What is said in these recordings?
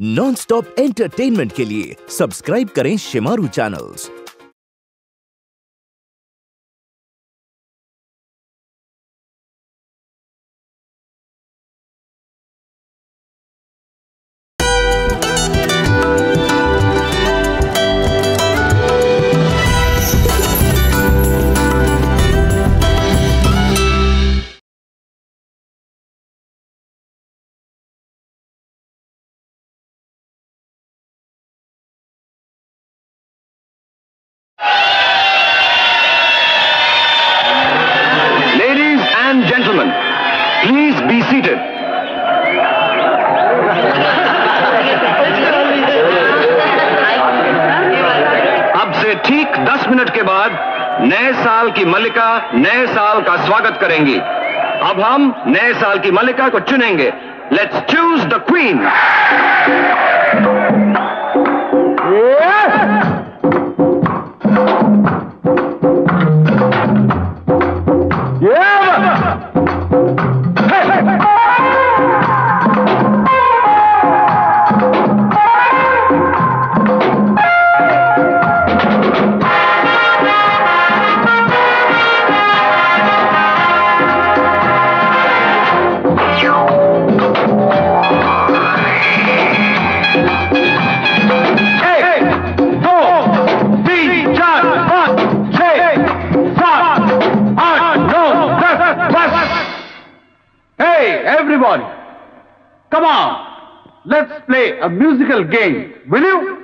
Non stop entertainment के लिए subscribe करें शिमारू चैनल्स स्वागत करेंगी। अब हम नए साल की मलिका को चुनेंगे। Let's choose the queen Come on, let's play a musical game, will you?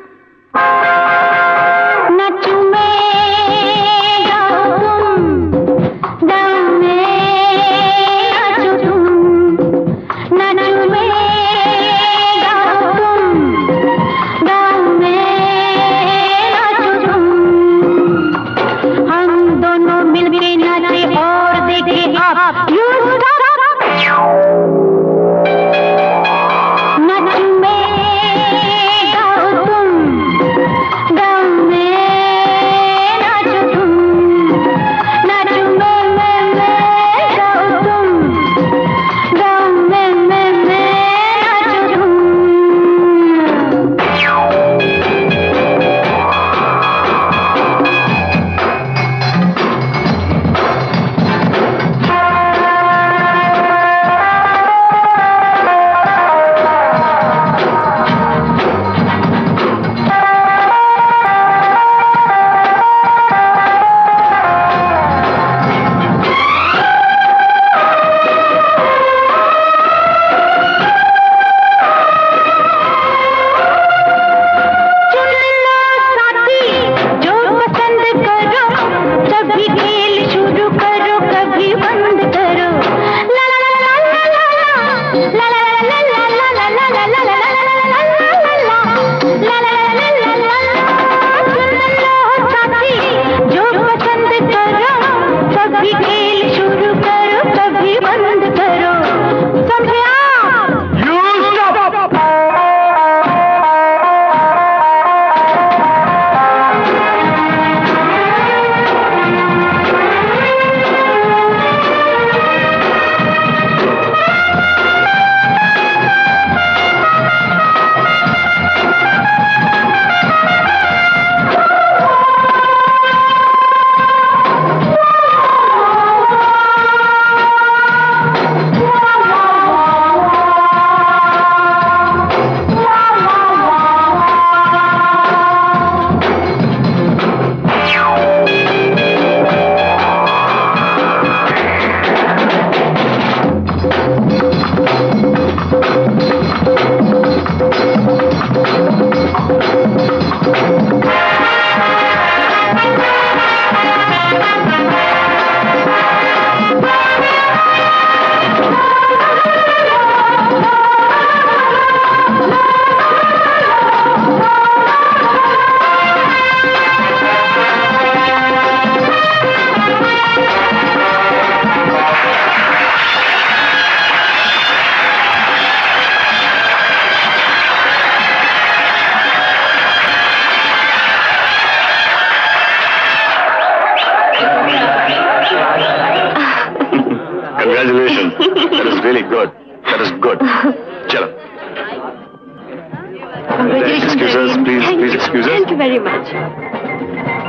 Much.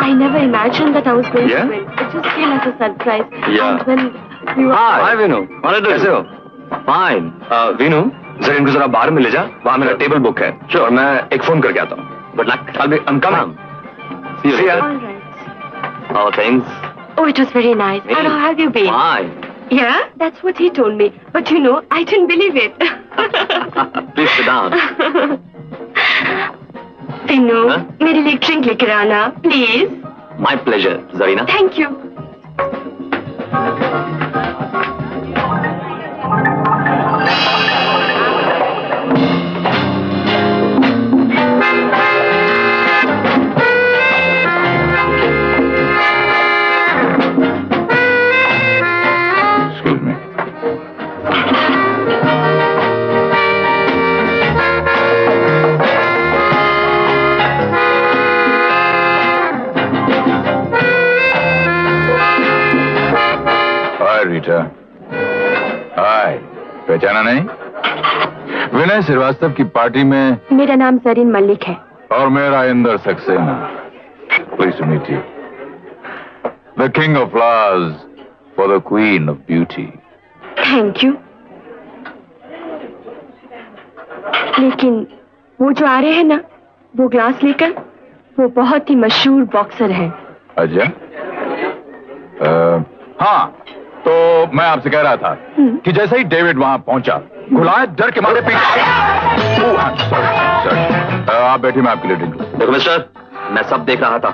I never imagined that I was going Yeah? to win. It just came as a surprise. Yeah. And when we were... hi Vinu कैसे हो fine Vinoo Zareen को जरा बाहर में ले जा वहाँ मेरा टेबल बुक है और मैं एक फ़ोन करके आता हूँ good luck I'll be I'm coming See you. All right. How are things? Oh, it was very nice. And how have you been? Fine. Yeah, that's what he told me. But you know, I didn't believe it. Please sit down. Pinu, Huh? मेरे लिए drink लेकर आना please My pleasure, Zarina. Thank you Rita hi पहचाना नहीं? विनय श्रीवास्तव की party में मेरा नाम सरीन मल्लिक है। और मेरा Inder Saxena. Please meet you the king of flowers for the queen of beauty thank you लेकिन वो जो आ रहे हैं ना वो ग्लास लेकर वो बहुत ही मशहूर बॉक्सर है। अच्छा। हाँ तो मैं आपसे कह रहा था कि जैसे ही डेविड वहाँ पहुँचा गुलायत डर के मारे पीछे। हाँ. अ, आप बैठिए मैं आपके लिए ड्रिंक देखो मिस्टर मैं सब देख रहा था।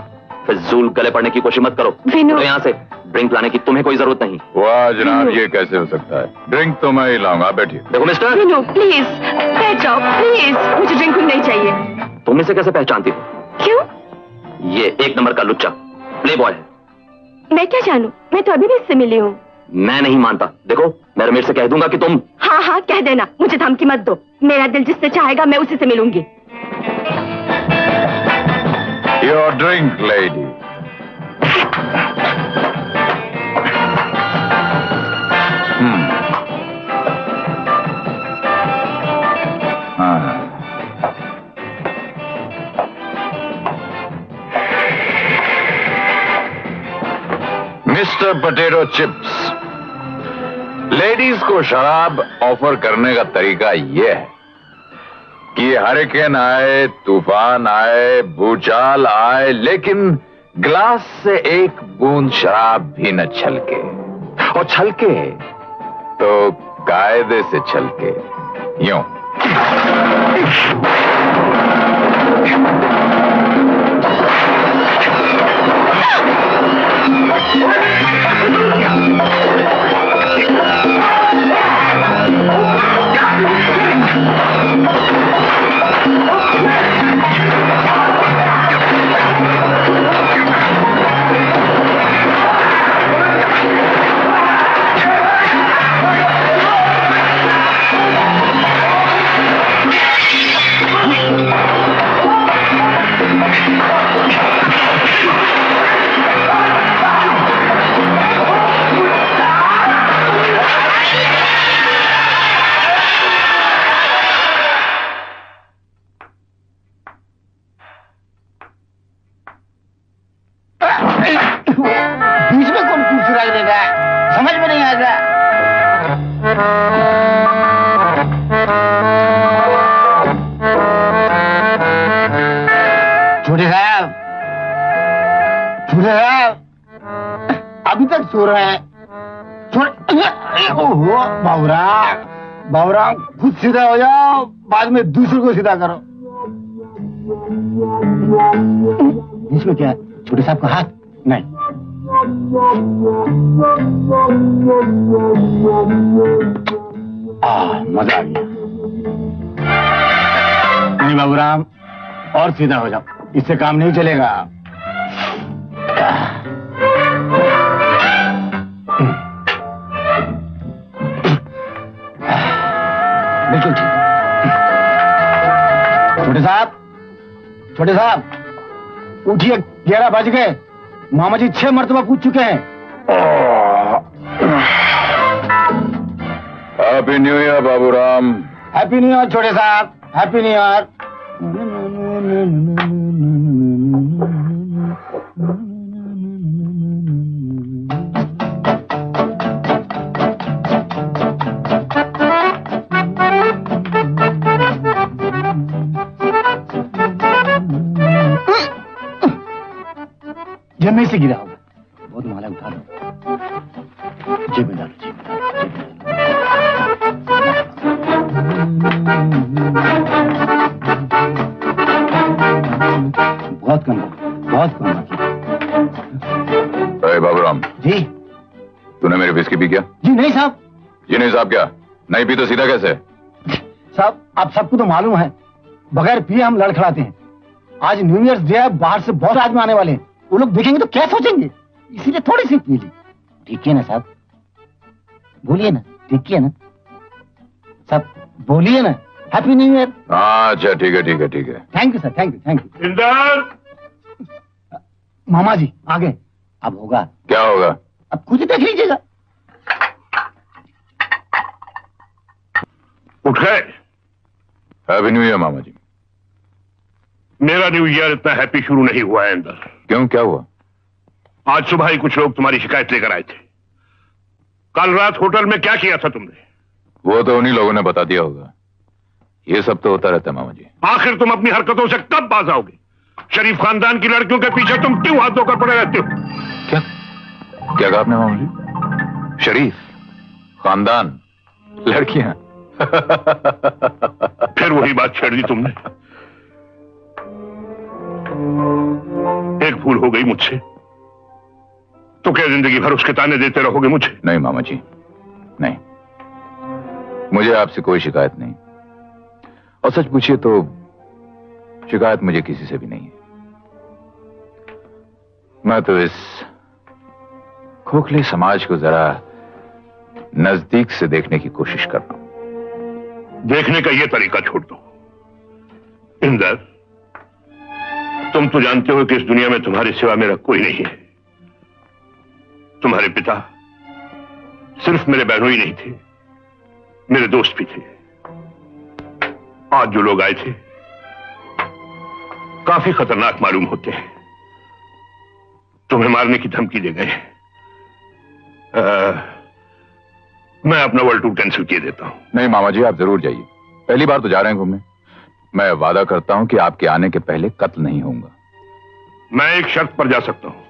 फिजूल गले पड़ने की कोशिश मत करो। तो यहाँ से। ड्रिंक लाने की तुम्हें कोई ज़रूरत नहीं। वाह जनाब ये कैसे हो सकता है? ड्रिंक तो मैं ही लाऊँगा आप बैठिए। देखो मिस्टर विनो प्लीज़ बैठ जाओ प्लीज़ मुझे ड्रिंक नहीं चाहिए। तुम इसे कैसे पहचानती हो? क्यों? ये एक नंबर का लुच्चा प्ले बॉय है। मैं क्या जानू? मैं तो अभी भी इससे मिली हूँ। मैं नहीं मानता। देखो मैं रमेश से कह दूँगा कि तुम हाँ हाँ कह देना। मुझे धमकी मत दो। मेरा दिल जिससे चाहेगा मैं उसी से मिलूँगी। योर ड्रिंक लेडी हाँ मिस्टर पटेटो चिप्स लेडीज़ को शराब ऑफ़र करने का तरीका यह है कि हरिकेन आए, तूफ़ान आए, भूचाल आए, लेकिन ग्लास से एक बूंद शराब भी न छलके। और छलके? तो कायदे से छलके। यूँ। अभी तक सो रहे हैं। बाबूराम बाबूराम खुद सीधा हो जाओ। बाद में दूसरे को सीधा करो। इसमें क्या छोटे साहब का हाथ? नहीं। आ, मज़ा आ गया। नहीं बाबूराम और सीधा हो जाओ। इससे काम नहीं चलेगा। बिल्कुल ठीक। छोटे साहब छोटे साहब उठिए ग्यारह बज गए। मामा जी छह मरतबा पूछ चुके हैं। Happy new year Babu Ram happy new year छोटे साहब। हैप्पी न्यू ईयर जब में से गिरा होगा बहुत माला उठा लो जेब में डालो जेब में डालो जेब में डालो। बहुत कम बहुत कम बाकी अरे बाबूराम। जी। तूने मेरी विस्की पी क्या? जी नहीं साहब। जी नहीं साहब क्या? नहीं पी तो सीधा कैसे? साहब आप सबको तो मालूम है बगैर पिए हम लड़खड़ाते हैं। आज न्यू ईयर्स डे है बाहर से बहुत आदमी आने वाले हैं। वो लोग देखेंगे तो क्या सोचेंगे? इसीलिए थोड़ी सी पी ली ठीक है ना साहब। बोलिए ना ठीक है ना। सब बोलिए ना। हैप्पी न्यू ईयर हाँ अच्छा ठीक है ठीक है ठीक है। Thank you sir thank you thank you Inder! मामा जी आगे। अब होगा। क्या होगा? अब खुद ही देख लीजिएगा। उठ गए। हैप्पी न्यू ईयर मामा जी। मेरा न्यू ईयर इतना हैप्पी शुरू नहीं हुआ है इंदर। क्यों क्या हुआ? आज सुबह ही कुछ लोग तुम्हारी शिकायत लेकर आए थे। कल रात होटल में क्या किया था तुमने? वो तो उन्हीं लोगों ने बता दिया होगा। ये सब तो होता रहता है मामा जी। आखिर तुम अपनी हरकतों से कब बाज आओगे? शरीफ खानदान की लड़कियों के पीछे तुम क्यों हाथ धोकर पड़े रहते हो? क्या? क्या कहा आपने मामा जी? शरीफ खानदान लड़कियाँ। फिर वही बात छेड़ दी तुमने। एक भूल हो गई मुझसे। तो क्या ज़िंदगी भर उसके ताने देते रहोगे मुझे? नहीं मामा जी नहीं। मुझे आपसे कोई शिकायत नहीं। और सच पूछिए तो शिकायत मुझे किसी से भी नहीं है। मैं तो इस खोखले समाज को जरा नज़दीक से देखने की कोशिश कर रहा हूँ। देखने का यह तरीका छोड़ दो। इंदर तुम तो जानते हो कि इस दुनिया में तुम्हारे सिवा मेरा कोई नहीं है। तुम्हारे पिता सिर्फ़ मेरे बहनों ही नहीं थे, मेरे दोस्त भी थे। आज जो लोग आए थे, काफ़ी खतरनाक मालूम होते हैं। तुम्हें मारने की धमकी दे गए मैं अपना वर्ल्ड टूर कैंसिल किए देता हूँ। नहीं, मामा जी, आप ज़रूर जाइए। पहली बार तो जा रहे हैं घूमने। मैं वादा करता हूँ कि आपके आने के पहले कत्ल नहीं होऊँगा। मैं एक शर्त पर जा सकता हूँ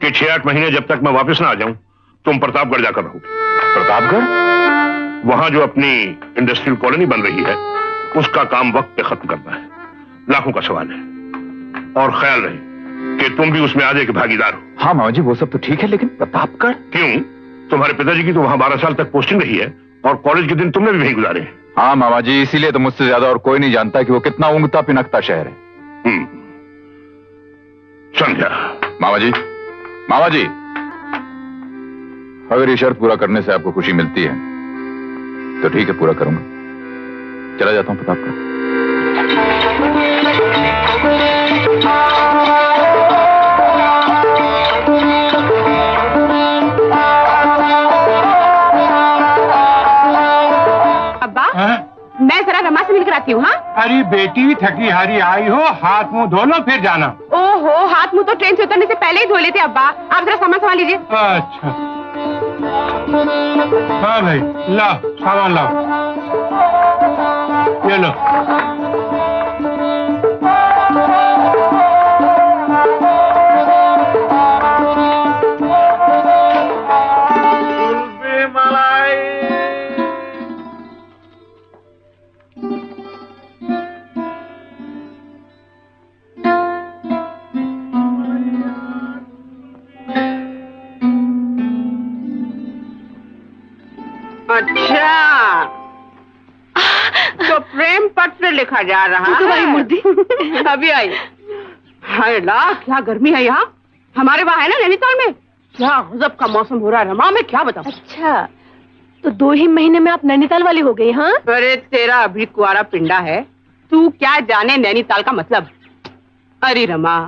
कि छह आठ महीने जब तक मैं वापस ना आ जाऊँ तुम प्रतापगढ़ जाकर रहो। प्रतापगढ़? वहाँ जो अपनी इंडस्ट्रियल कॉलोनी बन रही है उसका काम वक्त पे खत्म करना है। लाखों का सवाल है। और ख्याल रहे कि तुम भी उसमें आधे के भागीदार हो। हाँ मामा जी वो सब तो ठीक है लेकिन प्रतापगढ़? क्यों? तुम्हारे पिताजी की तो वहाँ बारह साल तक पोस्टिंग रही है और कॉलेज के दिन तुमने भी वहीं गुजारे हैं। हाँ मामा जी इसीलिए तो मुझसे ज़्यादा और कोई नहीं जानता कि वो कितना ऊंगता पिनकता शहर है। हम्म। समझा मामा जी मामा जी अगर ये शर्त पूरा करने से आपको खुशी मिलती है तो ठीक है पूरा करूँगा। चला जाता हूँ प्रताप अब्बा बेटी थकी हारी आई हो हाथ मुँह धो लो फिर जाना। ओहो हाथ मुँह तो ट्रेन से उतरने से पहले ही धो लेते अब्बा। आप जरा सामान संभाल लीजिए। अच्छा। हाँ भाई ला सामान लाओ। ये लो। लिखा जा रहा तुम्हारी है। मुर्दी। अभी आई। हाय ला क्या गर्मी है यहाँ? हमारे वहाँ है ना नैनीताल में? क्या गजब का मौसम हो रहा है रमा मैं क्या बताऊँ? अच्छा तो दो ही महीने में आप नैनीताल वाली हो गई हाँ? अरे तेरा अभी कुआरा पिंडा है। तू क्या जाने नैनीताल का मतलब? अरे रमा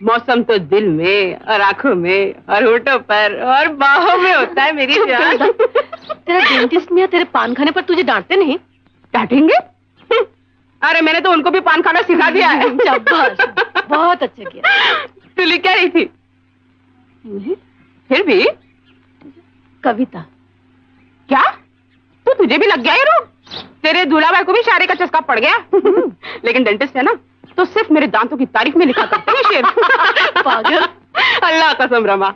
मौसम तो दिल में और आँखों में और होठों पर और बाहों में होता है मेरी जान। तेरा डेंटिस्ट मियाँ तेरे पान खाने पर तुझे डांटते नहीं। डांटेंगे? अरे मैंने तो उनको भी पान खाना सिखा दिया है। बहुत अच्छा किया। तू लिख क्या रही थी? फिर भी? कविता। क्या? तो तुझे भी लग गया ये रोग तेरे दूल्हा भाई को भी शायरी का चस्का पड़ गया? लेकिन डेंटिस्ट है ना तो सिर्फ़ मेरे दांतों की तारीफ़ में लिखा करते हैं शेर। पागल। अल्लाह कसम रमा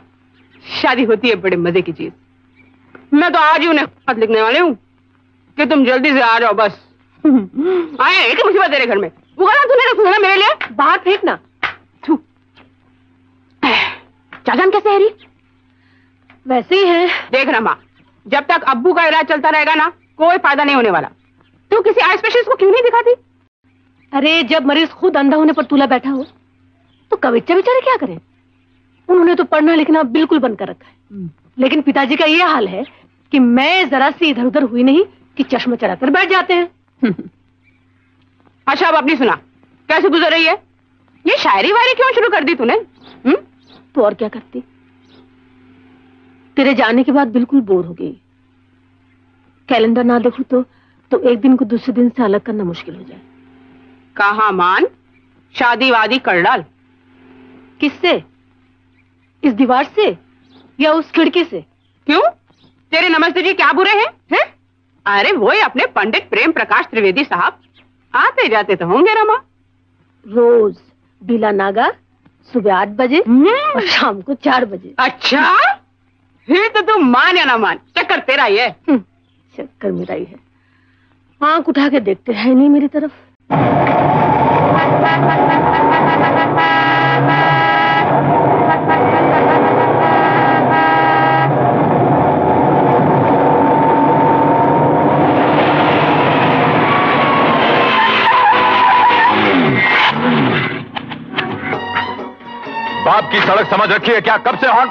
शादी होती है बड़े मज़े की चीज़। मैं तो आज ही उन्हें खत लिखने वाली हूँ कि तुम जल्दी से आ जाओ बस। आए एक मुसीबत तेरे घर में। वो कहना तूने रख ना मेरे लिए? बाहर फेंकना थू चाचान कैसे है री? वैसे ही है। देख रमा जब तक अब्बू का इलाज चलता रहेगा ना कोई फ़ायदा नहीं होने वाला। तू किसी आई स्पेशलिस्ट को क्यों नहीं दिखाती? अरे जब मरीज़ खुद अंधा होने पर तूला बैठा हो तो कविता बेचारे क्या करें? उन्होंने तो पढ़ना लिखना बिल्कुल बंद कर रखा है। लेकिन पिताजी का ये हाल है कि मैं जरा सी इधर उधर हुई नहीं कि चश्मा चढ़ाकर बैठ जाते हैं। अच्छा अब अपनी सुना। कैसे गुजर रही है? ये शायरी वायरी क्यों शुरू कर दी तूने? तो और क्या करती? तेरे जाने के बाद बिल्कुल बोर हो गई। कैलेंडर ना देखूँ तो तो एक दिन को दूसरे दिन से अलग करना मुश्किल हो जाए। कहा मान? शादी वादी कर डाल। किससे? इस दीवार से? या उस खिड़की से? क्यों? तेरे नमस्ते जी क्या बुरे हैं? हैं? अरे वो ही अपने पंडित प्रेम प्रकाश त्रिवेदी साहब। आते जाते तो होंगे रमा। रोज बीला नागा सुबह आठ बजे और शाम को चार बजे। अच्छा? फिर तो तू मान या ना मान। चक्कर तेरा ही है। हम्म, चक्कर मेरा ही है। आँख उठा के देखते हैं नहीं मेरी तरफ़। बाप की सड़क समझ रखी है क्या कब से हॉर्न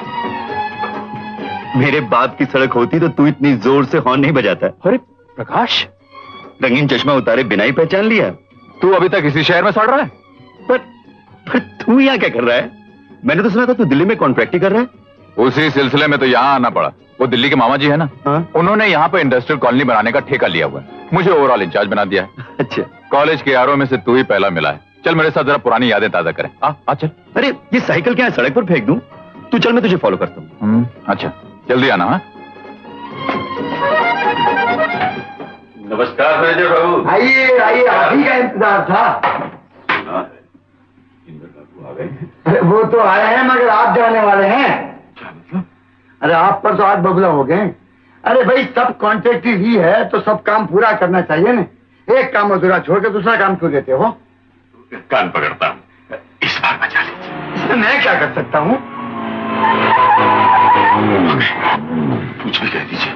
मेरे बाप की सड़क होती तो तू इतनी ज़ोर से हॉर्न नहीं बजाता। अरे प्रकाश। रंगीन चश्मा उतारे बिना ही पहचान लिया। तू अभी तक इसी शहर में सड़ रहा है? पर पर तू यहाँ क्या कर रहा है? मैंने तो सुना था तू दिल्ली में कॉन्ट्रैक्ट ही कर रहा है। उसी सिलसिले में तो यहाँ आना पड़ा। वो दिल्ली के मामा जी है ना? हाँ? उन्होंने यहाँ पे इंडस्ट्रियल कॉलोनी बनाने का ठेका लिया हुआ है। मुझे ओवरऑल इंचार्ज बना दिया है। अच्छा। कॉलेज के यारों में से तू ही पहला मिला है। चल मेरे साथ जरा पुरानी यादें ताज़ा करें। आ, आ चल। अरे ये साइकिल क्या है? सड़क पर फेंक दूँ? तू चल मैं तुझे फॉलो करता हूँ। हम्म, अच्छा। जल्दी आना हाँ? नमस्कार मैनेजर बाबू। आइए आइए आप ही का इंतज़ार था। अरे वो तो आए हैं मगर आप जाने वाले हैं। अरे आप पर तो आज बबला हो गए अरे भाई सब कॉन्ट्रैक्ट ही है तो सब काम पूरा करना चाहिए ना। एक काम अधूरा छोड़ के दूसरा काम क्यों देते हो? कान पकड़ता हूँ। इस बार बचा लीजिए। इसमें मैं क्या कर सकता हूँ? कुछ भी कह दीजिए।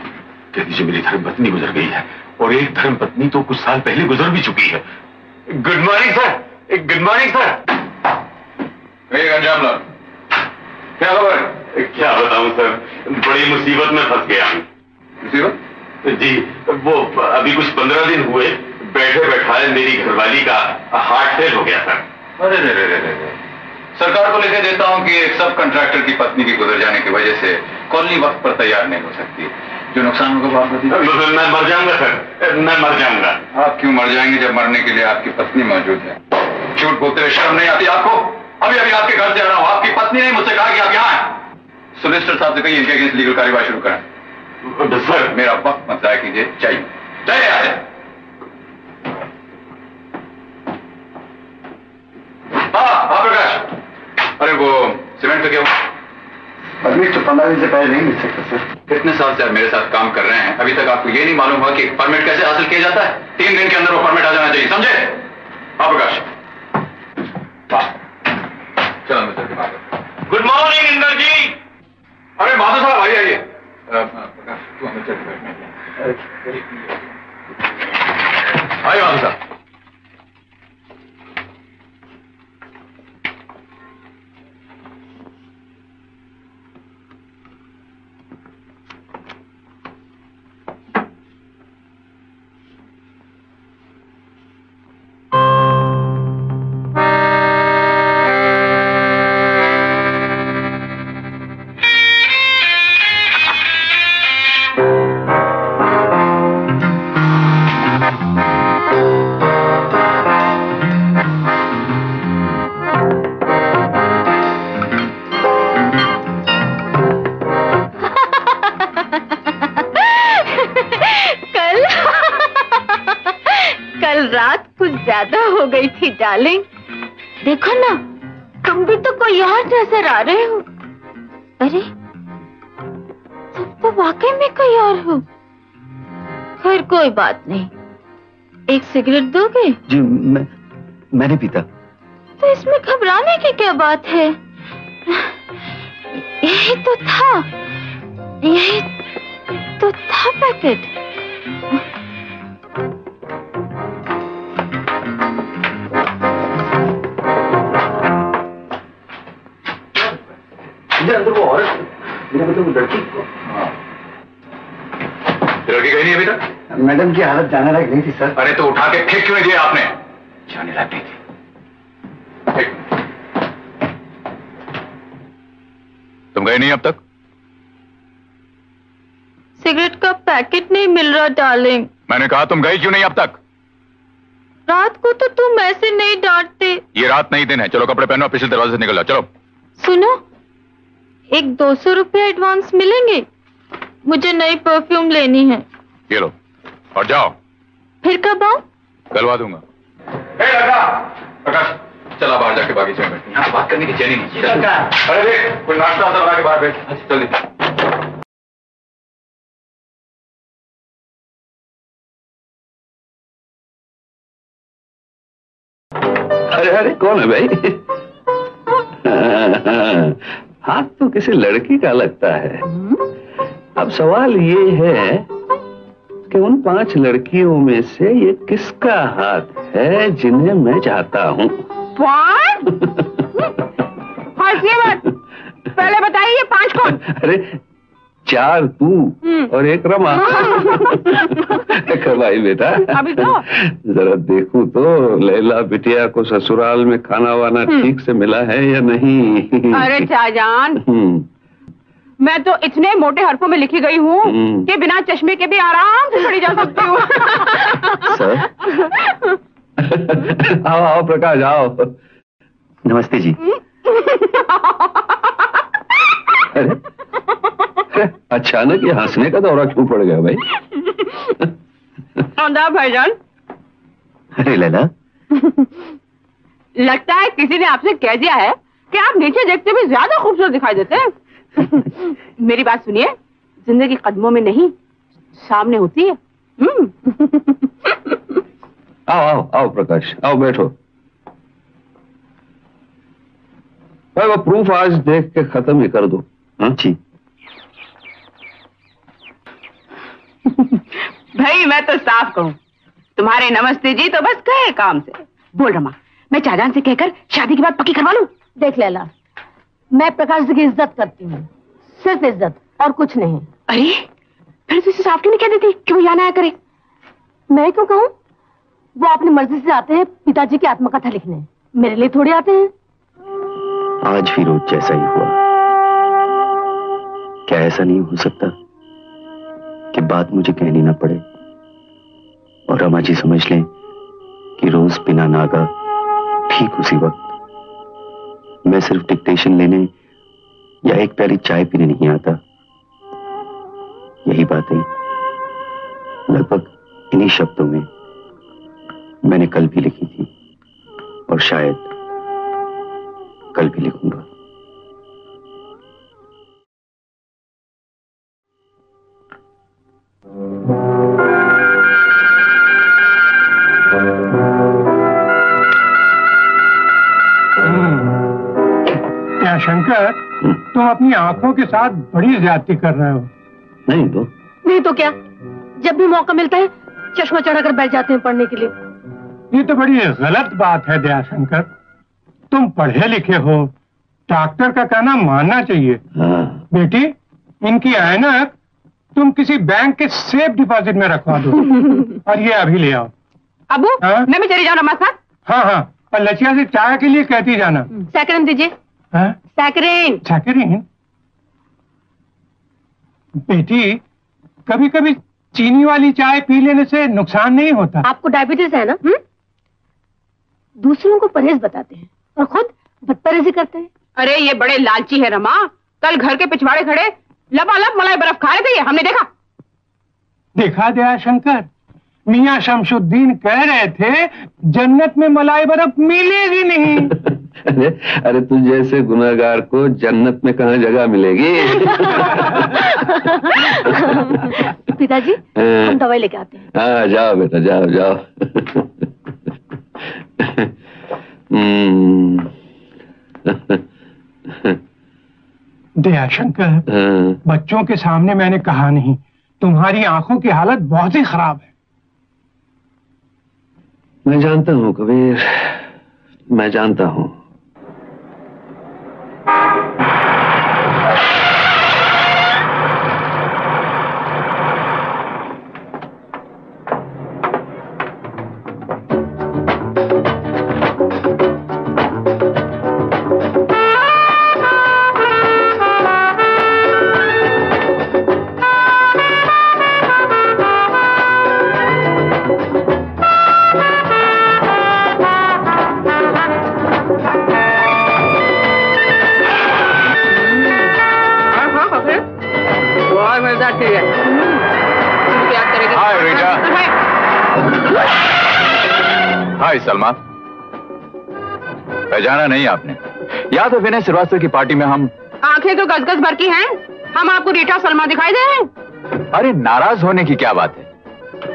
कह दीजिए मेरी धर्म पत्नी गुजर गई है। और एक धर्म पत्नी तो कुछ साल पहले गुजर भी चुकी है। गुड मॉर्निंग सर एक गुड मॉर्निंग सर अंजाम क्या खबर? क्या बताऊँ सर बड़ी मुसीबत में फंस गया हूँ। मुसीबत? जी वो अभी कुछ पंद्रह दिन हुए। बैठे बैठाए मेरी घरवाली का हार्ट फेल हो गया सर अरे रे रे रे रे। सरकार को लिखे देता हूँ कि एक सब कंट्रैक्टर की पत्नी के गुजर जाने की वजह से कॉलोनी वक्त पर तैयार नहीं हो सकती। जो नुकसान होगा वो आप मैं मर जाऊँगा सर। मैं मर जाऊँगा। आप क्यों मर जाएँगे जब मरने के लिए आपकी पत्नी मौजूद है? झूठ बोलते शर्म नहीं आती आपको? अभी अभी आपके घर से आ रहा हूँ। आपकी पत्नी ने मुझसे कहा कि आप यहाँ सोलिसिटर साहब से कहिए इनके अगेंस्ट लीगल कार्यवाही शुरू करें। सर मेरा वक्त मत जाया कीजिए। चाहिए चाहिए आ जाए हाँ हाँ प्रकाश। अरे वो सीमेंट क्या परमिट तो पंद्रह दिन से पहले नहीं मिल सकता सर। कितने साल से आप मेरे साथ काम कर रहे हैं? अभी तक आपको ये नहीं मालूम हुआ कि परमिट कैसे हासिल किया जाता है? तीन दिन के अंदर वो परमिट आ जाना चाहिए समझे? हाँ प्रकाश। चलो मैं गुड मॉर्निंग इंदर जी। अरे माधो साहब आइए आइए। प्रकाश तू चल आइए माधव साहब। डार्लिंग। देखो ना तुम भी तो कोई और नज़र आ रहे हो। अरे तुम तो वाकई में कोई और हो। खैर कोई बात नहीं। एक सिगरेट दोगे? जी मैं मैंने पीता। तो इसमें घबराने की क्या बात है? यही तो था। यही तो था पैकेट। अंदर वो औरत मेरा मतलब लड़की लड़की गई नहीं अभी तक मैडम की हालत जाने लायक नहीं थी सर। अरे तो उठा के फेंक क्यों दिया आपने? जाने लायक नहीं थी। तुम गए नहीं अब तक? सिगरेट का पैकेट नहीं मिल रहा डार्लिंग। मैंने कहा तुम गई क्यों नहीं अब तक? रात को तो तुम ऐसे नहीं डांटते। ये रात नहीं दिन है। चलो कपड़े पहनो पिछले दरवाजे से निकल जाओ। चलो। सुनो एक दो सौ रुपया एडवांस मिलेंगे? मुझे नई परफ्यूम लेनी है। ये लो। और जाओ। फिर कब आऊँ गलवा दूँगा। प्रकाश चला बाहर जाके बागीचे में बैठ। यहाँ बात करने की चैनी नहीं अरे देख कोई नाश्ता बना के बाहर बैठ। जल्दी अरे अरे कौन है भाई? हाथ तो किसी लड़की का लगता है। अब सवाल ये है कि उन पाँच लड़कियों में से ये किसका हाथ है जिन्हें मैं चाहता हूँ? पाँच हाँ ये बात पहले बताइए पाँच कौन? अरे चार तू और एक रमा। भाई बेटा। अभी तो। जरा देखूँ तो लैला बिटिया को ससुराल में खाना वाना ठीक से मिला है या नहीं? अरे शाहजहान। हम्म, मैं तो इतने मोटे हरफों में लिखी गई हूँ हम्म। कि बिना चश्मे के भी आराम से खड़ी जा सकती हूँ। आओ आओ प्रकाश आओ। नमस्ते जी। अरे, अचानक ये हंसने का दौरा क्यों पड़ गया भाई? औंधा भाईजान। अरे लैला। लगता है किसी ने आपसे कह दिया है कि आप नीचे देखते हुए ज़्यादा खूबसूरत दिखाई देते हैं। मेरी बात सुनिए। ज़िंदगी कदमों में नहीं सामने होती है। हम्म। आओ आओ आओ प्रकाश आओ बैठो। भाई वो प्रूफ आज देख के खत्म ही कर दो। हाँ जी। भाई मैं तो साफ़ कहूँ तुम्हारे नमस्ते जी तो बस गए काम से। बोल रमा मैं चाजान से कहकर शादी की बात पक्की करवा लू? देख लेला मैं प्रकाश जी की इज़्ज़त करती हूँ सिर्फ़ इज़्ज़त और कुछ नहीं। अरे फिर तो इसे साफ़ क्यों नहीं कह देती? कि वो यहाँ आया करे? मैं क्यों कहूँ वो अपनी मर्ज़ी से आते हैं पिताजी की आत्मकथा लिखने। मेरे लिए थोड़ी आते हैं। आज भी रोज जैसा ही हुआ। क्या ऐसा नहीं हो सकता कि बात मुझे कहनी ना पड़े? और रमा जी समझ लें कि रोज बिना नागा ठीक उसी वक्त मैं सिर्फ़ डिक्टेशन लेने या एक प्यारी चाय पीने नहीं आता। यही बातें लगभग इन्हीं शब्दों में मैंने कल भी लिखी थी और शायद कल भी लिखूँगा। क्या शंकर तुम अपनी आँखों के साथ बड़ी ज्यादती कर रहे हो। नहीं तो? नहीं तो क्या? जब भी मौका मिलता है चश्मा चढ़ाकर बैठ जाते हैं पढ़ने के लिए। ये तो बड़ी गलत बात है दयाशंकर तुम पढ़े लिखे हो। डॉक्टर का कहना मानना चाहिए। हाँ। बेटी इनकी ऐनक तुम किसी बैंक के सेफ़ डिपॉजिट में रखवा दो। और ये अभी ले आओ। अबू हाँ? मैं भी चली जाऊँ हाँ हाँ। और लचिया से चाय के लिए कहती जाना। सैकरन दीजिए। हाँ? सैकरन। सैकरीन? बेटी कभी कभी चीनी वाली चाय पी लेने से नुकसान नहीं होता। आपको डायबिटीज़ है ना? हुँ? दूसरों को परहेज बताते हैं और खुद बदपरहेजी करते हैं। अरे ये बड़े लालची है रमा। कल घर के पिछवाड़े खड़े। लबालब मलाई बर्फ़ खा रहे थे ये हमने देखा। देखा दया शंकर मियाँ शमशुद्दीन कह रहे थे जन्नत में मलाई बर्फ़ मिलेगी नहीं। अरे अरे तू जैसे गुनाहगार को जन्नत में कहा जगह मिलेगी? पिताजी हम दवाई लेके आते हैं। हाँ जाओ बेटा जाओ जाओ। हम्म, दयाशंकर हाँ, बच्चों के सामने मैंने कहा नहीं तुम्हारी आँखों की हालत बहुत ही खराब है। मैं जानता हूँ कबीर मैं जानता हूँ। नहीं आपने। याद है विनय श्रीवास्तव की पार्टी में हम आँखें तो गजगज भर की हैं। हम आपको रीटा सलमा दिखाई दे रहे हैं। अरे नाराज़ होने की क्या बात है?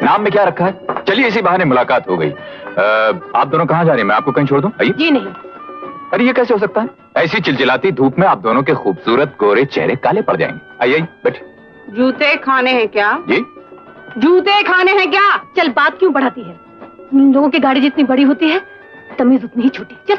नाम में क्या रखा है? चलिए इसी बहाने मुलाकात हो गई। आप दोनों कहाँ जा रहे हैं? मैं आपको कहीं छोड़ दूँ? जी नहीं। अरे ये कैसे हो सकता है? ऐसी चिलचिलाती धूप में आप दोनों के खूबसूरत गोरे चेहरे काले पड़ जाएँगे। आइए बैठिए। जूते खाने हैं क्या? जी। जूते खाने हैं क्या? चल बात क्यों बढ़ाती है? इन लोगों की गाड़ी जितनी बड़ी होती है तमीज उतनी ही छोटी। चल।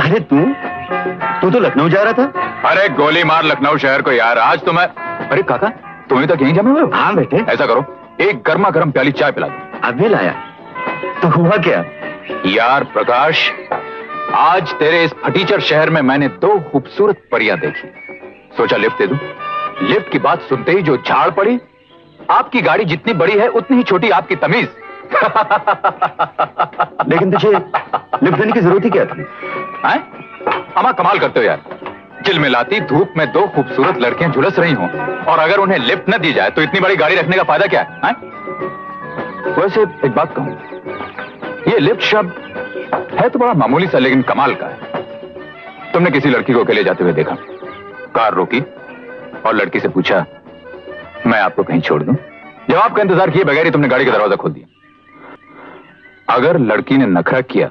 अरे तू? तू तो लखनऊ जा रहा था। अरे गोली मार लखनऊ शहर को यार आज तो मैं अरे काका तुम्हें तो यहीं जमे हुए हो? हाँ बेटे। ऐसा करो एक गर्मा गर्म प्याली चाय पिला दो। अभी लाया? तो हुआ क्या? यार प्रकाश आज तेरे इस फटीचर शहर में मैंने दो खूबसूरत परियाँ देखी। सोचा लिफ्ट दे दू। लिफ्ट की बात सुनते ही जो झाड़ पड़ी आपकी गाड़ी जितनी बड़ी है उतनी ही छोटी आपकी तमीज। लेकिन तुझे लिफ्ट देने की ज़रूरत ही क्या थी? हैं? अमा कमाल करते हो यार। चिलमिलाती धूप में दो खूबसूरत लड़कियाँ झुलस रही हों। और अगर उन्हें लिफ्ट न दी जाए तो इतनी बड़ी गाड़ी रखने का फ़ायदा क्या है? वैसे एक बात कहूँ, ये लिफ्ट शब्द है तो बड़ा मामूली सा, लेकिन कमाल का है। तुमने किसी लड़की को अकेले जाते हुए देखा? कार रोकी और लड़की से पूछा, मैं आपको कहीं छोड़ दूँ? जवाब का इंतज़ार किए बगैर ही तुमने गाड़ी का दरवाज़ा खोल दिया। अगर लड़की ने नखरा किया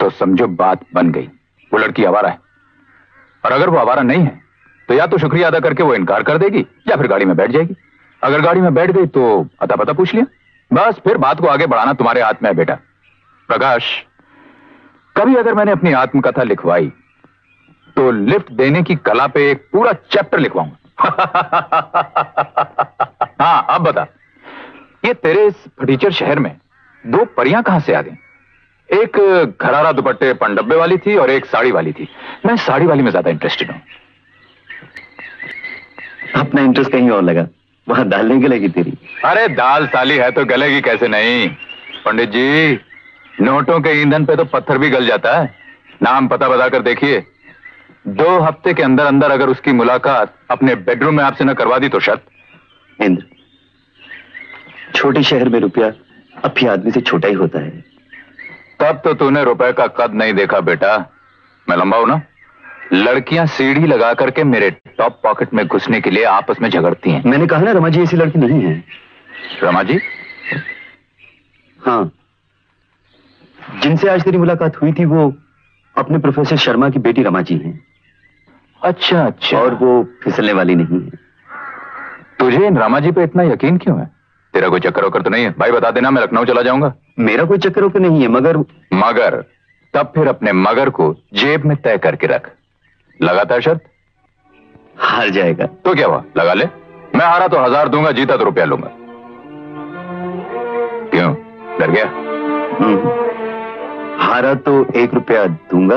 तो समझो बात बन गई। वो लड़की आवारा है। और अगर वो आवारा नहीं है तो या तो शुक्रिया अदा करके वो इनकार कर देगी, या फिर गाड़ी में बैठ जाएगी। अगर गाड़ी में बैठ गई तो अता पता पूछ लिया। बस फिर बात को आगे बढ़ाना तुम्हारे हाथ में है, बेटा। प्रकाश, कभी अगर मैंने अपनी आत्मकथा लिखवाई तो लिफ्ट देने की कला पे एक पूरा चैप्टर लिखवाऊँगा। हाँ अब बता, ये तेरे इस फटीचर शहर में दो परियाँ कहाँ से आ गई? एक घरारा दुपट्टे पंडब्बे वाली थी और एक साड़ी वाली थी। मैं साड़ी वाली में ज़्यादा इंटरेस्टेड हूँ। अपना इंटरेस्ट कहीं और लगा। वहाँ दाल नहीं गलेगी तेरी। अरे दाल साली है तो गलेगी कैसे नहीं? पंडित जी नोटों के ईंधन पे तो पत्थर भी गल जाता है। नाम पता बता कर देखिए। दो हफ़्ते के अंदर अंदर अगर उसकी मुलाकात अपने बेडरूम में आपसे न करवा दी तो शर्त। इंद्र छोटे शहर में रुपया अब आदमी से छोटा ही होता है। तब तो तूने रुपए का कद नहीं देखा बेटा। मैं लंबा हूँ ना? लड़कियाँ सीढ़ी लगा करके मेरे टॉप पॉकेट में घुसने के लिए आपस में झगड़ती हैं। मैंने कहा ना रमा जी ऐसी लड़की नहीं है। रमा जी हाँ। जिनसे आज तेरी मुलाकात हुई थी वो अपने प्रोफेसर शर्मा की बेटी रमा जी हैं। अच्छा अच्छा। और वो फिसलने वाली नहीं है। तुझे इन रमा जी पे इतना यकीन क्यों है? तेरा कोई चक्कर वक्कर तो नहीं है? भाई बता देना मैं लखनऊ चला जाऊँगा। मेरा कोई चक्कर वक्कर नहीं है मगर मगर तब फिर अपने मगर को जेब में तय करके रख। लगातार शर्त? हार जाएगा। तो क्या हुआ? लगा ले। मैं हारा तो हज़ार दूँगा जीता तो रुपया लूँगा। क्यों? डर गया? हम्म। हारा तो एक रुपया दूँगा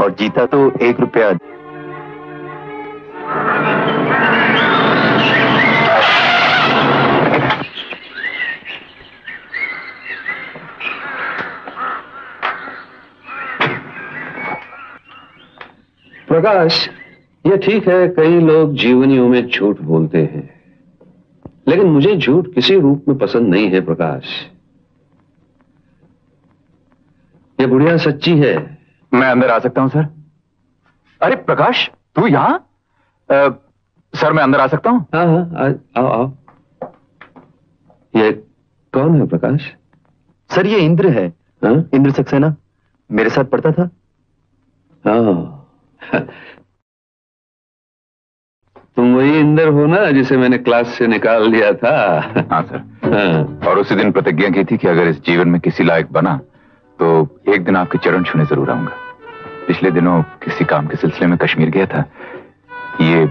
और जीता तो एक रुपया प्रकाश ये ठीक है कई लोग जीवनियों में झूठ बोलते हैं। लेकिन मुझे झूठ किसी रूप में पसंद नहीं है प्रकाश। ये बुढ़िया सच्ची है। मैं अंदर आ सकता हूँ सर। अरे प्रकाश तू यहाँ? सर मैं अंदर आ सकता हूँ? हाँ हाँ आओ आओ। ये कौन है प्रकाश? सर ये इंद्र है। हाँ? इंद्र सक्सेना मेरे साथ पढ़ता था। हाँ। तुम वही इंदर हो ना जिसे मैंने क्लास से निकाल दिया था। हाँ सर। हाँ। और उसी दिन प्रतिज्ञा की थी कि अगर इस जीवन में किसी लायक बना तो एक दिन आपके चरण छूने ज़रूर आऊँगा। पिछले दिनों किसी काम के सिलसिले में कश्मीर गया था। ये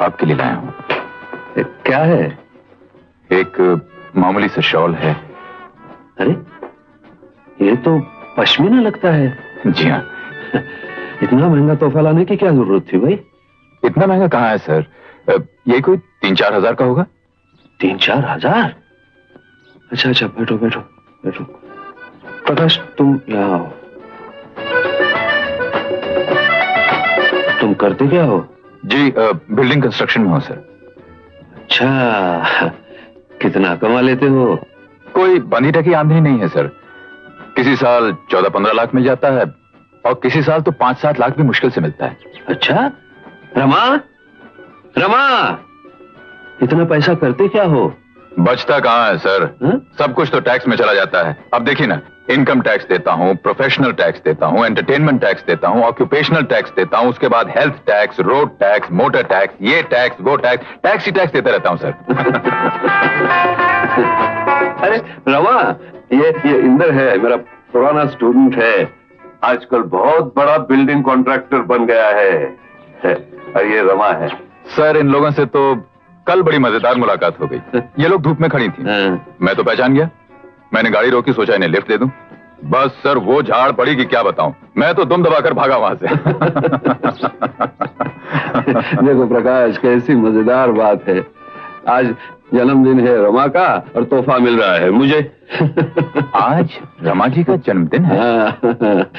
आपके लिए लाया हूँ। क्या है? एक मामूली सा शॉल है। अरे ये तो पश्मीना लगता है। जी हाँ। इतना महँगा तोहफा लाने की क्या ज़रूरत थी भाई? इतना महँगा कहाँ है सर? यही कोई तीन चार हज़ार का होगा। तीन चार हज़ार? अच्छा अच्छा बैठो बैठो बैठो। प्रकाश तुम यहाँ आओ। तुम करते क्या हो? जी बिल्डिंग कंस्ट्रक्शन में हो सर। अच्छा कितना कमा लेते हो? कोई बंधी टकी आमदनी नहीं है सर। किसी साल चौदह पंद्रह लाख मिल जाता है और किसी साल तो पाँच सात लाख भी मुश्किल से मिलता है। अच्छा? रमा? रमा! इतना पैसा करते क्या हो? बचता कहाँ है सर? हाँ? सब कुछ तो टैक्स में चला जाता है। अब देखिए ना इनकम टैक्स देता हूँ प्रोफेशनल टैक्स देता हूँ एंटरटेनमेंट टैक्स देता हूँ ऑक्यूपेशनल टैक्स देता हूँ उसके बाद health tax road tax motor tax ये टैक्स वो टैक्स टैक्स ही टैक्स देता रहता हूँ सर। अरे रमा ये ये इंदर है मेरा पुराना स्टूडेंट है। आजकल बहुत बड़ा बिल्डिंग कॉन्ट्रैक्टर बन गया है। है, और ये रमा है। सर इन लोगों से तो कल बड़ी मज़ेदार मुलाकात हो गई। ये लोग धूप में खड़ी थी। हाँ, मैं तो पहचान गया। मैंने गाड़ी रोकी सोचा इन्हें लिफ्ट दे दूँ। बस सर वो झाड़ पड़ी कि क्या बताऊँ? मैं तो दुम दबाकर भागा वहाँ से। देखो प्रकाश कैसी मज़ेदार बात है। आज जन्मदिन है रमा का और तोहफा मिल रहा है मुझे। आज रमा जी का जन्मदिन है? हाँ,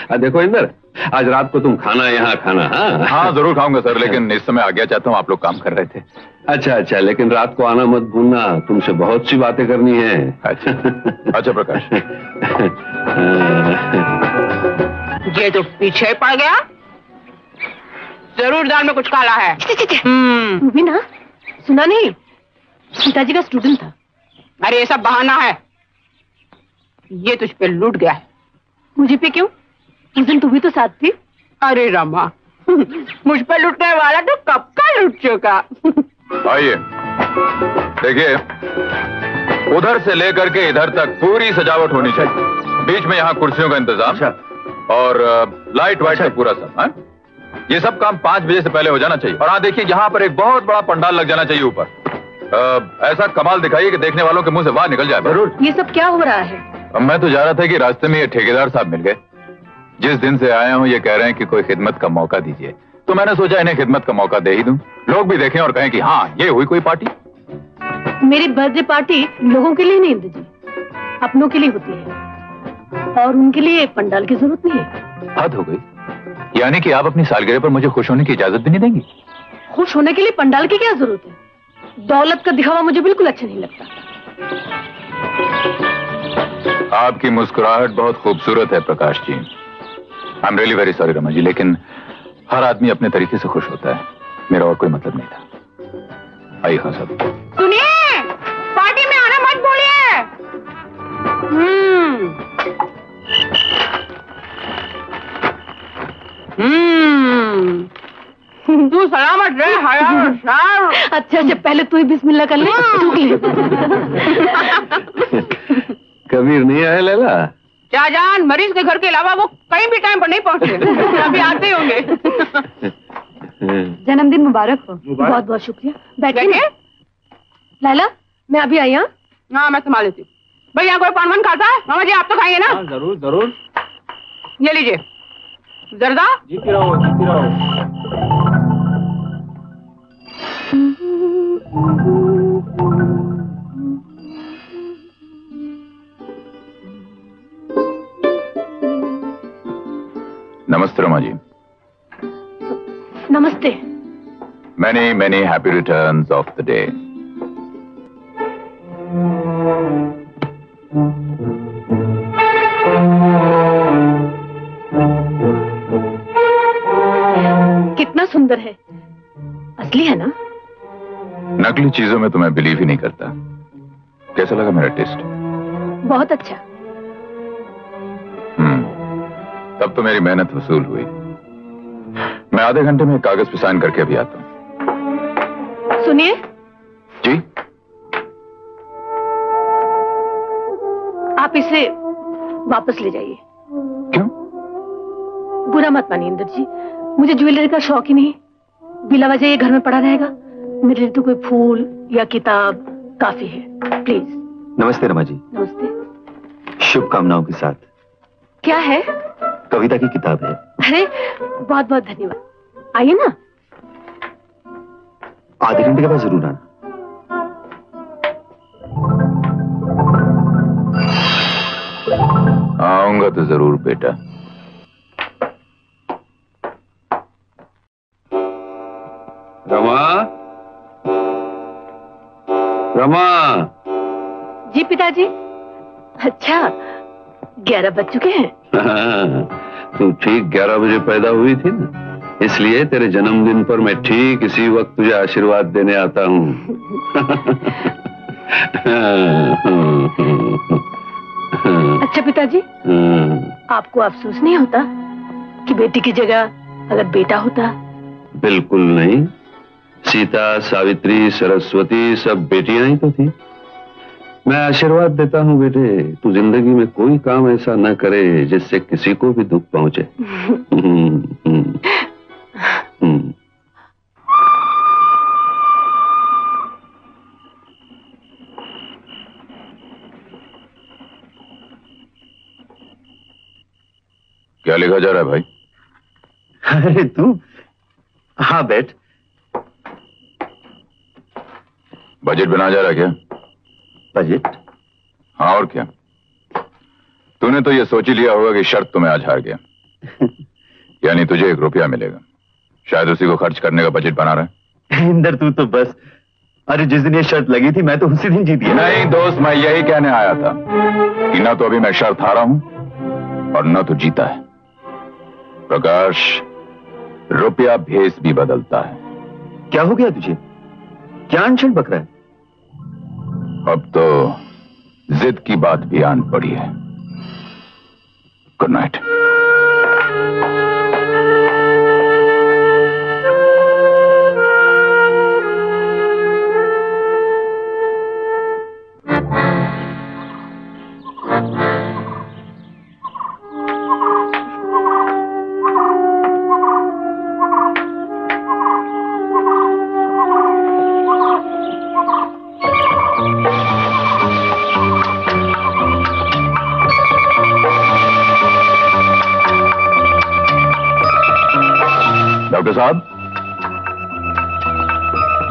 हाँ, देखो इंदर आज रात को तुम खाना यहाँ खाना हाँ? हाँ ज़रूर खाऊँगा सर लेकिन इस समय आज्ञा चाहता हूँ आप लोग काम कर रहे थे। अच्छा अच्छा लेकिन रात को आना मत भूलना तुमसे बहुत सी बातें करनी है। अच्छा। अच्छा प्रकाश। ये तो पीछे पड़ गया। ज़रूर दाल में कुछ काला है। हम्म। ना सुना नहीं? पिताजी का स्टूडेंट था। अरे ये सब बहाना है। ये तुझ पे लूट गया। है मुझे पे क्यों? उस दिन तू भी तो साथ थी। अरे रामा मुझ पर लूटने वाला तो कब का लूट चुका? आइए देखिए उधर से लेकर के इधर तक पूरी सजावट होनी चाहिए। बीच में यहाँ कुर्सियों का इंतज़ाम और लाइट वाइट का पूरा सब हाँ? ये सब काम पाँच बजे से पहले हो जाना चाहिए। और हाँ देखिए यहाँ पर एक बहुत बड़ा पंडाल लग जाना चाहिए ऊपर। अ, ऐसा कमाल दिखाइए कि देखने वालों के मुँह से बाहर निकल जाए। ज़रूर। ये सब क्या हो रहा है? मैं तो जा रहा था कि रास्ते में ये ठेकेदार साहब मिल गए। जिस दिन से आया हूँ ये कह रहे हैं कि कोई खिदमत का मौका दीजिए। तो मैंने सोचा इन्हें खिदमत का मौका दे ही दूँ। लोग भी देखें और कहें कि हाँ ये हुई कोई पार्टी? मेरी बर्थडे पार्टी लोगों के लिए नहीं इंद्र जी। अपनों के लिए होती है। और उनके लिए पंडाल की ज़रूरत नहीं है। हद हो गई। यानी कि आप अपनी सालगिरह पर मुझे खुश होने की इजाज़त भी नहीं देंगी? खुश होने के लिए पंडाल की क्या ज़रूरत है? दौलत का दिखावा मुझे बिल्कुल अच्छा नहीं लगता। आपकी मुस्कुराहट बहुत खूबसूरत है Prakash ji. I am really very sorry Rama ji लेकिन हर आदमी अपने तरीके से खुश होता है। मेरा और कोई मतलब नहीं था। आइए खान सब सुनिए पार्टी में आना मत बोलिए। हम्म। हम्म। तू सलामत रहे हया शार अच्छा अच्छा पहले तू ही बिस्मिल्लाह कर ले ले। कबीर नहीं आया लैला? जान मरीज़ के घर के अलावा वो कहीं भी टाइम पर नहीं पहुँचे। अभी आते होंगे। जन्मदिन मुबारक हो। बहुत बहुत शुक्रिया। बैठिए बैठिए। लैला मैं अभी आई हाँ। हाँ मैं संभाल लेती हूँ। भैया कोई पान वान खाता है? मामा जी आप तो खाएँगे ना। ज़रूर ज़रूर। ये लीजिए। जरदा? जीती रहो जीती रहो नमस्ते रमा जी। नमस्ते। Many many happy returns of the day कितना सुंदर है। असली है ना? नकली चीज़ों में तो मैं बिलीव ही नहीं करता। कैसा लगा मेरा टेस्ट बहुत अच्छा। हम्म। तब तो मेरी मेहनत वसूल हुई। मैं आधे घंटे में कागज़ पे साइन करके अभी आता हूँ। सुनिए। जी? आप इसे वापस ले जाइए। क्यों? बुरा मत मानिए इंदर जी मुझे ज्वेलरी का शौक ही नहीं। बिला वजह ये घर में पड़ा रहेगा। मेरे लिए तो कोई फूल या किताब काफ़ी है। प्लीज़ नमस्ते रमा जी नमस्ते। शुभकामनाओं के साथ। क्या है? कविता की किताब है। अरे बहुत बहुत धन्यवाद। आइए ना। आधे घंटे के बाद ज़रूर आना। आऊँगा तो ज़रूर बेटा। रमा रमा। जी पिताजी। अच्छा ग्यारह बज चुके हैं। तू ठीक ग्यारह बजे पैदा हुई थी ना? इसलिए तेरे जन्मदिन पर मैं ठीक इसी वक्त तुझे आशीर्वाद देने आता हूँ। अच्छा पिताजी आपको अफसोस नहीं होता कि बेटी की जगह अगर बेटा होता? बिल्कुल नहीं। सीता सावित्री सरस्वती सब बेटियाँ ही तो थी। मैं आशीर्वाद देता हूँ बेटे तू ज़िंदगी में कोई काम ऐसा ना करे जिससे किसी को भी दुख पहुँचे। क्या लिखा जा रहा है भाई? अरे तू? हाँ बैठ। बजट बना जा रहा है क्या? बजट हाँ और क्या? तूने तो ये सोच ही लिया होगा कि शर्त तुम्हें आज हार गया। यानी तुझे एक रुपया मिलेगा। शायद उसी को खर्च करने का बजट बना रहा है। इंदर तू तो बस। अरे जिस दिन ये शर्त लगी थी मैं तो उसी दिन जीत गया। नहीं दोस्त मैं यही कहने आया था कि ना तो अभी मैं शर्त हारा हूँ और ना तो जीता है। प्रकाश रुपया भेस भी बदलता है। क्या हो गया तुझे? क्या अनशन बक रहा है? अब तो जिद की बात भी आन पड़ी है। गुड नाइट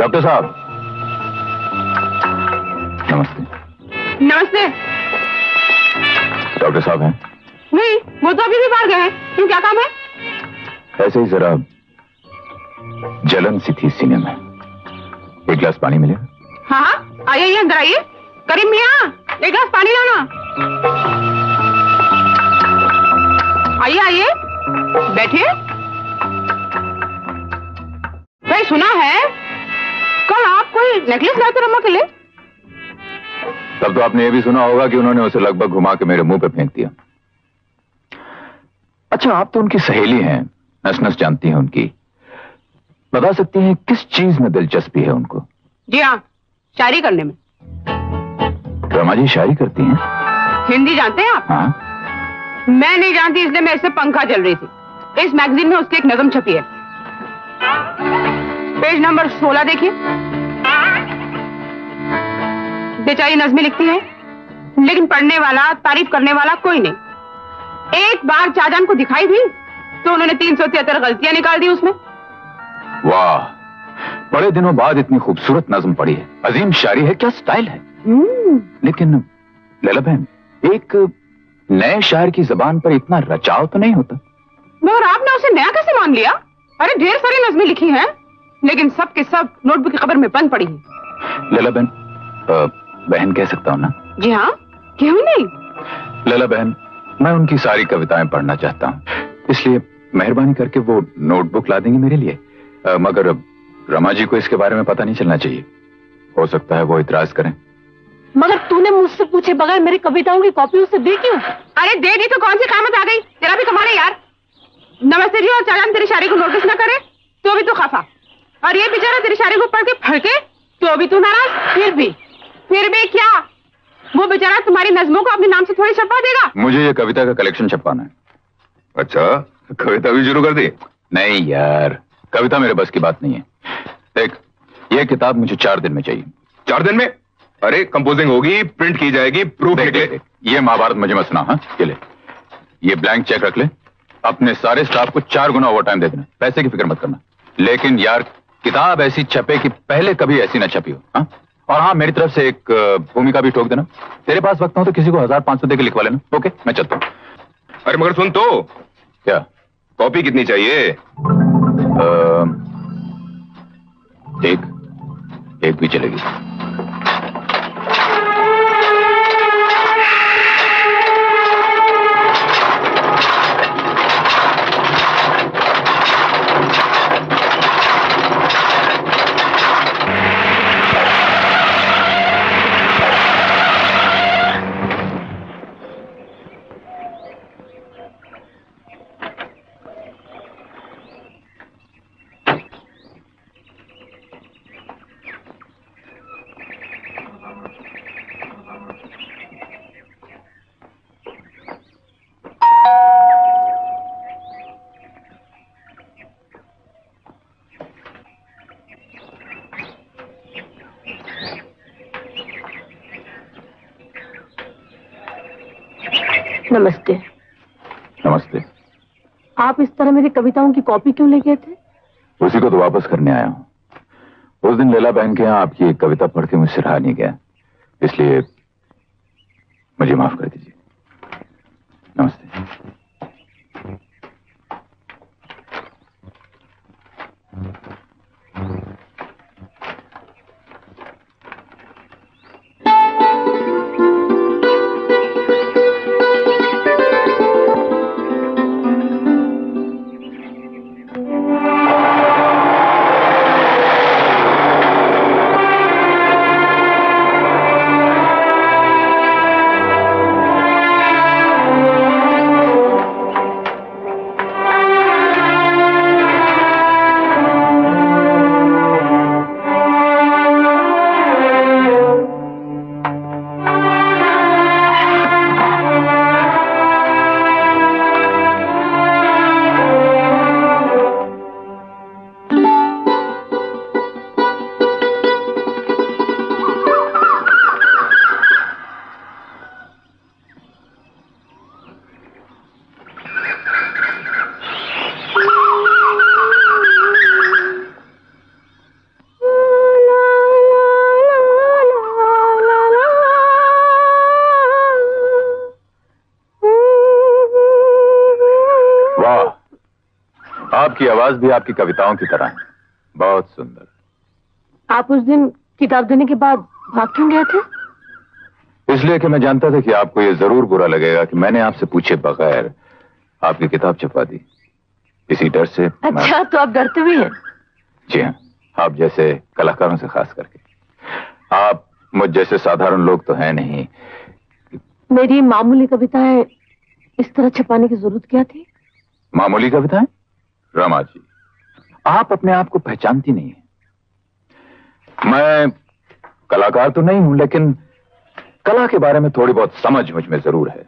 डॉक्टर साहब। नमस्ते। नमस्ते। डॉक्टर साहब हैं। नहीं वो तो अभी भी बाहर गए हैं। क्यों क्या काम है? ऐसे ही जरा जलन सी थी सीने में। एक गिलास पानी मिलेगा हाँ हाँ आइए आइए अंदर आइए। करीम मियाँ एक गिलास पानी लाना। आइए आइए। बैठिए। भाई सुना है? कोई नेकलेस लाए थे रमा के लिए। तब तो आपने ये भी सुना होगा कि उन्होंने उसे लगभग घुमा के मेरे मुँह पे फेंक दिया। अच्छा आप तो उनकी सहेली हैं नस नस जानती हैं उनकी। बता सकती हैं किस चीज़ में दिलचस्पी है उनको? जी हाँ शायरी करने में। रमा जी शायरी करती हैं? हिंदी जानते हैं आप? हाँ। मैं नहीं जानती इसलिए मैं इससे पंखा चल रही थी। इस मैगजीन में उसकी एक नज्म छपी है। पेज नंबर 16 देखिए। बेचारी नज्में लिखती है लेकिन पढ़ने वाला तारीफ़ करने वाला कोई नहीं। एक बार चाजान को दिखाई दी तो उन्होंने तीन सौ तिहत्तर गलतियाँ निकाल दी उसमें। वाह बड़े दिनों बाद इतनी खूबसूरत नज्म पड़ी है। अजीम शायरी है क्या स्टाइल है? हम्म, लेकिन लैला बहन एक नए शायर की जबान पर इतना रचाव तो नहीं होता? मगर आपने उसे नया कैसे मान लिया? अरे ढेर सारी नज्में लिखी हैं लेकिन सब के सब नोटबुक की खबर में बंद पड़ी हैं। लैला बहन बहन कह सकता हूँ ना? जी हाँ क्यों नहीं? लला बहन मैं उनकी सारी कविताएँ पढ़ना चाहता हूँ। इसलिए मेहरबानी करके वो नोटबुक ला देंगे मेरे लिए। अ, मगर रमा जी को इसके बारे में पता नहीं चलना चाहिए। हो सकता है वो इतराज करें। मगर तूने मुझसे पूछे बगैर मेरी कविताओं की कॉपी उसे दी क्यों? अरे दे दी तो कौन सी कामत आ गई? तेरा भी कमाल है यार। नमस्ते जी और चाचान तेरी शायरी को नोटिस न करे तो भी तू खफा। और ये बेचारा तेरी शायरी को पढ़ के फड़के तो भी तू नाराज़ फिर भी। फिर भी क्या? वो बेचारा तुम्हारी नज्मों को अपने नाम से थोड़ी छपा देगा? मुझे ये कविता का कलेक्शन छपवाना है। अच्छा कविता भी शुरू कर दी? नहीं यार कविता मेरे बस की बात नहीं है। देख ये किताब मुझे चार दिन में चाहिए। चार दिन में? अरे कंपोजिंग होगी प्रिंट की जाएगी प्रूफ देख, देख, देख, ये महाभारत मुझे मत सुना हाँ ये ले। ये ब्लैंक चेक रख ले। अपने सारे स्टाफ को चार गुना ओवर टाइम दे देना। पैसे की फ़िक्र मत करना। लेकिन यार किताब ऐसी छपे कि पहले कभी ऐसी ना छपी हो हाँ? और हाँ मेरी तरफ़ से एक भूमिका भी ठोक देना। तेरे पास वक्त हो तो किसी को हज़ार पाँच सौ देकर लिखवा लेना। ओके मैं चलता हूँ। अरे मगर सुन तो। क्या? कॉपी कितनी चाहिए? आ, एक एक भी चलेगी नमस्ते नमस्ते आप इस तरह मेरी कविताओं की कॉपी क्यों ले गए थे? उसी को तो वापस करने आया हूँ। उस दिन लीला बहन के यहाँ आपकी एक कविता पढ़ के मुझसे रहा नहीं गया। इसलिए मुझे माफ़ कर दीजिए। नमस्ते। आवाज़ भी आपकी कविताओं की तरह है। बहुत सुंदर। आप उस दिन किताब देने के बाद भाग क्यों गए थे? इसलिए कि मैं जानता था कि आपको ये ज़रूर बुरा लगेगा कि मैंने आपसे पूछे बगैर आपकी किताब छपा दी। इसी डर से अच्छा तो आप डरते भी हैं? जी हाँ आप जैसे कलाकारों से खास करके। आप मुझ जैसे साधारण लोग तो हैं नहीं। मेरी मामूली कविताएँ इस तरह छपाने की ज़रूरत क्या थी? मामूली कविताएँ? रमा जी। आप अपने आप को पहचानती नहीं है। मैं कलाकार तो नहीं हूँ लेकिन कला के बारे में थोड़ी बहुत समझ मुझमें ज़रूर है।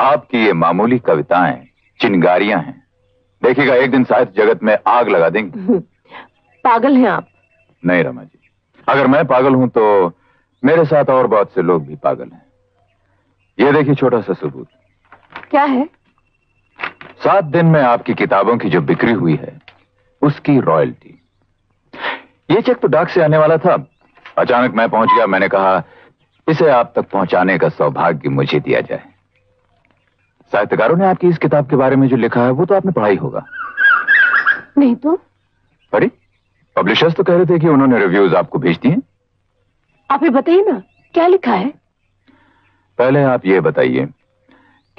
आपकी ये मामूली कविताएँ चिंगारियाँ हैं। देखिएगा एक दिन शायद जगत में आग लगा देंगे। पागल हैं आप। नहीं रमा जी। अगर मैं पागल हूँ तो मेरे साथ और बहुत से लोग भी पागल हैं। ये देखिए छोटा सा सबूत। क्या है? सात दिन में आपकी किताबों की जो बिक्री हुई है उसकी रॉयल्टी। ये चेक तो डाक से आने वाला था। अचानक मैं पहुँच गया। मैंने कहा इसे आप तक पहुँचाने का सौभाग्य मुझे दिया जाए। साहित्यकारों ने आपकी इस किताब के बारे में जो लिखा है वो तो आपने पढ़ाई होगा। नहीं तो? अरे पब्लिशर्स तो कह रहे थे कि उन्होंने रिव्यूज़ आपको भेज दिए। आप ही बताइए ना क्या लिखा है? पहले आप ये बताइए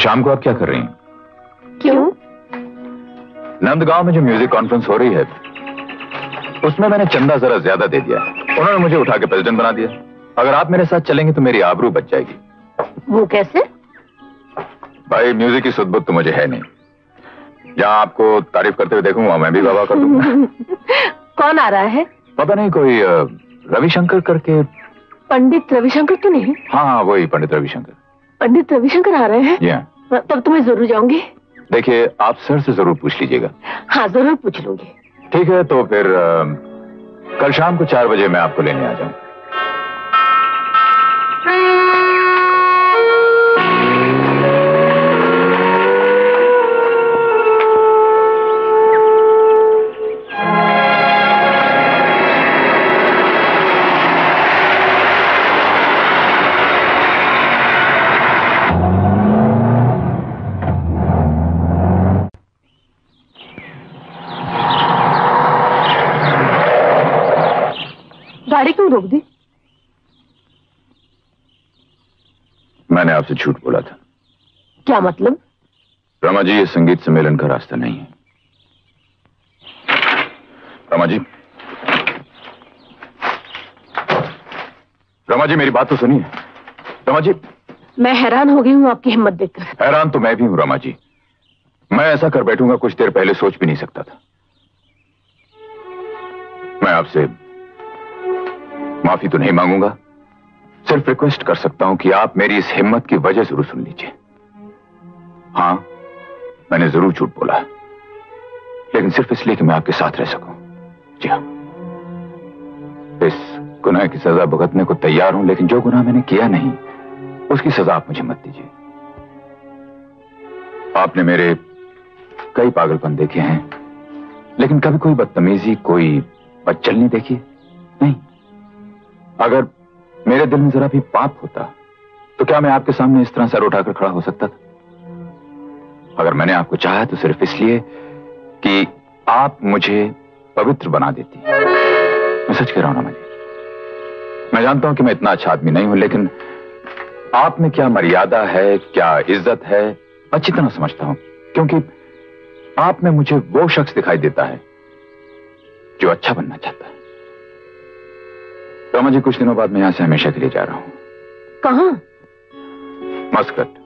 शाम को आप क्या कर रही हैं? क्यों? नंदगांव में जो म्यूज़िक कॉन्फ्रेंस हो रही है उसमें मैंने चंदा जरा ज़्यादा दे दिया उन्होंने मुझे उठा के प्रेसिडेंट बना दिया। अगर आप मेरे साथ चलेंगे तो मेरी आबरू बच जाएगी। वो कैसे? भाई म्यूज़िक की सुदबुद तो मुझे है नहीं। जहाँ आपको तारीफ़ करते हुए देखूँगा मैं भी बाबा कर दूँगा। कौन आ रहा है? पता नहीं कोई रविशंकर करके पंडित रविशंकर तो नहीं। हाँ हाँ वही पंडित रविशंकर। पंडित रविशंकर आ रहे हैं? हाँ तब तो मैं ज़रूर जाऊँगी। देखिए आप सर से ज़रूर पूछ लीजिएगा। हाँ ज़रूर पूछ लूँगी। ठीक है तो फिर आ, कल शाम को चार बजे मैं आपको लेने आ जाऊँ। आपसे झूठ बोला था। क्या मतलब? रमा जी ये संगीत सम्मेलन का रास्ता नहीं है। रमा जी। रमा जी मेरी बात तो सुनिए। रमा जी। मैं हैरान हो गई हूँ आपकी हिम्मत देखकर। हैरान तो मैं भी हूँ रमा जी। मैं ऐसा कर बैठूँगा कुछ देर पहले सोच भी नहीं सकता था। मैं आपसे माफ़ी तो नहीं मांगूँगा। सिर्फ़ रिक्वेस्ट कर सकता हूँ कि आप मेरी इस हिम्मत की वजह ज़रूर सुन लीजिए। हाँ, मैंने ज़रूर झूठ बोला लेकिन सिर्फ़ इसलिए कि मैं आपके साथ रह सकूँ। जी हाँ। इस गुनाह की सजा भुगतने को तैयार हूँ, लेकिन जो गुनाह मैंने किया नहीं, उसकी सजा आप मुझे मत दीजिए। आपने मेरे कई पागलपन देखे हैं, लेकिन कभी कोई बदतमीजी, कोई बदचलनी देखी? नहीं। अगर मेरे दिल में जरा भी पाप होता तो क्या मैं आपके सामने इस तरह सर उठाकर खड़ा हो सकता था? अगर मैंने आपको चाहा तो सिर्फ़ इसलिए कि आप मुझे पवित्र बना देती। मैं सच कह रहा हूँ ना मुझे मैं जानता हूँ कि मैं इतना अच्छा आदमी नहीं हूँ, लेकिन आप में क्या मर्यादा है, क्या इज़्ज़त है? अच्छी तरह समझता हूँ, क्योंकि आप में मुझे वो शख्स दिखाई देता है जो अच्छा बनना चाहता है। रमा जी कुछ दिनों बाद मैं यहाँ से हमेशा के लिए जा रहा हूँ। कहाँ? मस्कट।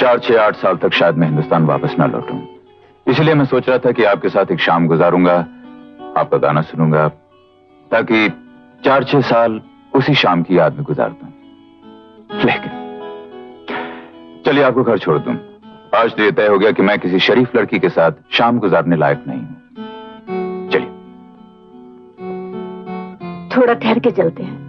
चार छह आठ साल तक शायद मैं हिंदुस्तान वापस ना लौटूं। इसलिए मैं सोच रहा था कि आपके साथ एक शाम गुजारूँगा आपका गाना सुनूँगा ताकि चार छह साल उसी शाम की याद में गुजार दूँ। लेकिन चलिए आपको घर छोड़ दूँ। आज तो यह तय हो गया कि मैं किसी शरीफ लड़की के साथ शाम गुजारने लायक नहीं हूँ। थोड़ा ठहर के चलते हैं।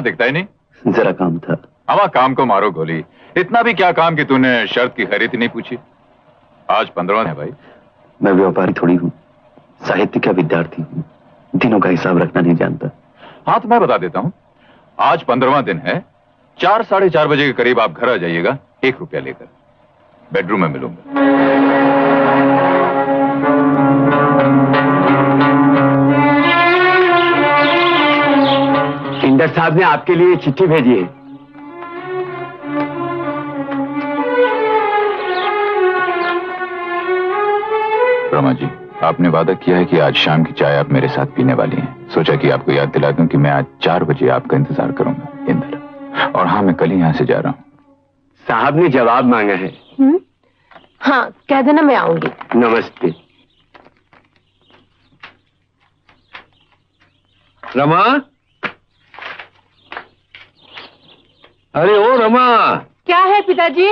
है कहाँ दिखता ही नहीं? जरा काम था। अमा काम को मारो गोली। इतना भी क्या काम कि तूने शर्त की खरीद नहीं पूछी? आज पंद्रह है भाई। मैं व्यापारी थोड़ी हूँ। साहित्य का विद्यार्थी हूँ। दिनों का हिसाब रखना नहीं जानता। हाँ तो मैं बता देता हूँ। आज पंद्रवा दिन है। चार साढ़े चार बजे के करीब आप घर आ जाइएगा एक रुपया लेकर। बेडरूम में मिलूँगा इंदर साहब ने आपके लिए चिट्ठी भेजी है। रमा जी आपने वादा किया है कि आज शाम की चाय आप मेरे साथ पीने वाली हैं। सोचा कि आपको याद दिला दूँ कि मैं आज चार बजे आपका इंतज़ार करूँगा इंदर। और हाँ मैं कल ही यहाँ से जा रहा हूँ। साहब ने जवाब मांगा है। हम्म? हाँ कह देना मैं आऊँगी। नमस्ते। रमा? अरे ओ रमा। क्या है पिताजी?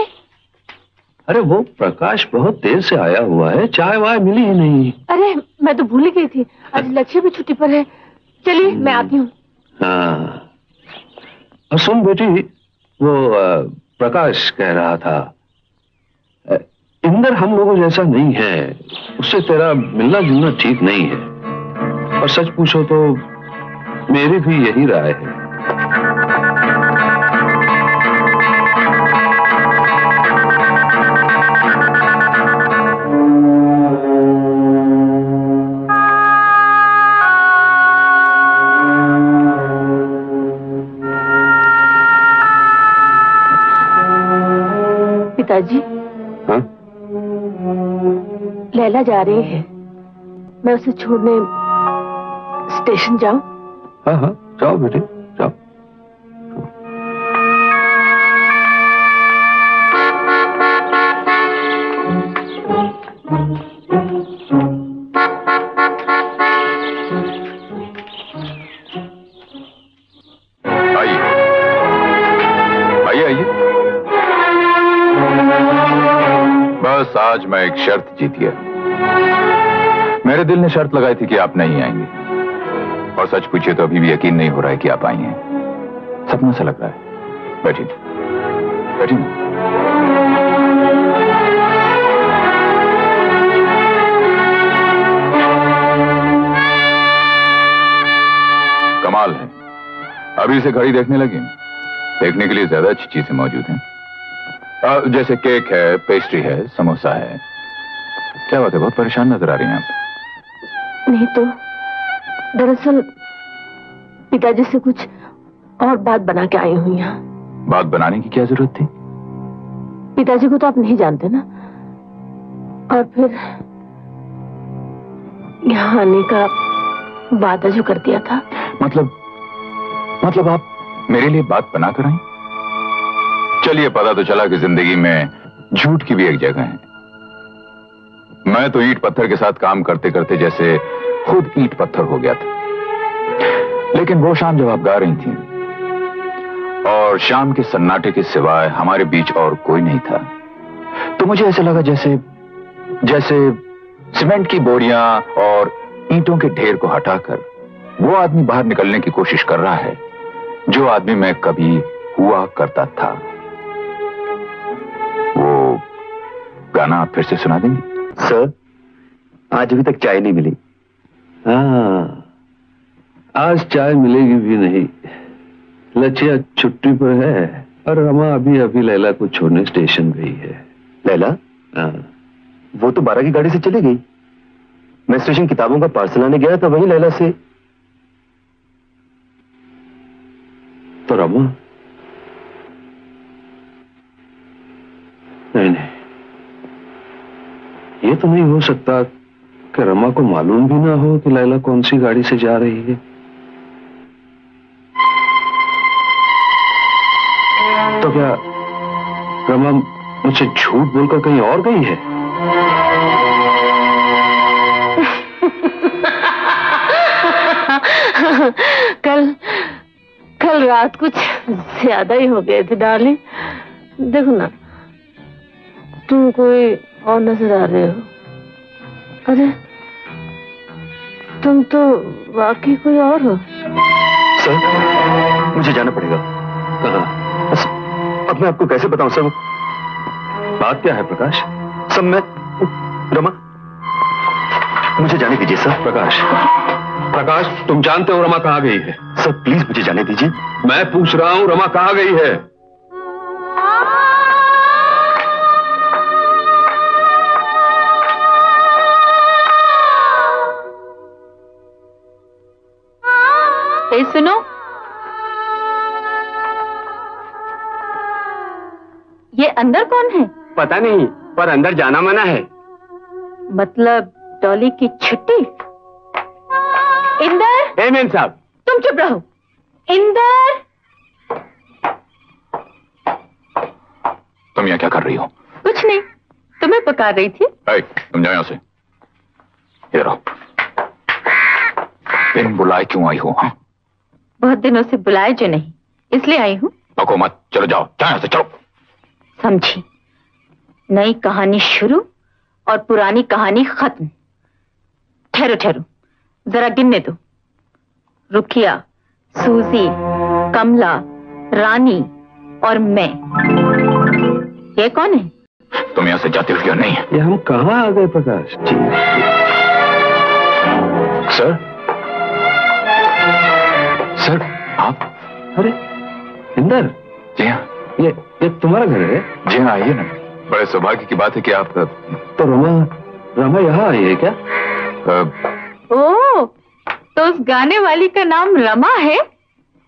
अरे वो प्रकाश बहुत देर से आया हुआ है चाय वाय मिली ही नहीं। अरे मैं तो भूल ही गई थी। आज लक्ष्य भी छुट्टी पर है। चलिए मैं आती हूँ। हाँ। सुन बेटी वो प्रकाश कह रहा था इंदर हम लोगों जैसा नहीं है। उससे तेरा मिलना जुलना ठीक नहीं है। और सच पूछो तो मेरी भी यही राय है। लैला जा रही है। मैं उसे छोड़ने स्टेशन जाऊँ? हाँ हाँ जाओ बेटे, जाओ। आज मैं एक शर्त जीत गया मेरे दिल ने शर्त लगाई थी कि आप नहीं आएँगे। और सच पूछिए तो अभी भी यकीन नहीं हो रहा है कि आप आई हैं। सपना सा लग रहा है। बैठिए बैठिए। कमाल है। अभी से घड़ी देखने लगे। देखने के लिए ज़्यादा अच्छी चीज़ें मौजूद हैं। जैसे केक है, पेस्ट्री है, समोसा है। क्या बात है, बहुत परेशान नज़र आ रही हैं आप। नहीं तो दरअसल पिताजी से कुछ और बात बना के आई हूँ। यहाँ बात बनाने की क्या ज़रूरत थी? पिताजी को तो आप नहीं जानते ना? और फिर यहाँ आने का वादा जो कर दिया था। मतलब मतलब आप मेरे लिए बात बना कर आई? चलिए पता तो चला कि ज़िंदगी में झूठ की भी एक जगह है। मैं तो ईट पत्थर के साथ काम करते करते जैसे खुद ईट पत्थर हो गया था। लेकिन वो शाम जब आप गा रही थी और शाम के सन्नाटे के सिवाय हमारे बीच और कोई नहीं था तो मुझे ऐसा लगा जैसे जैसे सीमेंट की बोरियाँ और ईंटों के ढेर को हटाकर वो आदमी बाहर निकलने की कोशिश कर रहा है, जो आदमी मैं कभी हुआ करता था। वो गाना आप फिर से सुना देंगे? सर, आज अभी तक चाय नहीं मिली। हाँ। आज चाय मिलेगी भी नहीं। लचिया छुट्टी पर है और रमा अभी अभी लैला को छोड़ने स्टेशन गई है। लैला? हाँ। वो तो बारह की गाड़ी से चली गई। मैं स्टेशन किताबों का पार्सल आने गया था वहीं लैला से। तो रमा? नहीं नहीं। ये तो नहीं हो सकता कि रमा को मालूम भी ना हो कि लैला कौन सी गाड़ी से जा रही है। तो क्या रमा मुझसे झूठ बोलकर कहीं और गई है? कल कल रात कुछ ज़्यादा ही हो गए थे डार्लिंग देखो ना, तुम कोई और नज़र आ रहे हो। अरे तुम तो वाकई कोई और हो। सर मुझे जाना पड़ेगा। अब मैं आपको कैसे बताऊँ सर बात क्या है प्रकाश? सब मैं रमा मुझे जाने दीजिए सर। प्रकाश प्रकाश तुम जानते हो रमा कहाँ गई है? सर प्लीज़ मुझे जाने दीजिए। मैं पूछ रहा हूँ रमा कहाँ गई है? ए सुनो। ये अंदर कौन है? पता नहीं पर अंदर जाना मना है। मतलब डॉली की छुट्टी? इंदर? ए मेम साहब। तुम चुप रहो। इंदर? तुम यहाँ क्या कर रही हो? कुछ नहीं तुम्हें पका रही थी। ए, तुम जाओ यहाँ से। इधर आओ बिन बुलाए क्यों आई हो हाँ? बहुत दिनों से बुलाए जो नहीं इसलिए आई हूँ। पको मत चलो जाओ यहाँ से चलो। समझी। नई कहानी शुरू और पुरानी कहानी खत्म। ठहरो ठहरो। जरा गिनने दो। रुकिया सूजी कमला रानी और मैं। ये कौन है? तुम यहाँ से जाती हो या नहीं ये हम कहाँ आ गए प्रकाश? जी। सर सर आप? अरे इंदर। जी हाँ ये ये तुम्हारा घर है? जी हाँ आइए ना। बड़े सौभाग्य की बात है कि आप तो रमा रमा यहाँ आई है क्या? ओ तो उस गाने वाली का नाम रमा है?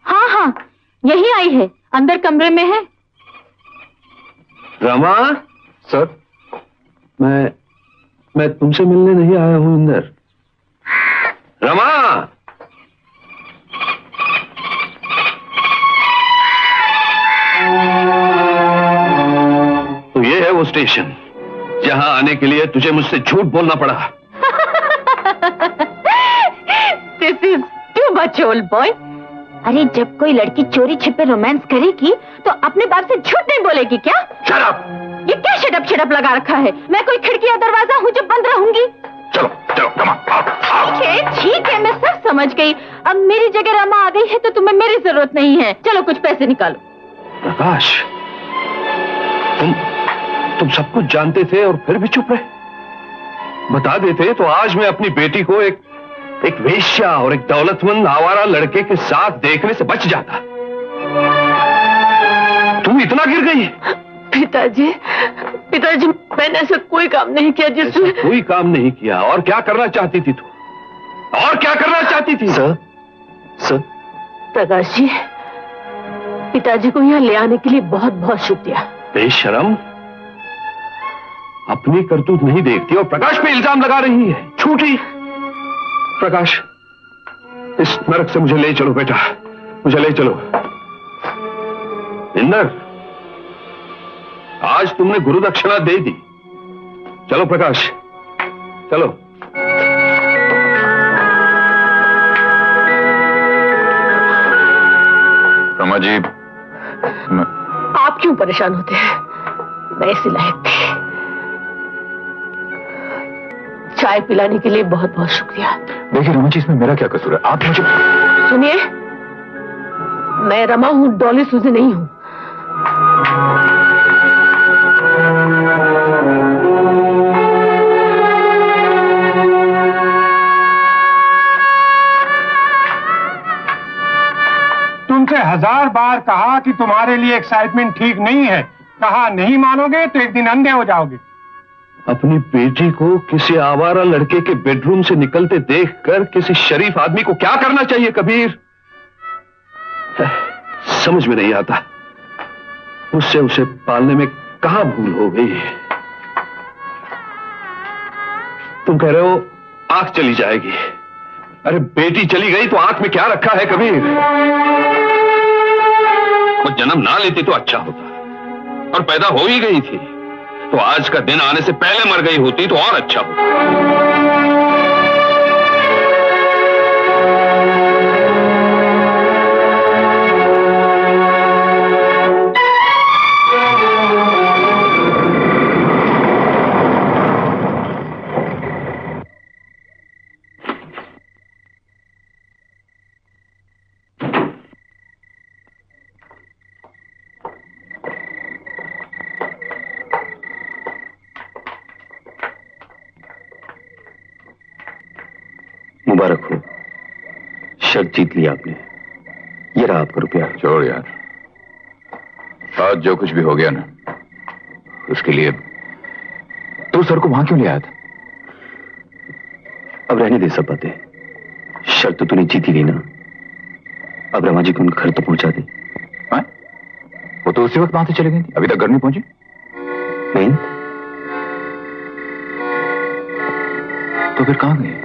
हाँ हाँ यही आई है अंदर कमरे में है। रमा? सर? मैं मैं तुमसे मिलने नहीं आया हूँ इंदर। रमा! तो ये है वो स्टेशन जहाँ आने के लिए तुझे मुझसे झूठ बोलना पड़ा। This is too much old boy अरे जब कोई लड़की चोरी छिपे रोमांस करेगी तो अपने बाप से झूठ नहीं बोलेगी क्या? शराब ये क्या शटअप शटअप लगा रखा है? मैं कोई खिड़की या दरवाज़ा हूँ जो बंद रहूँगी? चलो चलो ठीक है ठीक है मैं सब समझ गई। अब मेरी जगह रमा आ गई है तो तुम्हें मेरी ज़रूरत नहीं है। चलो कुछ पैसे निकालो। प्रकाश तुम तुम सब कुछ जानते थे और फिर भी चुप रहे। बता देते तो आज मैं अपनी बेटी को एक एक वेश्या और एक दौलतमंद आवारा लड़के के साथ देखने से बच जाता। तुम इतना गिर गई पिताजी पिताजी मैंने ऐसा कोई काम नहीं किया जिसमें कोई काम नहीं किया। और क्या करना चाहती थी तू? और क्या करना चाहती थी? Sir sir. प्रकाश जी पिताजी को यहाँ ले आने के लिए बहुत बहुत शुक्रिया। बेशरम अपनी करतूत नहीं देखती और प्रकाश पे इल्ज़ाम लगा रही है। छूटी। प्रकाश इस नरक से मुझे ले चलो बेटा। मुझे ले चलो। इंदर आज तुमने गुरु दक्षिणा दे दी। चलो प्रकाश चलो। रमा जी मैं आप क्यों परेशान होते हैं? मैं इसी लायक थी। चाय पिलाने के लिए बहुत बहुत शुक्रिया। देखिए रमा जी इसमें मेरा क्या कसूर है? आप मुझे सुनिए मैं रमा हूँ डॉली सूजी नहीं हूँ। तुमसे हज़ार बार कहा कि तुम्हारे लिए एक्साइटमेंट ठीक नहीं है। कहा नहीं मानोगे तो एक दिन अंधे हो जाओगे। अपनी बेटी को किसी आवारा लड़के के बेडरूम से निकलते देखकर किसी शरीफ आदमी को क्या करना चाहिए, कबीर? समझ में नहीं आता। उससे उसे पालने में कहाँ भूल हो गई तुम कह रहे हो, आँख चली जाएगी। अरे बेटी चली गई तो आँख में क्या रखा है, कबीर? वो जन्म ना लेती तो अच्छा होता। और पैदा हो ही गई थी। तो आज का दिन आने से पहले मर गई होती तो और अच्छा होता। लिया आपने। ये रहा आपका रुपया। छोड़ यार। आज जो कुछ भी हो गया ना उसके लिए तू सर को वहाँ क्यों ले आया था? अब रहने दे सब बातें। शर्त तो तूने जीती ली ना। अब रमा जी को उनके घर तो पहुँचा दे। हाँ? वो तो उसी वक्त वहाँ से चले गई थी। अभी तक घर नहीं पहुँची? नहीं। तो फिर कहाँ गई?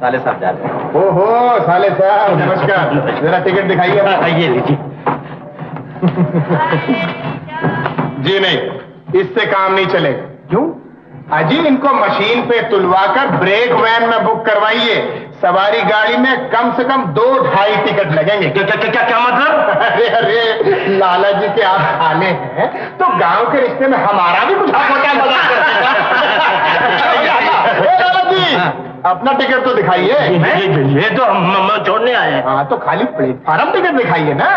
साले साहब जा रहे हैं। ओहो साले साहब नमस्कार। जरा टिकट दिखाइए आइए लीजिए जी नहीं इससे काम नहीं चलेगा। क्यों? अजी इनको मशीन पे तुलवा कर ब्रेक वैन में बुक करवाइए। सवारी गाड़ी में कम से कम दो ढाई टिकट लगेंगे। क्या क्या क्या, क्या मतलब? अरे अरे लाला जी के आप खाने हैं तो गाँव के रिश्ते में हमारा भी कुछ लाला जी! अपना टिकट तो दिखाइए। ये तो हम छोड़ने आए हैं। हाँ तो खाली प्लेटफार्म टिकट दिखाइए ना।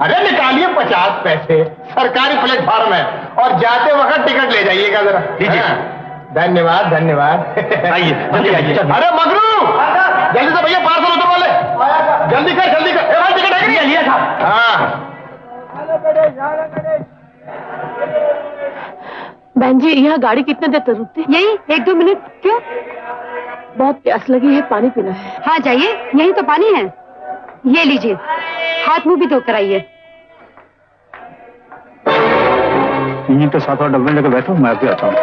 अरे निकालिए पचास पैसे। सरकारी प्लेटफार्म है। और जाते वक्त टिकट ले जाइएगा जरा। हाँ, धन्यवाद धन्यवाद। आइए जल्दी अरे मगरू! जल्दी से भैया पार्सल उतर वाले। जल्दी कर जल्दी कर। ए भाई टिकट है कि लिया था। हाँ। बहन जी यहाँ गाड़ी कितने देर तक रुकती यही एक दो मिनट क्यों? बहुत प्यास लगी है पानी पीना है। हाँ जाइए। यही तो पानी है। ये लीजिए। हाथ मुँह भी धोकर आइए। यहीं तो सात आठ डब्बे लेकर बैठो मैं भी आता हूँ।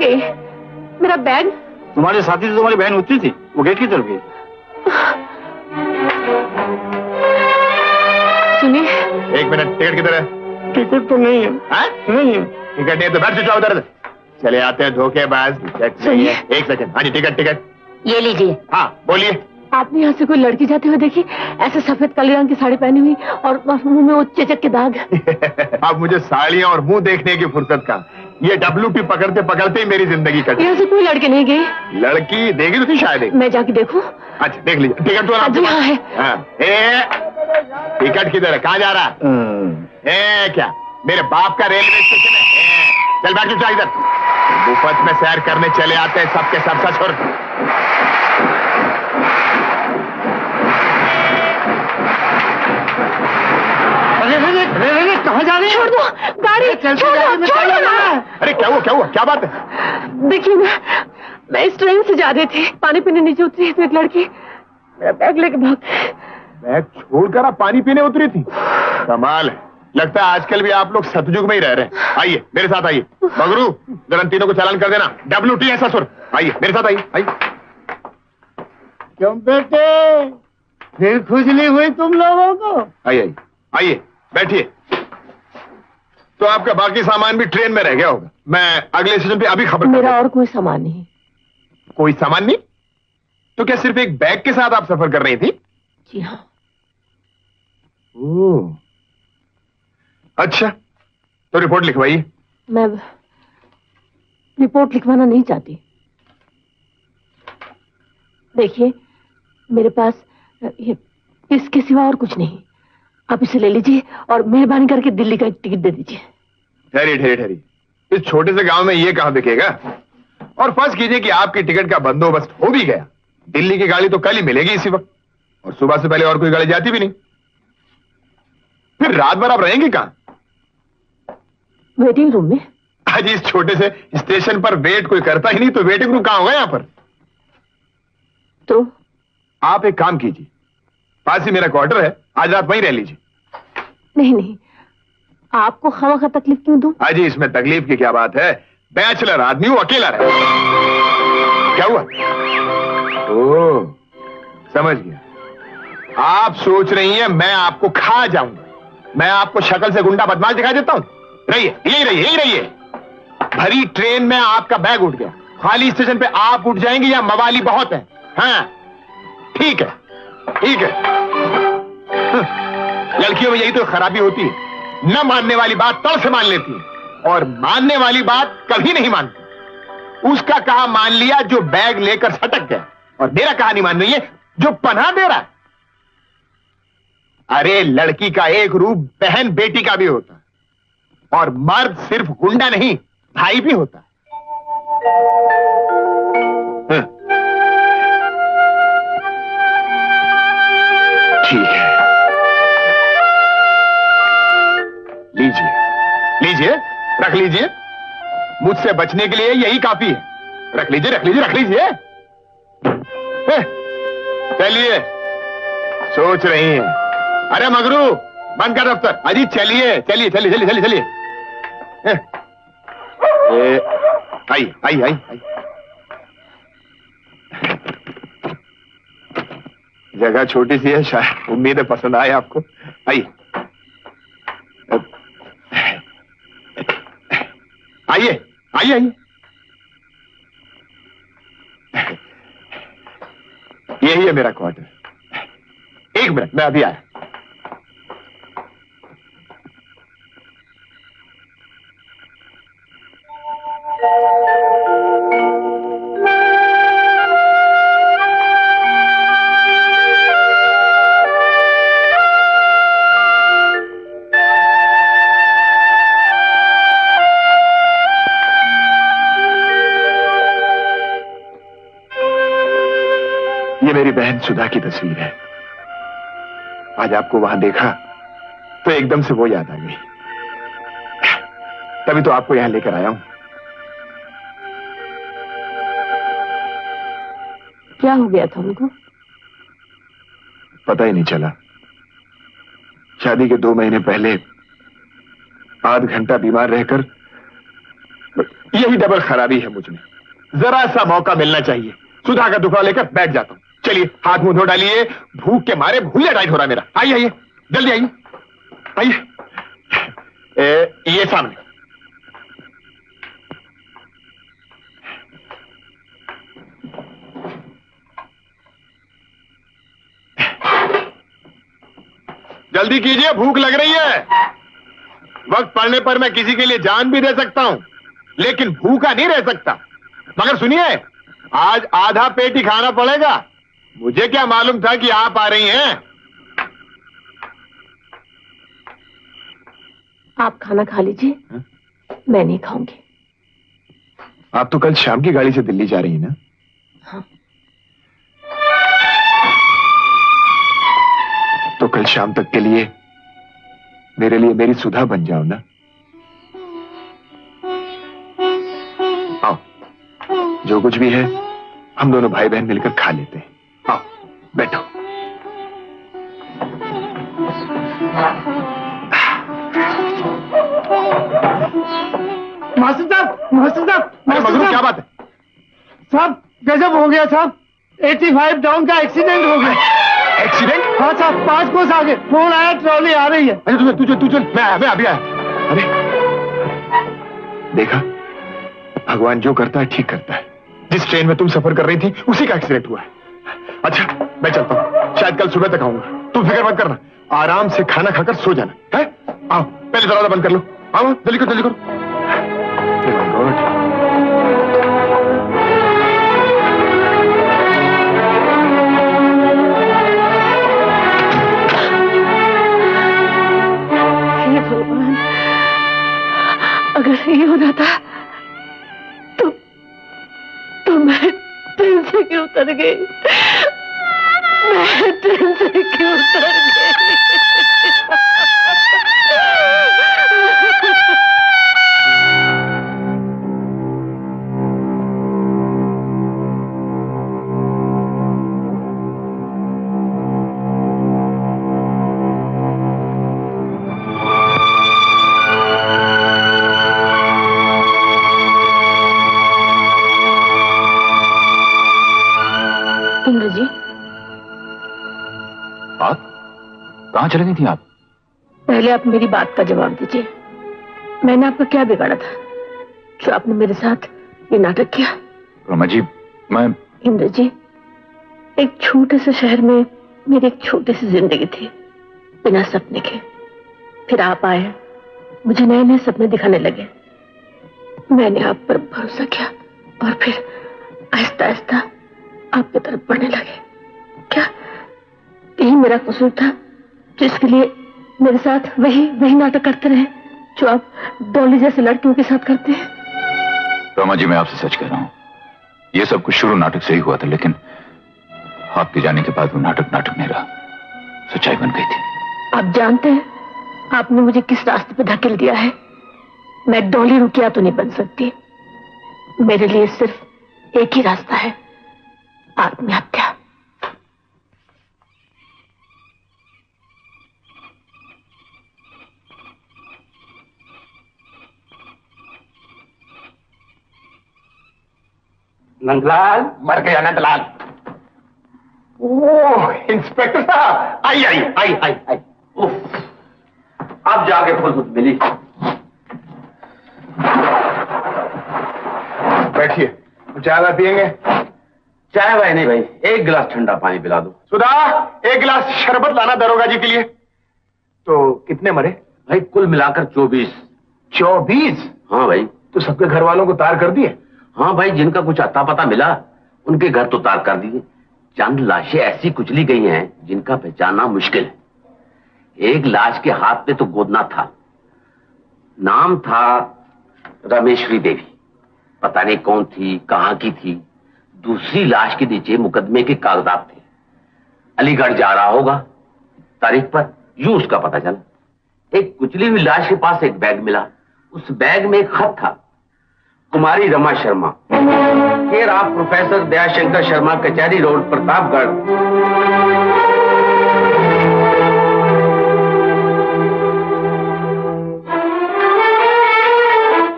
गई मेरा बैग तुम्हारे साथी से तुम्हारी बहन उतरी थी वो गेट की तरफ़ गई। सुनिए। एक मिनट टिकट किधर है? टिकट तो नहीं है। नहीं है। टिकट नहीं है तो बैठ जाओ उधर। चले आते हैं धोखेबाज। है। एक सेकंड। हाँ जी टिकट टिकट। ये लीजिए। हाँ बोलिए। आपने यहाँ से कोई लड़की जाते हुए देखी? ऐसे सफ़ेद काले रंग की साड़ी पहनी हुई और मुँह में वो चेचक के दाग। अब मुझे साड़ियाँ और मुँह देखने की फुर्सत का। ये डब्ल्यू पी पकड़ते पकड़ते ही मेरी ज़िंदगी कटी यहाँ से कोई लड़के नहीं गई। लड़की देगी तो थी शायद मैं जाके देखूँ। अच्छा देख लीजिए। टिकट तो हाँ जी, हाँ है। हाँ। टिकट किधर है? कहाँ जा रहा है? क्या? मेरे बाप का रेलवे स्टेशन है। चल बैठ जा इधर। मुफ़्त में सैर करने चले आते हैं सबके सब सच और कहाँ जा रहे छोड़ दो गाड़ी छोड़ दो छोड़ दो अरे क्या हुआ क्या हुआ क्या बात है? देखिए ना मैं इस ट्रेन से जा रही थी पानी पीने नीचे उतरी तो एक लड़की। मेरा बैग लेके भाग बैग छोड़कर आप पानी पीने उतरी थी? कमाल है। लगता है आजकल भी आप लोग सतयुग में ही रह रहे हैं। आइए मेरे साथ आइए। मगरू जरा तीनों को चालान कर देना। डब्ल्यू टी एस ससुर आइए मेरे साथ आइए आइए। क्यों बेटे? फिर खुजली हुई तुम लोगों को। आइए आइए। आइए। बैठिए। तो आपका बाकी सामान भी ट्रेन में रह गया होगा। मैं अगले स्टेशन पे अभी खबर मेरा और कोई सामान नहीं। कोई सामान नहीं? तो क्या सिर्फ़ एक बैग के साथ आप सफ़र कर रही थी? जी हाँ। अच्छा तो रिपोर्ट लिखवाइए। मैं रिपोर्ट लिखवाना नहीं चाहती। देखिए मेरे पास ये इसके सिवा और कुछ नहीं। आप इसे ले लीजिए और मेहरबानी करके दिल्ली का एक टिकट दे दीजिए। ठहरी ठहरी ठहरी इस छोटे से गाँव में ये कहाँ दिखेगा और फ़र्ज़ कीजिए कि आपकी टिकट का बंदोबस्त हो भी गया। दिल्ली की गाड़ी तो कल ही मिलेगी इसी वक्त। और सुबह से पहले और कोई गाड़ी जाती भी नहीं। फिर रात भर आप रहेंगे कहाँ? वेटिंग रूम में। आज इस छोटे से स्टेशन पर वेट कोई करता ही नहीं तो वेटिंग रूम कहाँ होगा यहाँ पर? तो? आप एक काम कीजिए। पास ही मेरा क्वार्टर है। आज रात वहीं रह लीजिए। नहीं नहीं। आपको खामा खा तकलीफ़ क्यों दूँ? अजी इसमें तकलीफ़ की क्या बात है? बैचलर आदमी हूँ अकेला रहे। क्या हुआ? ओ समझ गया। आप सोच रही हैं मैं आपको खा जाऊँगा। मैं आपको शक्ल से गुंडा बदमाश दिखा देता हूँ। रहिए यही रहिए यही रहिए। भरी ट्रेन में आपका बैग उठ गया। खाली स्टेशन पे आप उठ जाएँगे या मवाली बहुत है। हाँ ठीक है ठीक है। हं, लड़कियों में यही तो खराबी होती है। न मानने वाली बात तड़ से मान लेती है, और मानने वाली बात कभी नहीं मानती। उसका कहा मान लिया जो बैग लेकर सटक गया, और मेरा कहा नहीं मान रही है, जो पना दे रहा है। अरे, लड़की का एक रूप बहन बेटी का भी होता और मर्द सिर्फ़ गुंडा नहीं, भाई भी होता है। ठीक है। लीजिए। लीजिए, रख लीजिए। मुझसे बचने के लिए यही काफ़ी है। रख लीजिए रख लीजिए रख लीजिए। चलिए। सोच रही हैं। अरे मगरू, बंद कर दफ्तर अजी चलिए चलिए चलिए चलिए चलिए। चलिए आई आई आई आई। जगह छोटी सी है, शायद उम्मीद है पसंद आए आपको। आइए आइए आइए। आइए यही है मेरा क्वार्टर एक मिनट मैं अभी आया। ये मेरी बहन सुधा की तस्वीर है। आज आपको वहाँ देखा तो एकदम से वो याद आ गई। तभी तो आपको यहाँ लेकर आया हूँ। क्या हो गया था उनको? पता ही नहीं चला। शादी के दो महीने पहले आध घंटा बीमार रहकर यही डबल खराबी है मुझमें। जरा सा मौका मिलना चाहिए। सुधा का दुखा लेकर बैठ जाता हूँ। चलिए, हाथ मुँह धो डालिए। भूख के मारे भूलिया डाइट हो रहा मेरा। आइए आइए। जल्दी आइए। आइए। ये सामने। जल्दी कीजिए, भूख लग रही है। वक्त पड़ने पर मैं किसी के लिए जान भी दे सकता हूँ, लेकिन भूखा नहीं रह सकता। मगर सुनिए, आज आधा पेट ही खाना पड़ेगा। मुझे क्या मालूम था कि आप आ रही हैं? आप खाना खा लीजिए। मैं नहीं खाऊँगी। आप तो कल शाम की गाड़ी से दिल्ली जा रही हैं ना? हाँ। तो कल शाम तक के लिए मेरे लिए मेरी सुधा बन जाओ ना। आओ। जो कुछ भी है हम दोनों भाई बहन मिलकर खा लेते हैं। बैठो। मास्टर साहब मास्टर साहब मास्टर मगरू क्या बात है? साहब गजब हो गया साहब। 85 डाउन का एक्सीडेंट हो गया। एक्सीडेंट हाँ साहब पाँच कोस आगे। फ़ोन आया ट्रॉली आ रही है। अरे तू तू तू चल मैं मैं अभी आया। अरे देखा? भगवान जो करता है ठीक करता है। जिस ट्रेन में तुम सफ़र कर रही थी उसी का एक्सीडेंट हुआ है। अच्छा मैं चलता हूँ। शायद कल सुबह तक आऊँगा। तुम फ़िक्र मत करना। आराम से खाना खाकर सो जाना, है? आओ, पहले दरवाज़ा बंद कर लो। आओ जल्दी करो जल्दी करो। अगर ये हो जाता से क्यों उतर गई? मैं ट्रेन से क्यों उतर गई? चले गई थी आप? पहले आप मेरी बात का जवाब दीजिए। मैंने आपका क्या बिगाड़ा था? जो आपने मेरे साथ ये नाटक किया। रमा जी मैं इंद्र जी एक छोटे से शहर में मेरी एक छोटी सी ज़िंदगी थी। बिना सपने के। फिर आप आए मुझे नए नए सपने दिखाने लगे। मैंने आप पर भरोसा किया और फिर आहिस्ता आहिस्ता आपकी तरफ़ बढ़ने लगे। क्या यही मेरा कसूर था? जिसके लिए मेरे साथ वही वही नाटक करते रहे जो आप डॉली जैसे लड़कियों के साथ करते हैं। रमा जी मैं आपसे सच कह रहा हूँ। ये सब कुछ शुरू नाटक से ही हुआ था लेकिन आपके जाने के बाद वो नाटक नाटक नहीं रहा। सच्चाई बन गई थी। आप जानते हैं आपने मुझे किस रास्ते पर धकेल दिया है? मैं डॉली रुकिया तो नहीं बन सकती। मेरे लिए सिर्फ़ एक ही रास्ता है आत्महत्या। नंदलाल? मर गया नंदलाल। ओह इंस्पेक्टर साहब आई आई आई आई आई। उफ, अब जाके फुर्सत मिली। बैठिए चाय वाय पियेंगे? चाय वाय नहीं भाई एक गिलास ठंडा पानी पिला दो। सुधा एक गिलास शरबत लाना दरोगा जी के लिए। तो कितने मरे? भाई कुल मिलाकर चौबीस। चौबीस? हाँ भाई। तो सबके घर वालों को तार कर दिए? हाँ भाई, जिनका कुछ अता पता मिला, उनके घर तो तार कर दिए। चंद लाशें ऐसी कुचली गई हैं, जिनका पहचानना मुश्किल है। एक लाश के हाथ पे तो गोदना था। नाम था रमेश्वरी देवी। पता नहीं कौन थी, कहाँ की थी। दूसरी लाश के नीचे मुकदमे के कागजात थे। अलीगढ़ जा रहा होगा। तारीख पर यूँ उसका पता चला। एक कुचली हुई लाश के पास एक बैग मिला। उस बैग में एक खत था। कुमारी रमा शर्मा। केर आप प्रोफेसर दयाशंकर शर्मा कचहरी रोड प्रतापगढ़।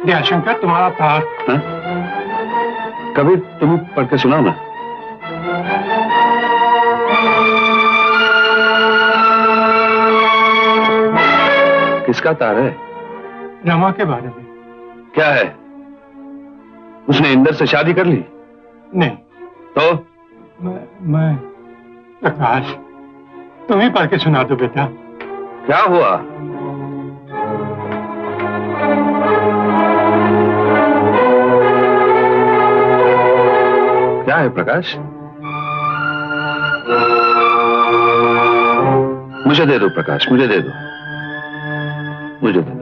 दयाशंकर तुम्हारा तार कभी तुम पढ़ के सुनाओ ना। किसका तार है? रमा के बारे में। क्या है? उसने इंदर से शादी कर ली? नहीं। तो? मैं मैं प्रकाश तुम ही पढ़ के सुना दो बेटा। क्या हुआ? क्या है प्रकाश? मुझे दे दो प्रकाश मुझे दे दो। मुझे दे दो।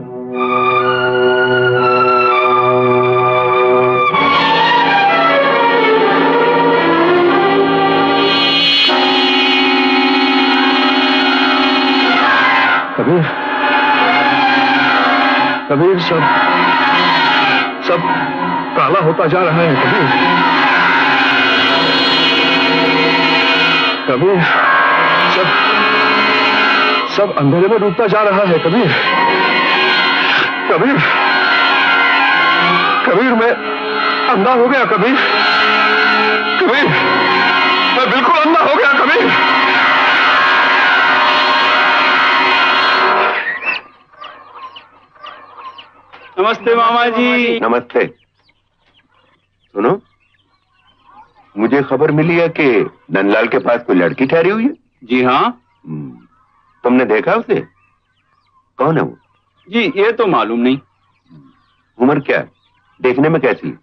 कबीर। कबीर सब सब काला होता जा रहा है, कबीर। कबीर सब सब अंधेरे में डूबता जा रहा है, कबीर। कबीर कबीर मैं अंधा हो गया, कबीर। कबीर, मैं बिल्कुल अंधा हो गया, कबीर। नमस्ते मामा जी नमस्ते। सुनो मुझे खबर मिली है कि नंदलाल के पास कोई लड़की ठहरी हुई है। जी हाँ। हम्म, तुमने देखा उसे? कौन है वो? जी ये तो मालूम नहीं। उम्र क्या है? देखने में कैसी है?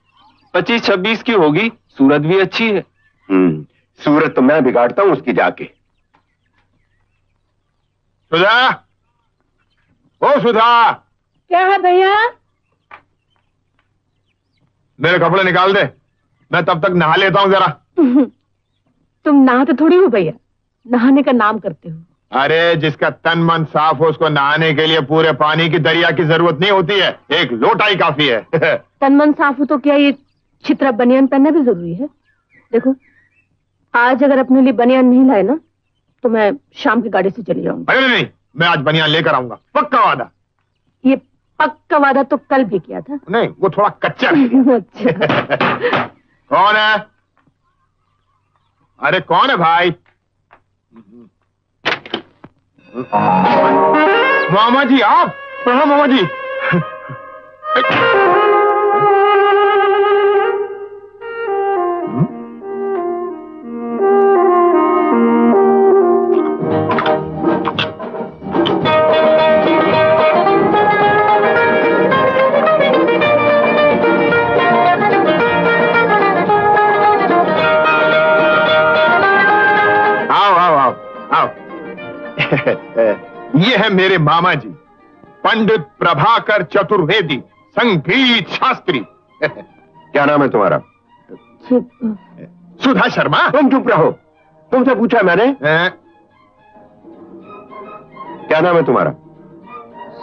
पच्चीस छब्बीस की होगी सूरत भी अच्छी है। हम्म, सूरत तो मैं बिगाड़ता हूँ उसकी जाके। सुधा? ओ सुधा! क्या है भैया? मेरे कपड़े निकाल दे। मैं तब तक नहा लेता हूँ जरा। तुम नहाते थोड़ी हो भैया। नहाने का नाम करते हो। अरे जिसका तन मन साफ़ हो उसको नहाने के लिए पूरे पानी की दरिया की ज़रूरत नहीं होती है। एक लोटा ही काफ़ी है। तन मन साफ़ हो तो क्या ये छित्रा बनियान पहनना भी ज़रूरी है? देखो आज अगर अपने लिए बनियान नहीं लाए ना तो मैं शाम की गाड़ी से चली जाऊँगी। अरे नहीं मैं आज बनियान लेकर आऊँगा। पक्का वादा। पक्का वादा तो कल भी किया था। नहीं वो थोड़ा कच्चा है अच्छा। कौन है? अरे कौन है भाई? मामा जी आप? प्रणाम मामा जी। मेरे मामा जी पंडित प्रभाकर चतुर्वेदी संगीत शास्त्री। क्या नाम है तुम्हारा? सुधा शर्मा। तुम चुप रहो। तुमसे पूछा मैंने। क्या नाम है तुम्हारा?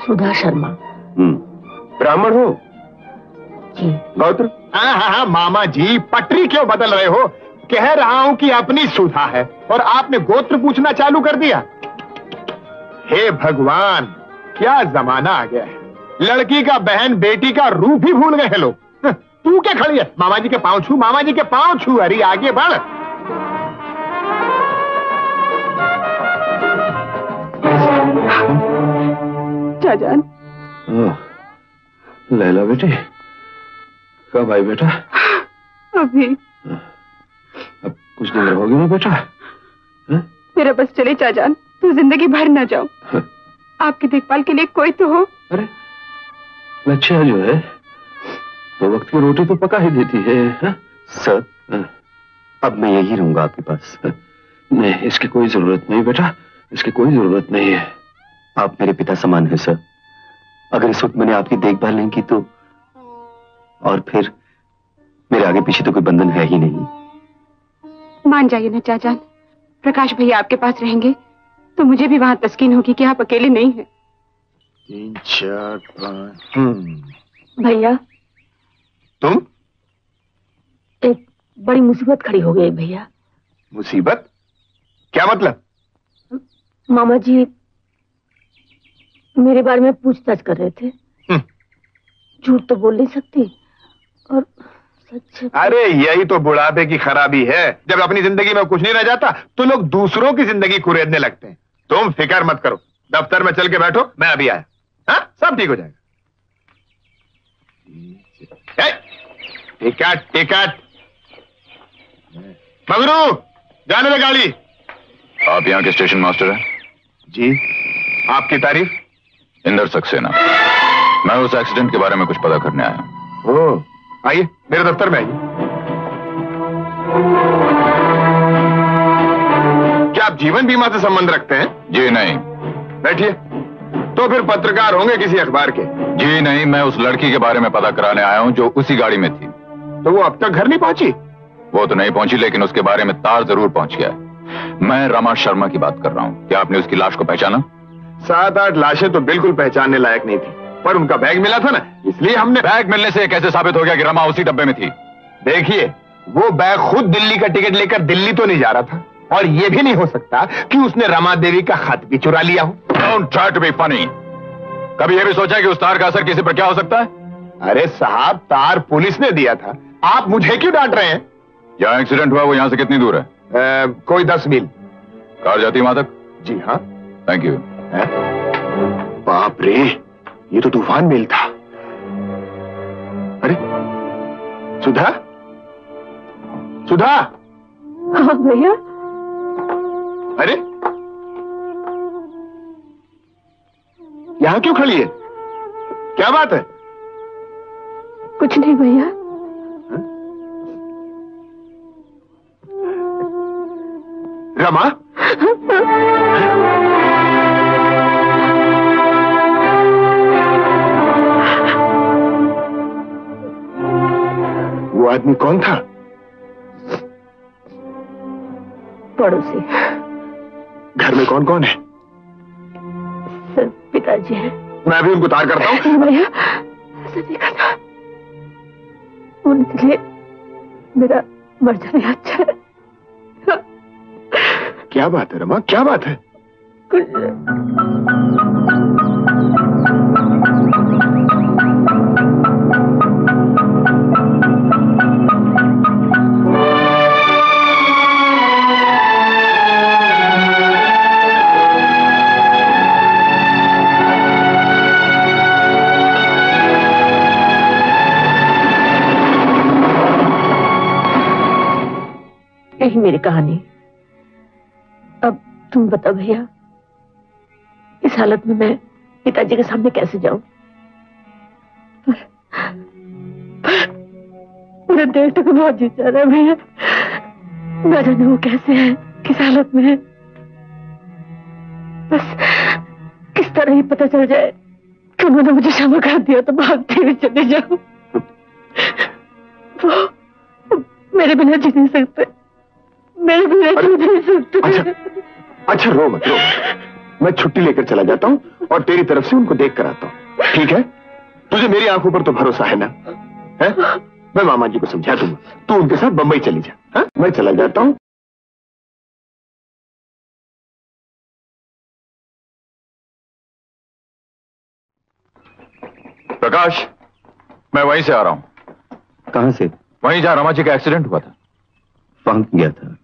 सुधा शर्मा। हम्म, ब्राह्मण हो? जी। गौत्र? हाँ हाँ हाँ मामा जी पटरी क्यों बदल रहे हो? कह रहा हूँ कि अपनी सुधा है और आपने गोत्र पूछना चालू कर दिया। हे भगवान क्या जमाना आ गया है। लड़की का बहन बेटी का रूप ही भूल गए हैं लोग। तू क्या खड़ी है? मामा जी के पाँव छू मामा जी के पाँव छू अरे आगे बढ़। चाचान ओह, लैला बेटी कब आई बेटा? अभी। अब कुछ दिन रहोगी ना बेटा? मेरा बस चले चाचान तू ज़िंदगी भर न जाओ। आपकी देखभाल के लिए कोई तो हो। अरे लच्छा जो है दो वक्त की रोटी तो पका ही देती है हाँ? सर अब मैं यही रहूँगा आपके पास नहीं इसकी कोई ज़रूरत नहीं बेटा इसकी कोई ज़रूरत नहीं है। आप मेरे पिता समान हैं सर। अगर इस वक्त मैंने आपकी देखभाल नहीं की तो और फिर मेरे आगे पीछे तो कोई बंधन है ही नहीं। मान जाइए ना चाचान प्रकाश भैया आपके पास रहेंगे। तो मुझे भी वहाँ तस्कीन होगी कि आप अकेले नहीं हैं। तीन चार पाँच। हम्म, भैया। तुम? एक बड़ी मुसीबत खड़ी हो गई भैया। मुसीबत? क्या मतलब? मामा जी मेरे बारे में पूछताछ कर रहे थे। हम्म। झूठ तो बोल नहीं सकती और सच अरे यही तो बुढ़ापे की खराबी है। जब अपनी ज़िंदगी में कुछ नहीं रह जाता तो लोग दूसरों की ज़िंदगी कुरेदने लगते हैं। तुम फ़िक्र मत करो। दफ्तर में चल के बैठो मैं अभी आया। हाँ? सब ठीक हो जाएगा। Ticket ticket. मगरू जाने दे गाड़ी। आप यहाँ के स्टेशन मास्टर हैं? जी। आपकी तारीफ़? इंदर सक्सेना। मैं उस एक्सीडेंट के बारे में कुछ पता करने आया। हूँ। आइए मेरे दफ्तर में आइए। आप जीवन बीमा से संबंध रखते हैं? जी नहीं। बैठिए। तो फिर पत्रकार होंगे किसी अखबार के? जी नहीं मैं उस लड़की के बारे में पता कराने आया हूँ जो उसी गाड़ी में थी। तो वो अब तक घर नहीं पहुँची? वो तो नहीं पहुँची लेकिन उसके बारे में तार ज़रूर पहुँच गया है। मैं रमा शर्मा की बात कर रहा हूँ। क्या आपने उसकी लाश को पहचाना? सात आठ लाशें तो बिल्कुल पहचानने लायक नहीं थी पर उनका बैग मिला था ना इसलिए हमने बैग मिलने से कैसे साबित हो गया कि रमा उसी डब्बे में थी? देखिए वो बैग खुद दिल्ली का टिकट लेकर दिल्ली तो नहीं जा रहा था। और ये भी नहीं हो सकता कि उसने रमा देवी का खत भी चुरा लिया हो। Don't try to be funny कभी यह भी सोचा कि उस तार का असर किसी पर क्या हो सकता है? अरे साहब तार पुलिस ने दिया था। आप मुझे क्यों डांट रहे हैं? जहाँ एक्सीडेंट हुआ वो यहाँ से कितनी दूर है? अ, कोई दस मील। कार जाती है वहाँ तक? जी हाँ। थैंक यू बाप रे ये तो तूफ़ान मेल था। अरे सुधा? सुधा? हाँ भैया? अरे। यहाँ क्यों खड़ी है? क्या बात है? कुछ नहीं भैया। रमा? वो आदमी कौन था? पड़ोसी। घर में कौन कौन है? पिताजी है। मैं भी उनको तार करता हूँ। करना। उनके लिए मेरा मर जाना अच्छा है। क्या बात है रमा? क्या बात है? मेरी कहानी। अब तुम बताओ भैया, इस हालत में मैं पिताजी के सामने कैसे जाऊँ? पूरे देश तक बहुत जीत जा रहा है भैया। न जाने वो कैसे है, किस हालत में है? बस किस तरह ही पता चल जाए कि उन्होंने मुझे क्षमा कर दिया तो भागते हुए चले जाऊँ। वो मेरे बिना जी नहीं सकते। मेरे बिना जी नहीं सकते। अच्छा अच्छा रो मत रो मैं छुट्टी लेकर चला जाता हूँ और तेरी तरफ़ से उनको देख कर आता हूँ। ठीक है? तुझे मेरी आँखों पर तो भरोसा है ना? है? मैं मामा जी को समझा दूँगा। तू उनके साथ बंबई चली जा हा? मैं चला जाता हूँ। प्रकाश मैं वहीं से आ रहा हूँ। कहाँ से? वहीं जहाँ रमा जी का एक्सीडेंट हुआ था। वहाँ गया था।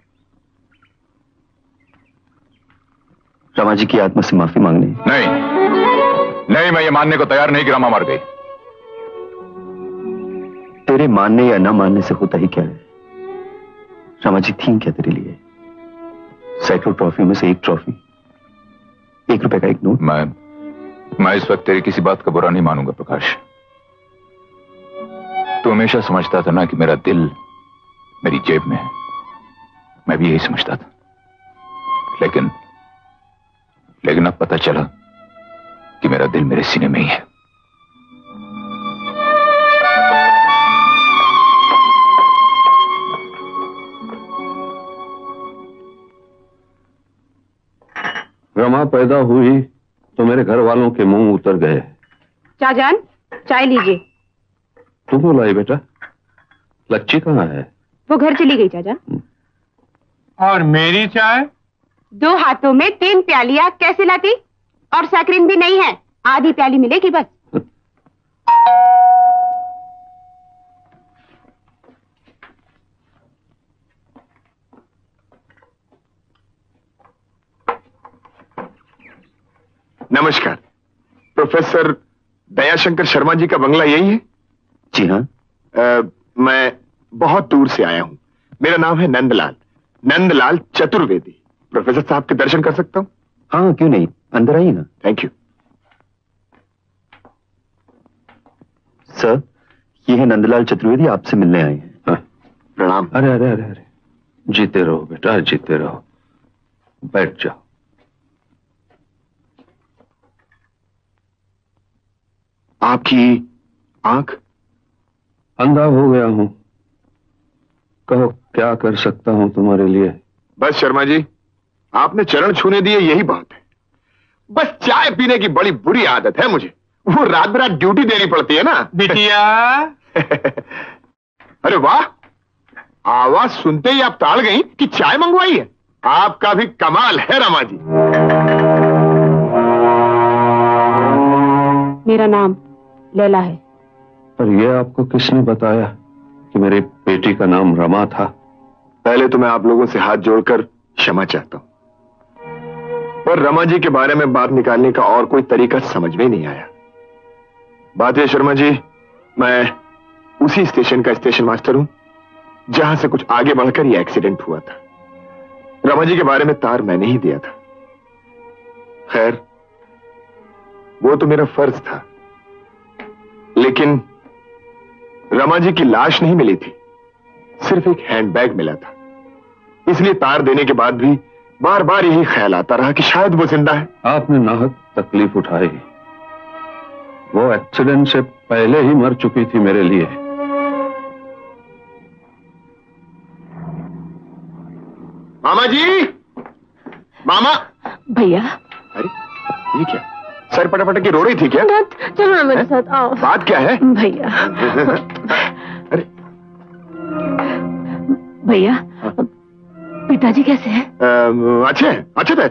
रमा जी की आत्मा से माफ़ी मांगने। नहीं। नहीं मैं ये मानने को तैयार नहीं कि रमा मर गई। तेरे मानने या ना मानने से होता ही क्या है? रमा जी थी क्या तेरे लिए? सैकड़ों ट्रॉफी में से एक ट्रॉफी। एक रुपए का एक नोट। मैं मैं इस वक्त तेरी किसी बात का बुरा नहीं मानूँगा प्रकाश। तू हमेशा समझता था ना कि मेरा दिल मेरी जेब में है। मैं भी यही समझता था। लेकिन लेकिन अब पता चला कि मेरा दिल मेरे सीने में ही है। रमा पैदा हुई तो मेरे घर वालों के मुँह उतर गए। चाचान चाय लीजिए। तू क्यों लाई बेटा? लच्ची कहाँ है? वो घर चली गई चाचा और मेरी चाय? दो हाथों में तीन प्यालियाँ कैसे लाती? और सैकरिन भी नहीं है। आधी प्याली मिलेगी बस। नमस्कार। प्रोफेसर दयाशंकर शर्मा जी का बंगला यही है? जी हाँ। मैं बहुत दूर से आया हूँ। मेरा नाम है नंदलाल। नंदलाल चतुर्वेदी। प्रोफेसर साहब के दर्शन कर सकता हूँ? हाँ क्यों नहीं? अंदर आइए ना। थैंक यू सर ये है नंदलाल चतुर्वेदी आपसे मिलने आए हैं। प्रणाम। अरे अरे अरे अरे। जीते रहो बेटा जीते रहो। बैठ जाओ। आपकी आँख? अंधा हो गया हूँ। कहो क्या कर सकता हूँ तुम्हारे लिए? बस शर्मा जी आपने चरण छूने दिए यही बात है। बस चाय पीने की बड़ी बुरी आदत है मुझे। वो रात रात ड्यूटी देनी पड़ती है ना। बिटिया। अरे वाह! आवाज़ सुनते ही आप ताड़ गई कि चाय मंगवाई है। आपका भी कमाल है रमा जी मेरा नाम लैला है। पर यह आपको किसने बताया कि मेरे बेटी का नाम रमा था? पहले तो मैं आप लोगों से हाथ जोड़कर क्षमा चाहता हूँ। पर रमा जी के बारे में बात निकालने का और कोई तरीका समझ में नहीं आया। बात है, शर्मा जी, मैं उसी स्टेशन का स्टेशन मास्टर हूँ, जहाँ से कुछ आगे बढ़कर यह एक्सीडेंट हुआ था। रमा जी के बारे में तार मैंने ही दिया था। खैर, वो तो मेरा फ़र्ज़ था, लेकिन रमा जी की लाश नहीं मिली थी, सिर्फ़ एक हैंडबैग मिला था। इसलिए तार देने के बाद भी बार बार यही ख्याल आता रहा कि शायद वो ज़िंदा है। आपने नाहक तकलीफ़ उठाई। वो एक्सीडेंट से पहले ही मर चुकी थी मेरे लिए। मामा जी! मामा! भैया। अरे ये क्या? सर पटापट की रो रही थी क्या? चलो ना मेरे साथ आओ। बात क्या है? भैया। अरे। भैया पिताजी कैसे हैं? अच्छे हैं, अच्छे थे।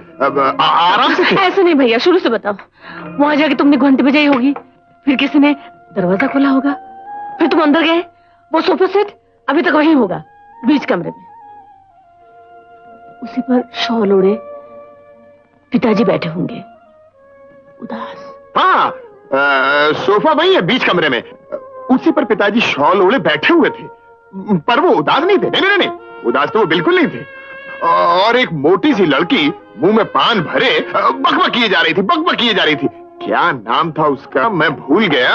आराम से ऐसे नहीं भैया शुरू से बताओ। वहाँ जाके तुमने घंटे बजाई होगी फिर किसी ने दरवाज़ा खोला होगा फिर तुम अंदर गए वो सोफा सेट अभी तक वहीं होगा बीच कमरे में। उसी पर शॉल ओढ़े पिताजी बैठे होंगे। उदास। हाँ सोफा वही है बीच कमरे में। उसी पर पिताजी शॉल ओढ़े बैठे हुए थे। पर वो उदास नहीं थे। नहीं नहीं नहीं उदास तो वो बिल्कुल नहीं थे। और एक मोटी सी लड़की मुँह में पान भरे बकबक किए जा रही थी बकबक किए जा रही थी। क्या नाम था उसका? मैं भूल गया।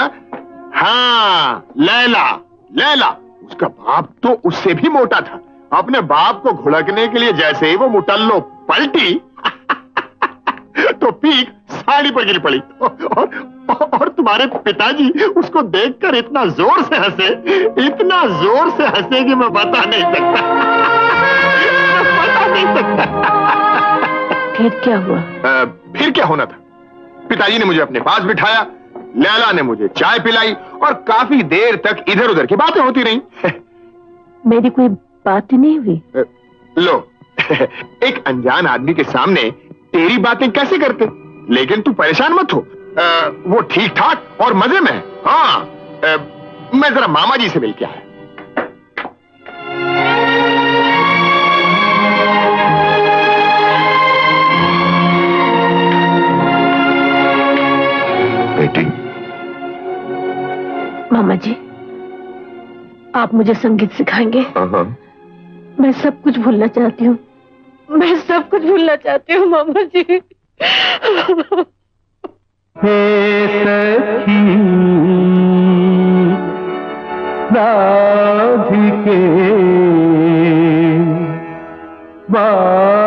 हाँ लैला लैला। उसका बाप तो उससे भी मोटा था। अपने बाप को घुड़कने के लिए जैसे ही वो मुटल्लो पलटी तो पीक साड़ी पर गिर पड़ी। और, और तुम्हारे पिताजी उसको देखकर इतना ज़ोर से हंसे इतना ज़ोर से हंसे कि मैं बता नहीं सकता। फिर क्या हुआ? अ, फिर क्या होना था? पिताजी ने मुझे अपने पास बिठाया लैला ने मुझे चाय पिलाई और काफ़ी देर तक इधर उधर की बातें होती रहीं। मेरी कोई बात नहीं हुई। लो एक अनजान आदमी के सामने तेरी बातें कैसे करते? लेकिन तू परेशान मत हो। अ, वो ठीक ठाक और मज़े में है। हाँ अ, मैं जरा मामा जी से मिल के आया। मामा जी आप मुझे संगीत सिखाएँगे? हाँ हाँ। मैं सब कुछ भूलना चाहती हूँ। मैं सब कुछ भूलना चाहती हूँ मामा जी। राधिके बावरी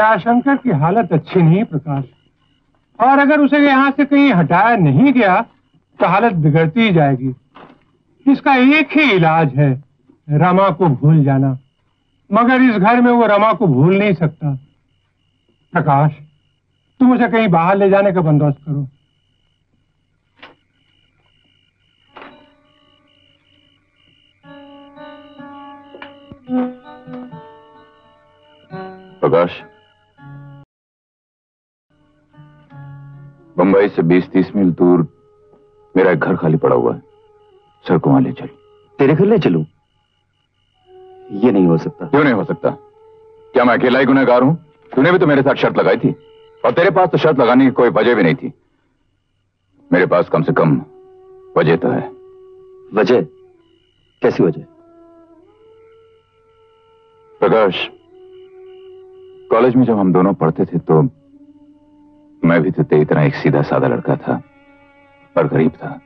जयाशंकर की हालत अच्छी नहीं, प्रकाश। और अगर उसे यहाँ से कहीं हटाया नहीं गया तो हालत बिगड़ती ही जाएगी। इसका एक ही इलाज है, रमा को भूल जाना। मगर इस घर में वो रमा को भूल नहीं सकता। प्रकाश, तुम उसे कहीं बाहर ले जाने का बंदोबस्त करो। से 20-30 मील दूर मेरा एक घर खाली पड़ा हुआ है। सर को वहाँ ले चल। तेरे घर ले चलूँ? ये नहीं हो सकता। क्यों नहीं हो सकता? क्या मैं अकेला ही गुनहगार हूँ? तूने भी तो मेरे साथ शर्त लगाई थी। और तेरे पास तो शर्त लगाने की कोई वजह भी नहीं थी। मेरे पास कम से कम वजह तो है। वजह? कैसी वजह? प्रकाश कॉलेज में जब हम दोनों पढ़ते थे तो मैं भी तो तेरी तरह एक सीधा साधा लड़का था, पर गरीब था।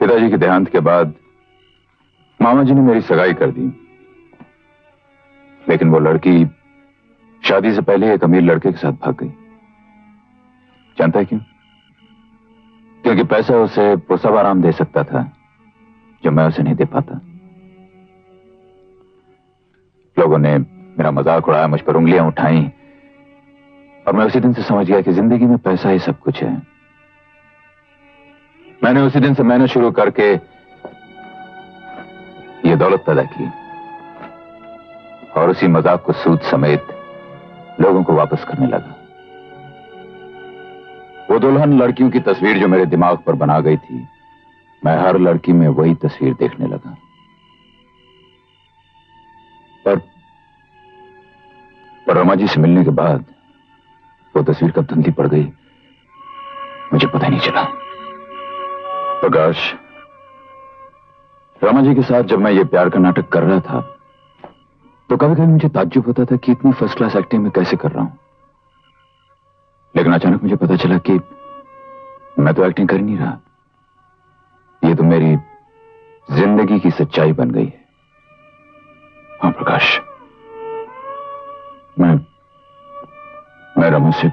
पिताजी के देहांत के बाद मामा जी ने मेरी सगाई कर दी। लेकिन वो लड़की शादी से पहले एक अमीर लड़के के साथ भाग गई। जानता है क्यों? क्योंकि पैसा उसे वो सब आराम दे सकता था, जो मैं उसे नहीं दे पाता। लोगों ने मेरा मज़ाक उड़ाया, मुझ पर उंगलियाँ उठाई। और मैं उसी दिन से समझ गया कि ज़िंदगी में पैसा ही सब कुछ है। मैंने उसी दिन से मेहनत शुरू करके ये दौलत पैदा की और उसी मज़ाक को सूद समेत लोगों को वापस करने लगा। वो दुल्हन लड़कियों की तस्वीर जो मेरे दिमाग पर बना गई थी, मैं हर लड़की में वही तस्वीर देखने लगा। पर पर रमा जी से मिलने के बाद वो तस्वीर कब धंधी पड़ गई, मुझे पता नहीं चला। प्रकाश, रामा जी के साथ जब मैं ये प्यार का नाटक कर रहा था तो कभी कभी मुझे ताज्जुब होता था कि इतनी फ़र्स्ट क्लास एक्टिंग में कैसे कर रहा हूँ। लेकिन अचानक मुझे पता चला कि मैं तो एक्टिंग कर नहीं रहा। ये तो मेरी ज़िंदगी की सच्चाई बन गई है। हाँ प्रकाश, मैं मैं रमन से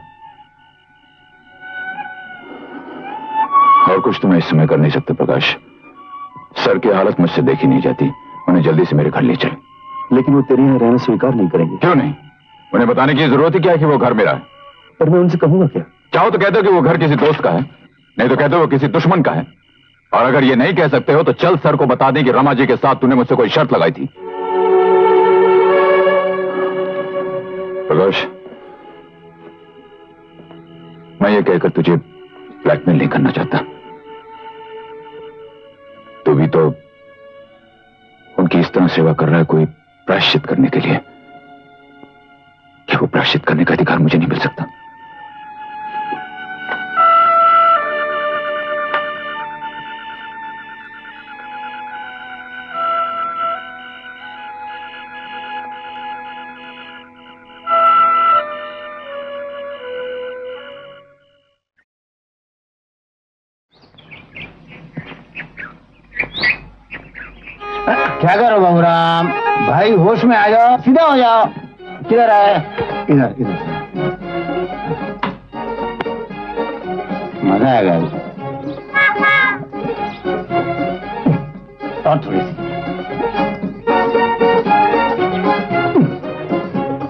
और कुछ तो मैं इस समय कर नहीं सकता प्रकाश। सर की हालत मुझसे देखी नहीं जाती। उन्हें जल्दी से मेरे घर ले चले। लेकिन वो तेरे यहाँ रहना स्वीकार नहीं करेंगे। क्यों नहीं? उन्हें बताने की ज़रूरत ही क्या है कि वो घर मेरा है? पर मैं उनसे कहूँगा क्या? चाहो तो कहते हो कि वो घर किसी दोस्त का है। नहीं तो कहते हो वो किसी दुश्मन का है। और अगर ये नहीं कह सकते हो तो चल सर को बता दें कि रमा जी के साथ तूने मुझसे कोई शर्त लगाई थी। प्रकाश मैं ये कहकर तुझे ब्लैकमेल नहीं करना चाहता। तू भी तो उनकी इस तरह सेवा कर रहा है कोई प्रायश्चित करने के लिए। क्या वो प्रायश्चित करने का अधिकार मुझे नहीं मिल सकता। होश में आ जाओ सीधा हो जाओ किधर है? इधर इधर। मज़ा आएगा इसे। और थोड़ी सी।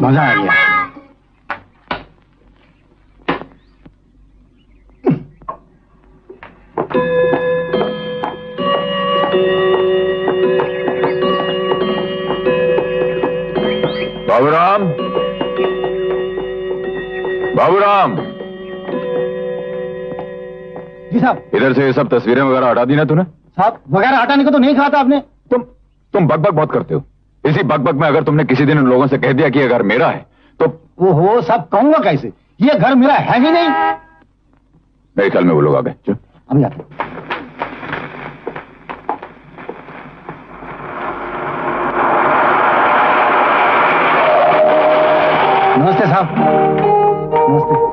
मज़ा आ गया। इधर से ये सब तस्वीरें वगैरह हटा दी ना तूने? साहब वगैरह हटाने को तो नहीं कहा था आपने। तुम तुम बकबक बहुत करते हो। इसी बकबक में अगर तुमने किसी दिन उन लोगों से कह दिया कि ये घर मेरा है तो वो हो सब कहूँगा कैसे? ये घर मेरा है ही नहीं। मेरे ख्याल में वो लोग आ गए। चल। अभी आते नमस्ते साहब। नमस्ते।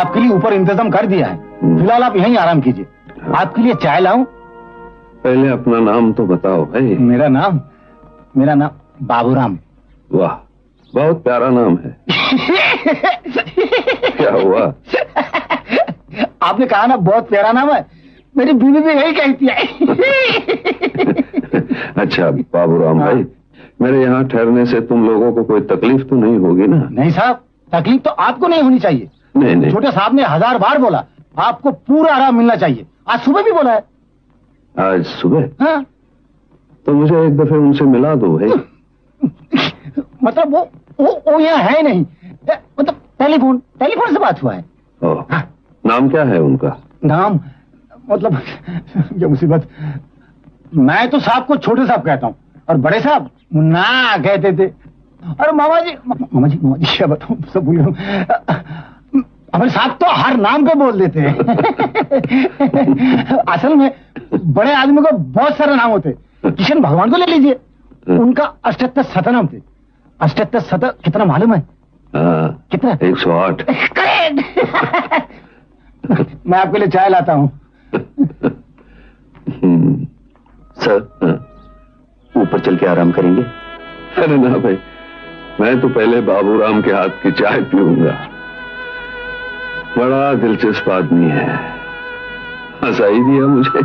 आपके लिए ऊपर इंतज़ाम कर दिया है। फ़िलहाल आप यहीं आराम कीजिए। आपके लिए चाय लाऊं? पहले अपना नाम तो बताओ भाई। मेरा नाम मेरा नाम बाबूराम। वाह बहुत प्यारा नाम है। क्या हुआ? आपने कहा ना बहुत प्यारा नाम है। मेरी बीवी भी यही कहती है। अच्छा बाबूराम भाई मेरे यहाँ ठहरने से तुम लोगों को कोई तकलीफ़ तो नहीं होगी ना? नहीं साहब तकलीफ़ तो आपको नहीं होनी चाहिए। नहीं नहीं। छोटे साहब ने हज़ार बार बोला आपको पूरा आराम मिलना चाहिए। आज सुबह भी बोला है। आज सुबह? हाँ? तो मुझे एक दफे उनसे मिला दो भाई। मतलब वो वो, वो यहाँ है नहीं। मतलब टेलीफोन टेलीफोन से बात हुआ है। ओ, नाम क्या है उनका? नाम मतलब ये मुसीबत। मैं तो साहब को छोटे साहब कहता हूँ और बड़े साहब मुन्ना कहते थे। अरे मामा जी मामा जी मामा जी क्या बताऊँ सब भूल गया हमारे साहब तो हर नाम पे बोल देते हैं। असल में बड़े आदमी को बहुत सारे नाम होते किशन भगवान को ले लीजिए। उनका अठहत्तर सतनाम थे अठहत्तर सतर कितना मालूम है? हाँ, कितना? एक सौ आठ। मैं आपके लिए चाय लाता हूँ। सर ऊपर चल के आराम करेंगे? अरे ना भाई मैं तो पहले बाबूराम के हाथ की चाय पीऊँगा। बड़ा दिलचस्प आदमी है। हंसा ही दिया मुझे।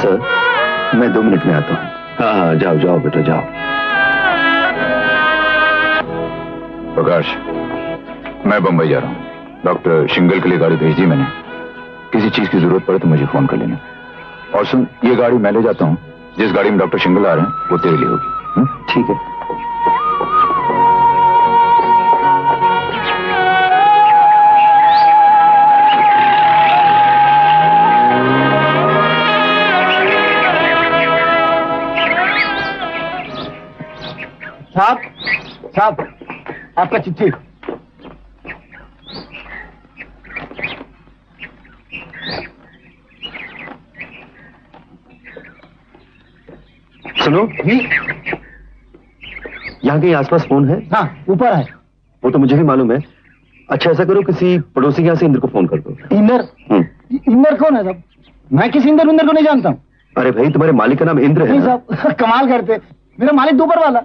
सर मैं दो मिनट में आता हूँ। हाँ हाँ जाओ जाओ बेटा जाओ। प्रकाश मैं बंबई जा रहा हूँ। डॉक्टर शिंगल के लिए गाड़ी भेज दी मैंने। किसी चीज़ की ज़रूरत पड़े तो मुझे फ़ोन कर लेना। और सुन ये गाड़ी मैं ले जाता हूँ। जिस गाड़ी में डॉक्टर शिंगल आ रहे हैं वो तेरे लिए होगी। ठीक है। साहब साहब आपका चिट्ठी सुनो। यहाँ के आसपास फ़ोन है? हाँ ऊपर है। वो तो मुझे भी मालूम है। अच्छा ऐसा करो किसी पड़ोसी के यहाँ से इंद्र को फ़ोन कर दो। इंदर? इंदर कौन है साहब मैं किसी इंदर इंदर को नहीं जानता। हूँ अरे भाई तुम्हारे मालिक का नाम इंद्र है? साहब कमाल करते। मेरा मालिक दोपहर वाला।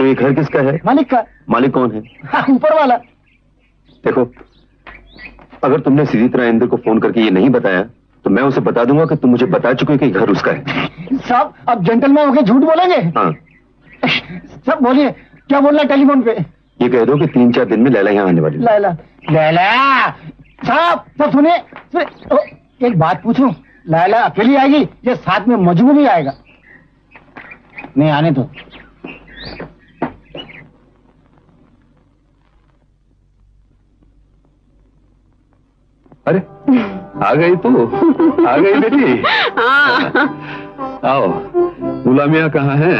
तो ये घर किसका है? मालिक का। मालिक कौन है? हाँ, ऊपर वाला। देखो अगर तुमने सीधी तरह इंद्र को फ़ोन करके ये नहीं बताया तो मैं उसे बता दूँगा कि तुम मुझे बता चुके कि घर उसका है। साहब अब जेंटलमैन होके झूठ बोलेंगे? हाँ। सब बोलिए क्या बोलना टेलीफोन पे? ये कह दो कि तीन चार दिन में लैला यहाँ आने वाली। लैला लैला! साहब तो सुनिए सुनिए, ओ, एक बात पूछूँ। लैला अकेली आएगी या साथ में मजनू भी आएगा? नहीं आने तो अरे आ गई तू? आ गई बेटी? हाँ। आओ गुलामिया कहाँ है?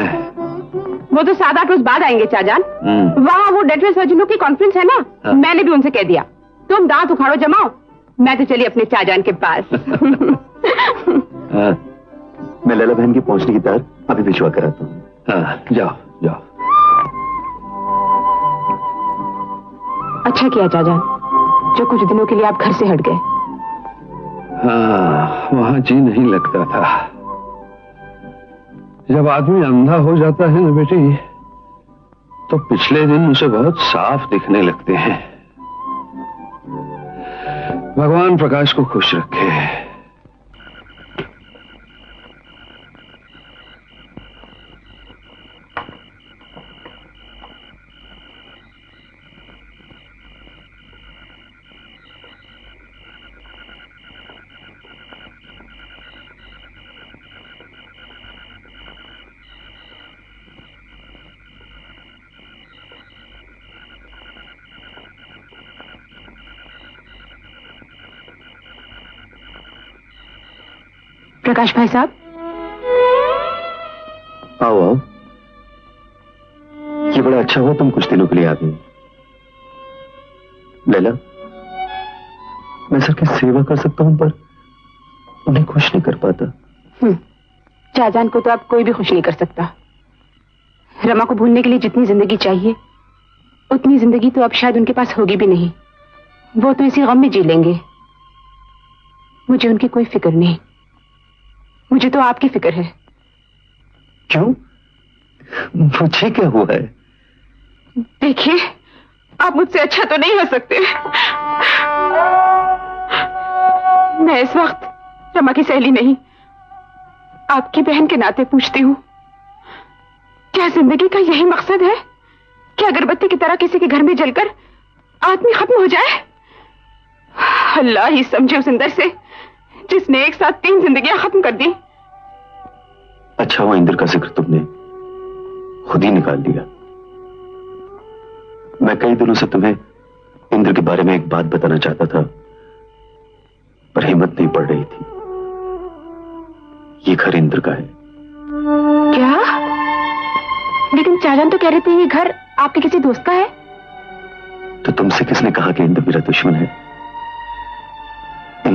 वो तो सात आठ रोज बाद आएँगे चाजान। हम्म, वहाँ वो डेटवेस सर्जनों की कॉन्फ्रेंस है ना? हाँ। मैंने भी उनसे कह दिया। तुम दांत उखाड़ो जमाओ। मैं तो चली अपने चाजान के पास। हाँ, मैं लला बहन की पहुँचने की तार अभी भिजवा कर आता हूँ। हाँ, जाओ जाओ। अच्छा किया चाचान जो कुछ दिनों के लिए आप घर से हट गए। हाँ वहाँ जी नहीं लगता था। जब आदमी अंधा हो जाता है ना बेटी तो पिछले दिन उसे बहुत साफ़ दिखने लगते हैं। भगवान प्रकाश को खुश रखे। प्रकाश भाई साहब। आओ आओ। ये बड़ा अच्छा हुआ तुम कुछ दिनों के लिए आ गई लैला मैं सर की सेवा कर सकता हूँ पर उन्हें खुश नहीं कर पाता। हम्म, को तो आप कोई भी खुश नहीं कर सकता। रमा को भूलने के लिए जितनी ज़िंदगी चाहिए उतनी ज़िंदगी तो अब शायद उनके पास होगी भी नहीं। वो तो इसी गम में जी लेंगे। मुझे उनकी कोई फ़िक्र नहीं। मुझे तो आपकी फ़िक्र है। क्यों? मुझे क्या हुआ है? देखिए आप मुझसे अच्छा तो नहीं हो सकते। मैं इस वक्त रमा की सहेली नहीं। आपकी बहन के नाते पूछती हूँ क्या ज़िंदगी का यही मकसद है कि अगरबत्ती की तरह किसी के घर में जलकर आदमी खत्म हो जाए? अल्लाह ही समझे उस अंदर से जिसने एक साथ तीन जिंदगियाँ खत्म कर दी। अच्छा हुआ इंद्र का ज़िक्र तुमने खुद ही निकाल दिया। मैं कई दिनों से तुम्हें इंद्र के बारे में एक बात बताना चाहता था पर हिम्मत नहीं पड़ रही थी। ये घर इंद्र का है। क्या? लेकिन चाचान तो कह रहे थे ये घर आपके किसी दोस्त का है? तो तुमसे किसने कहा कि इंद्र मेरा दुश्मन है?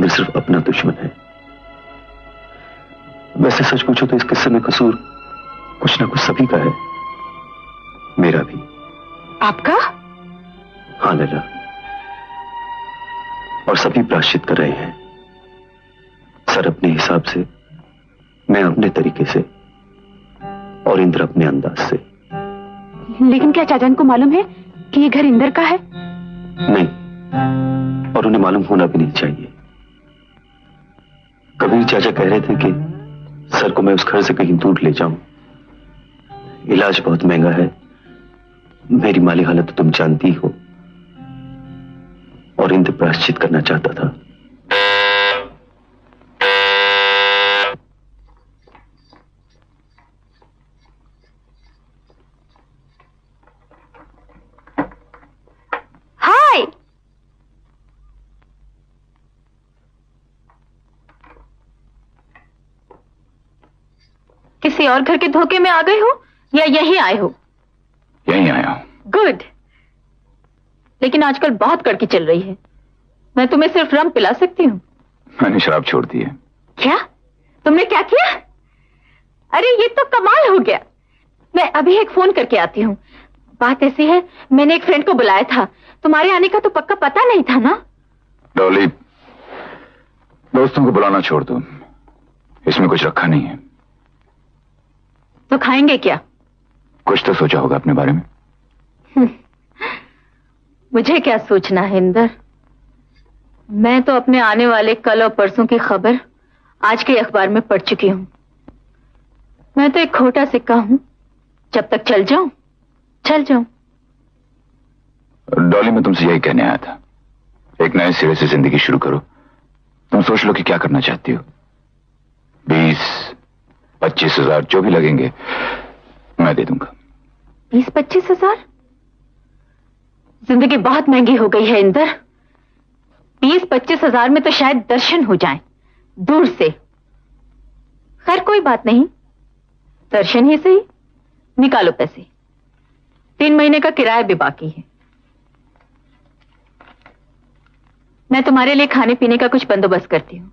इंद्र सिर्फ़ अपना दुश्मन है। वैसे सच पूछो तो इस किस्से में कसूर कुछ ना कुछ सभी का है। मेरा भी। आपका? हाँ लला। और सभी प्राश्चित कर रहे हैं। सर अपने हिसाब से मैं अपने तरीके से और इंद्र अपने अंदाज से। लेकिन क्या चाचान को मालूम है कि ये घर इंद्र का है? नहीं और उन्हें मालूम होना भी नहीं चाहिए। कबीर चाचा कह रहे थे कि सर को मैं उस घर से कहीं दूर ले जाऊँ। इलाज बहुत महँगा है। मेरी माली हालत तो तुम जानती हो। और इंद्र प्राश्चित करना चाहता था हाय किसी और घर के धोखे में आ गए हो या यहीं आए हो? यहीं आया हूँ। गुड लेकिन आजकल बहुत कड़की चल रही है। मैं तुम्हें सिर्फ़ रम पिला सकती हूँ। मैंने शराब छोड़ दी है। क्या? तुमने क्या किया? अरे ये तो कमाल हो गया। मैं अभी एक फ़ोन करके आती हूँ। बात ऐसी है मैंने एक फ्रेंड को बुलाया था। तुम्हारे आने का तो पक्का पता नहीं था ना? डॉली दोस्तों को बुलाना छोड़ दो। इसमें कुछ रखा नहीं है। तो खाएँगे क्या? कुछ तो सोचा होगा अपने बारे में। मुझे क्या सोचना है इंदर? मैं तो अपने आने वाले कल और परसों की खबर आज के अखबार में पढ़ चुकी हूँ। मैं तो एक खोटा सिक्का हूँ। जब तक चल जाऊँ चल जाऊँ। डॉली मैं तुमसे यही कहने आया था। एक नए सिरे से ज़िंदगी शुरू करो। तुम सोच लो कि क्या करना चाहती हो। बीस पच्चीस हज़ार जो भी लगेंगे मैं दे दूँगा। बीस पच्चीस हज़ार? ज़िंदगी बहुत महँगी हो गई है इंदर। बीस पच्चीस हज़ार में तो शायद दर्शन हो जाएँ, दूर से। खैर कोई बात नहीं। दर्शन ही सही निकालो पैसे। तीन महीने का किराया भी बाकी है। मैं तुम्हारे लिए खाने पीने का कुछ बंदोबस्त करती हूँ।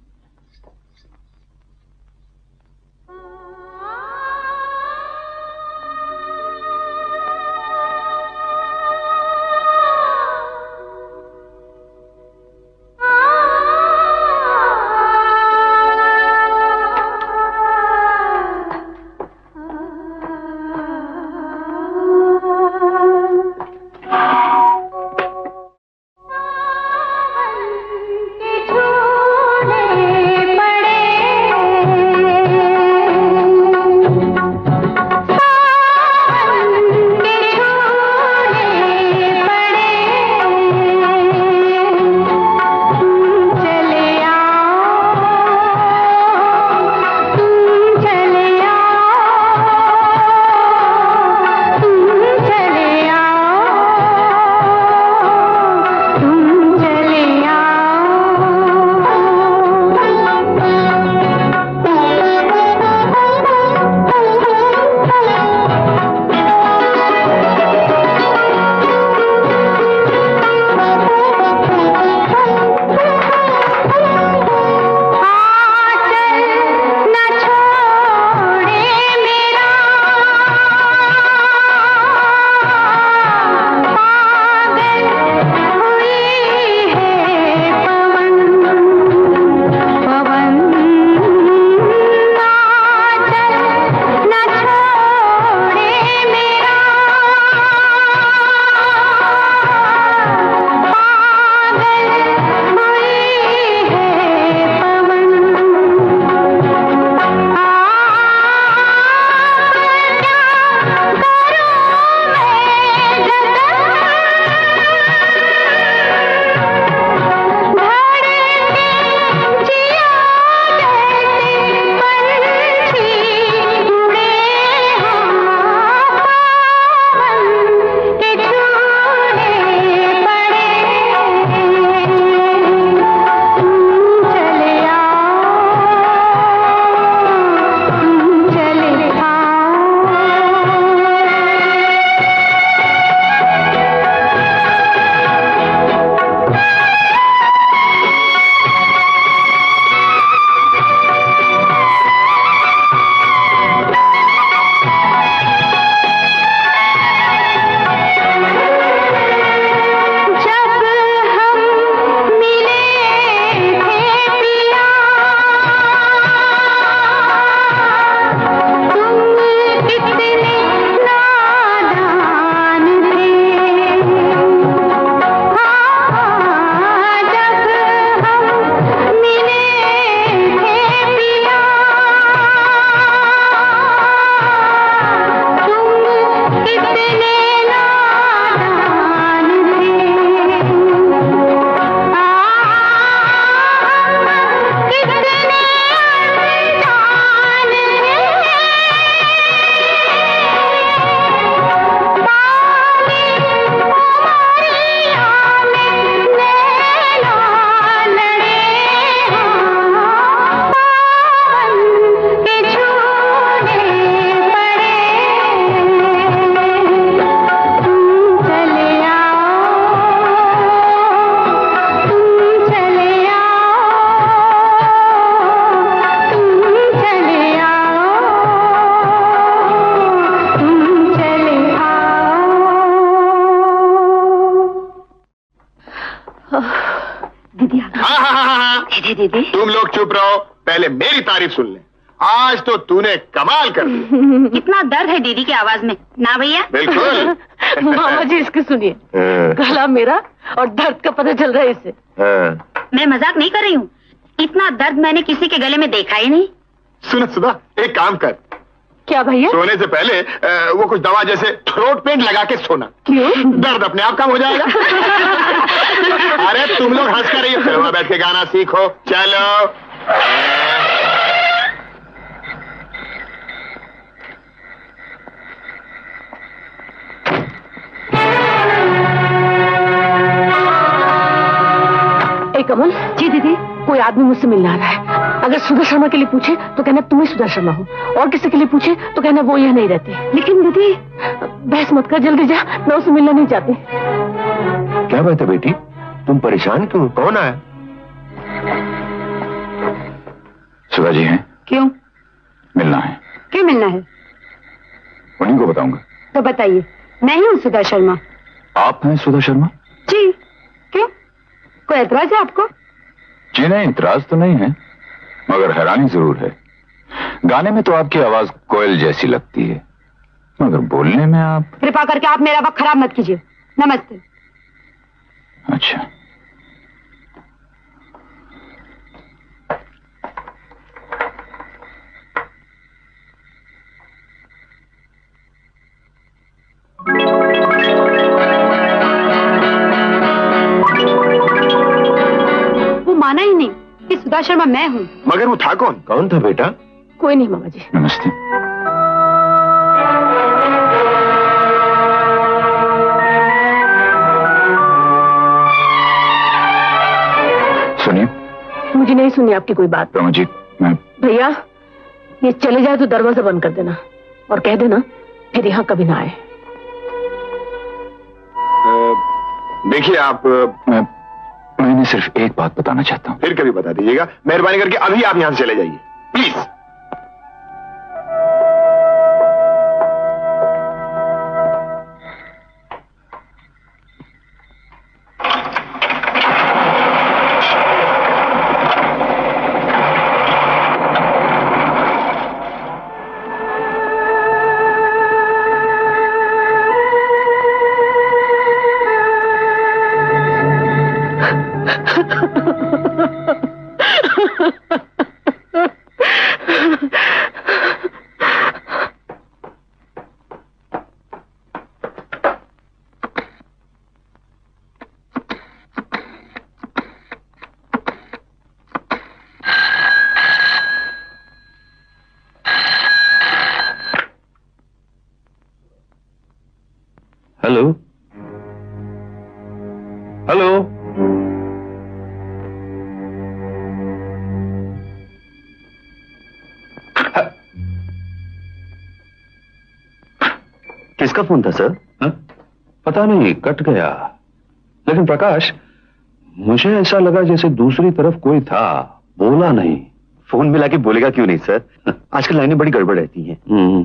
चल रहा मैं मज़ाक नहीं कर रही हूँ। इतना दर्द मैंने किसी के गले में देखा ही नहीं। सुन सुधा एक काम कर। क्या भैया? सोने से पहले आ, वो कुछ दवा जैसे थ्रोट पेंट लगा के सोना। क्यों? दर्द अपने आप कम हो जाएगा। अरे तुम लोग हंस कर रही हो। बैठ के गाना सीखो। चलो। ए कमल जी दीदी कोई आदमी मुझसे मिलने आ रहा है। अगर सुधा शर्मा के लिए पूछे तो कहना तुम ही सुधा शर्मा हो। और किसी के लिए पूछे तो कहना वो यह नहीं रहते। लेकिन दीदी बहस मत कर जल्दी जा मैं उसे मिलना नहीं चाहती। क्या बात है बेटी? तुम परेशान क्यों? कौन आया? सुधा जी हैं। क्यों? मिलना है। क्यों मिलना है? उन्हीं को बताऊँगा। तो बताइए मैं ही हूँ सुधा शर्मा। आप हैं सुधा शर्मा जी क्यों कोई एतराज़ है आपको जी नहीं इतराज तो नहीं है मगर हैरानी ज़रूर है। गाने में तो आपकी आवाज़ कोयल जैसी लगती है मगर बोलने में आप कृपा करके आप मेरा वक्त खराब मत कीजिए। नमस्ते। अच्छा। माना ही नहीं। कि सुधा शर्मा मैं हूँ। मगर वो था कौन? कौन था बेटा? कोई नहीं मामा जी। नमस्ते। सुनिए। मुझे नहीं सुनी आपकी कोई बात। रमा जी मैं भैया ये चले जाए तो दरवाज़ा बंद कर देना और कह देना फिर यहाँ कभी ना आए। देखिए आप मैं सिर्फ़ एक बात बताना चाहता हूँ। फिर कभी बता दीजिएगा। मेहरबानी करके अभी आप यहाँ से चले जाइए। प्लीज़। किसका फ़ोन था सर? हाँ? पता नहीं कट गया। लेकिन प्रकाश मुझे ऐसा लगा जैसे दूसरी तरफ़ कोई था। बोला नहीं। फ़ोन मिला के बोलेगा क्यों नहीं सर? आजकल लाइनें बड़ी गड़बड़ रहती हैं। हम्म,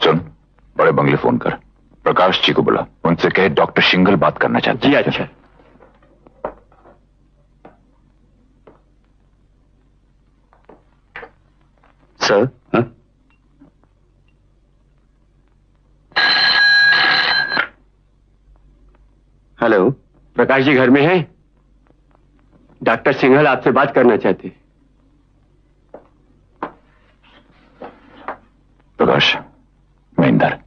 सुन बड़े बंगले फ़ोन कर। प्रकाश जी को बुला। उनसे कहे डॉक्टर शिंगल बात करना चाहते जी हैं अच्छा सर हाँ? हेलो प्रकाश जी घर में हैं। डॉक्टर सिंघल आपसे बात करना चाहते हैं। प्रकाश मैं इंदर।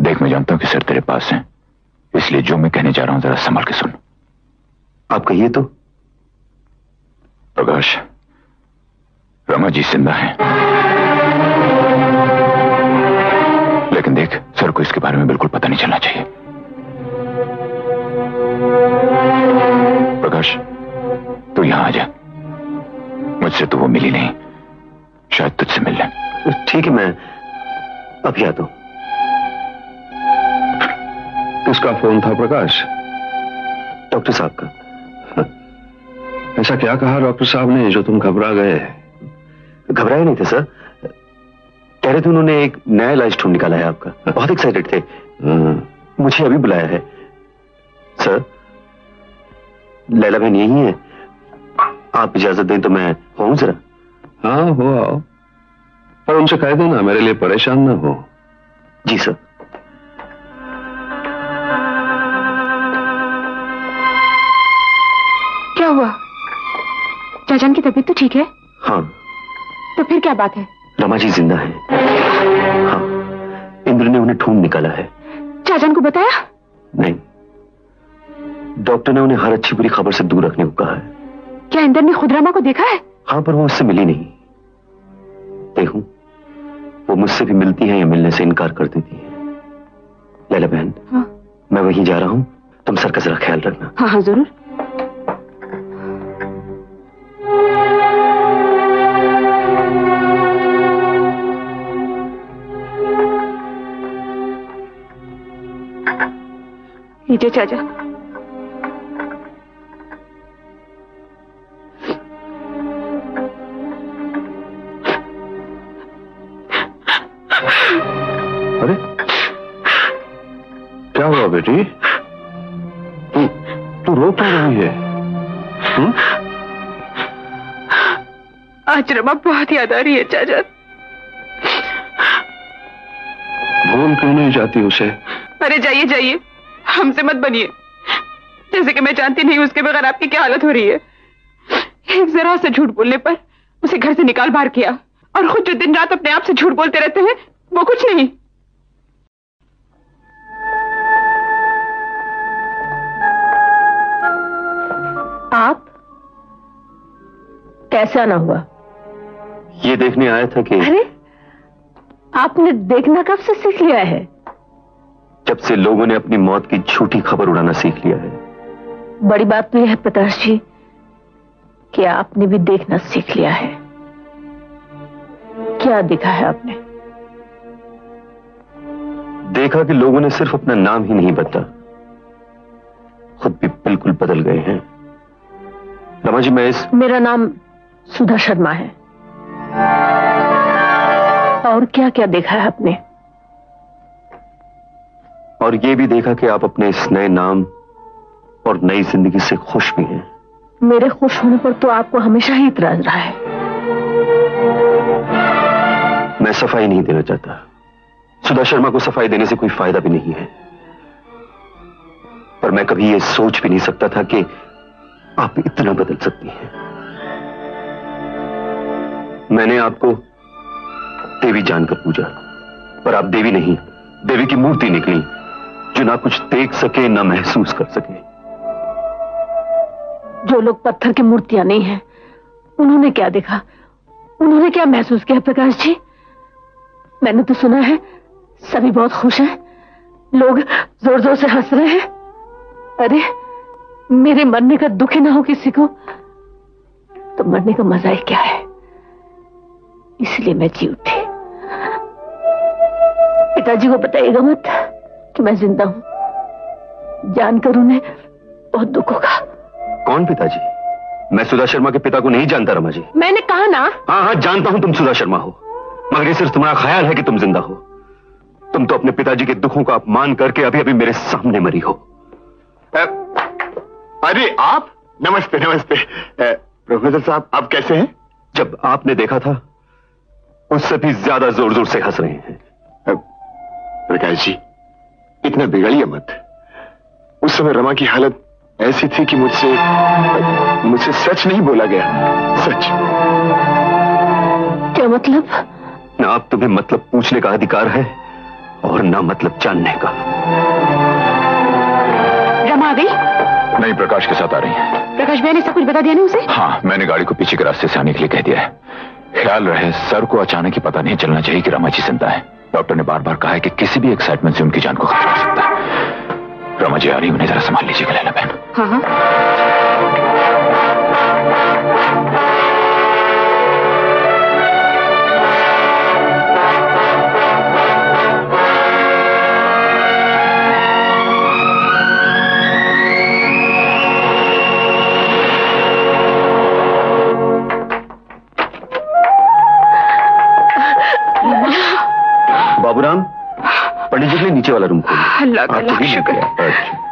देख मैं जानता हूँ कि सर तेरे पास है। इसलिए जो मैं कहने जा रहा हूँ जरा संभाल के सुन। आप कहिए तो। डॉक्टर साहब ने जो तुम घबरा गए घबराए नहीं थे सर। कह रहे थे उन्होंने एक नया इलाज ढूंढ निकाला है आपका। बहुत एक्साइटेड थे। हाँ, मुझे अभी बुलाया है। सर लैला बहन यही है। आप इजाज़त दें तो मैं हूँ जरा। हाँ हो आओ। पर उनसे कह देना मेरे लिए परेशान ना हो। जी सर। तबीयत तो ठीक है। हाँ। तो फिर क्या बात है? रमा जी ज़िंदा है। हाँ। इंद्र ने उन्हें ढूंढ निकाला है। चाचान को बताया? नहीं। डॉक्टर ने उन्हें हर अच्छी बुरी खबर से दूर रखने को कहा है। क्या इंदर ने खुद रमा को देखा है? हाँ पर वो उससे मिली नहीं। देखू वो मुझसे भी मिलती है या मिलने से इनकार कर देती है। लैला बहन हाँ। मैं वहीं जा रहा हूँ। तुम सर का जरा ख्याल रखना। हाँ हाँ ज़रूर। लीजिए चाचा अरे क्या हुआ बेटी? तू तू रो क्यों रही है? हुँ? आज रमा बहुत याद आ रही है चाचा। भूल क्यों नहीं जाती उसे? अरे जाइए जाइए। हमसे मत बनिए। जैसे कि मैं जानती नहीं उसके बगैर आपकी क्या हालत हो रही है। एक जरा से झूठ बोलने पर उसे घर से निकाल बाहर किया और खुद जो दिन रात अपने आप से झूठ बोलते रहते हैं वो कुछ नहीं। आप? कैसे आना हुआ? ये देखने आया था कि अरे आपने देखना कब से सीख लिया है? जब से लोगों ने अपनी मौत की झूठी खबर उड़ाना सीख लिया है। बड़ी बात तो यह है प्रकाश जी कि आपने भी देखना सीख लिया है। क्या देखा है आपने? देखा कि लोगों ने सिर्फ़ अपना नाम ही नहीं बदला। खुद भी बिल्कुल बदल गए हैं। रमा जी मैं इस मेरा नाम सुधा शर्मा है। और क्या क्या देखा है आपने? और ये भी देखा कि आप अपने इस नए नाम और नई ज़िंदगी से खुश भी हैं। मेरे खुश होने पर तो आपको हमेशा ही इतराज रहा है। मैं सफ़ाई नहीं देना चाहता। सुधा शर्मा को सफ़ाई देने से कोई फ़ायदा भी नहीं है। पर मैं कभी यह सोच भी नहीं सकता था कि आप इतना बदल सकती हैं। मैंने आपको देवी जानकर पूजा पर आप देवी नहीं देवी की मूर्ति निकली। जो ना कुछ देख सके, ना महसूस कर सके। जो लोग पत्थर की मूर्तियाँ नहीं हैं, उन्होंने क्या देखा? उन्होंने क्या महसूस किया, प्रकाश जी? मैंने तो सुना है, सभी बहुत खुश हैं। लोग ज़ोर ज़ोर से हंस रहे हैं। अरे, मेरे मरने का दुख ही ना हो किसी को। तो मरने का मज़ा ही क्या है? इसलिए मैं जी उठी पिताजी को बताइएगा मत। कि मैं ज़िंदा हूँ। जानकर उन्हें बहुत दुख होगा। कौन पिताजी? मैं सुधा शर्मा के पिता को नहीं जानता रमा जी। मैंने कहा ना। हाँ हाँ जानता हूँ तुम सुधा शर्मा हो। मगर ये सिर्फ़ तुम्हारा ख्याल है कि तुम ज़िंदा हो। तुम तो अपने पिताजी के दुखों का अपमान करके अभी अभी मेरे सामने मरी हो। अरे आप? नमस्ते नमस्ते। प्रोफेसर साहब आप कैसे हैं? जब आपने देखा था उससे भी ज़्यादा ज़ोर ज़ोर से हंस रहे हैं। प्रकाश जी इतना बिगड़िए मत। उस समय रमा की हालत ऐसी थी कि मुझसे मुझसे सच नहीं बोला गया। सच। क्या मतलब? ना आप तुम्हें मतलब पूछने का अधिकार है और ना मतलब जानने का। रमा गई? नहीं प्रकाश के साथ आ रही है। प्रकाश भैया ने सब कुछ बता दिया ना उसे? हाँ मैंने गाड़ी को पीछे के रास्ते से आने के लिए कह दिया है। ख्याल रहे सर को अचानक ही पता नहीं चलना चाहिए कि रमा जी ज़िंदा है। डॉक्टर ने बार बार कहा है कि किसी भी एक्साइटमेंट से उनकी जान को खतरा हो सकता है। रमा जी, आ रही उन्हें जरा संभाल लीजिएगा लेना बहन। हाँ हाँ। लिए नीचे वाला रूम अल्लाह का लाख शुक्र। चल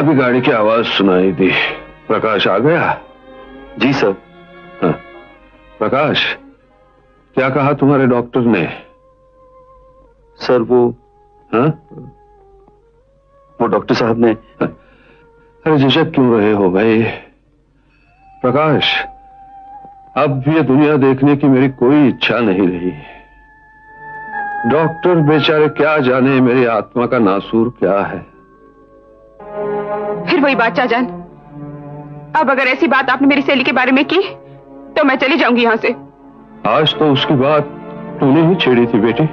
अभी गाड़ी की आवाज़ सुनाई दी। प्रकाश आ गया? जी सर। हाँ। प्रकाश क्या कहा तुम्हारे डॉक्टर ने? सर वो हाँ? वो डॉक्टर साहब ने अरे झिझक क्यों रहे हो भाई? प्रकाश अब ये दुनिया देखने की मेरी कोई इच्छा नहीं रही। डॉक्टर बेचारे क्या जाने मेरी आत्मा का नासूर क्या है? फिर वही बात चाचान अब अगर ऐसी बात आपने मेरी सहेली के बारे में की तो मैं चली जाऊँगी यहाँ से। आज तो उसकी बात तूने ही छेड़ी थी बेटी।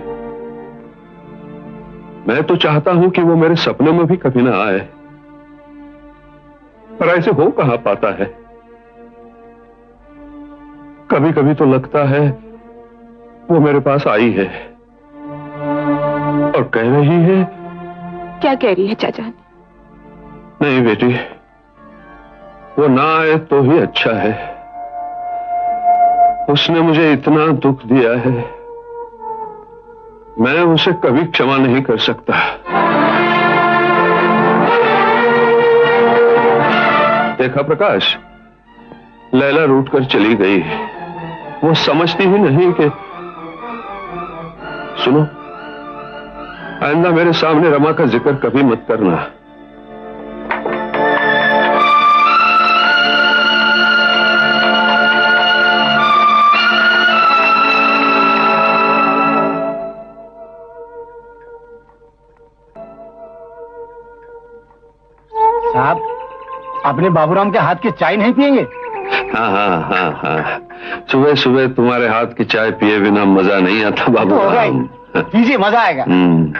मैं तो चाहता हूँ कि वो मेरे सपने में भी कभी ना आए। पर ऐसे हो कहाँ पाता है? कभी कभी तो लगता है वो मेरे पास आई है। और कह रही है क्या कह रही है चाचान नहीं बेटी। वो ना आए तो ही अच्छा है। उसने मुझे इतना दुख दिया है। मैं उसे कभी क्षमा नहीं कर सकता। देखा प्रकाश, लैला रूट कर चली गई। वो समझती ही नहीं कि सुनो, आइंदा मेरे सामने रमा का ज़िक्र कभी मत करना। अपने बाबूराम के हाथ की चाय नहीं पियेंगे? हाँ हाँ हाँ हाँ। सुबह सुबह तुम्हारे हाथ की चाय पिए बिना मज़ा नहीं आता बाबू तो कीजिए मज़ा आएगा। हम्म।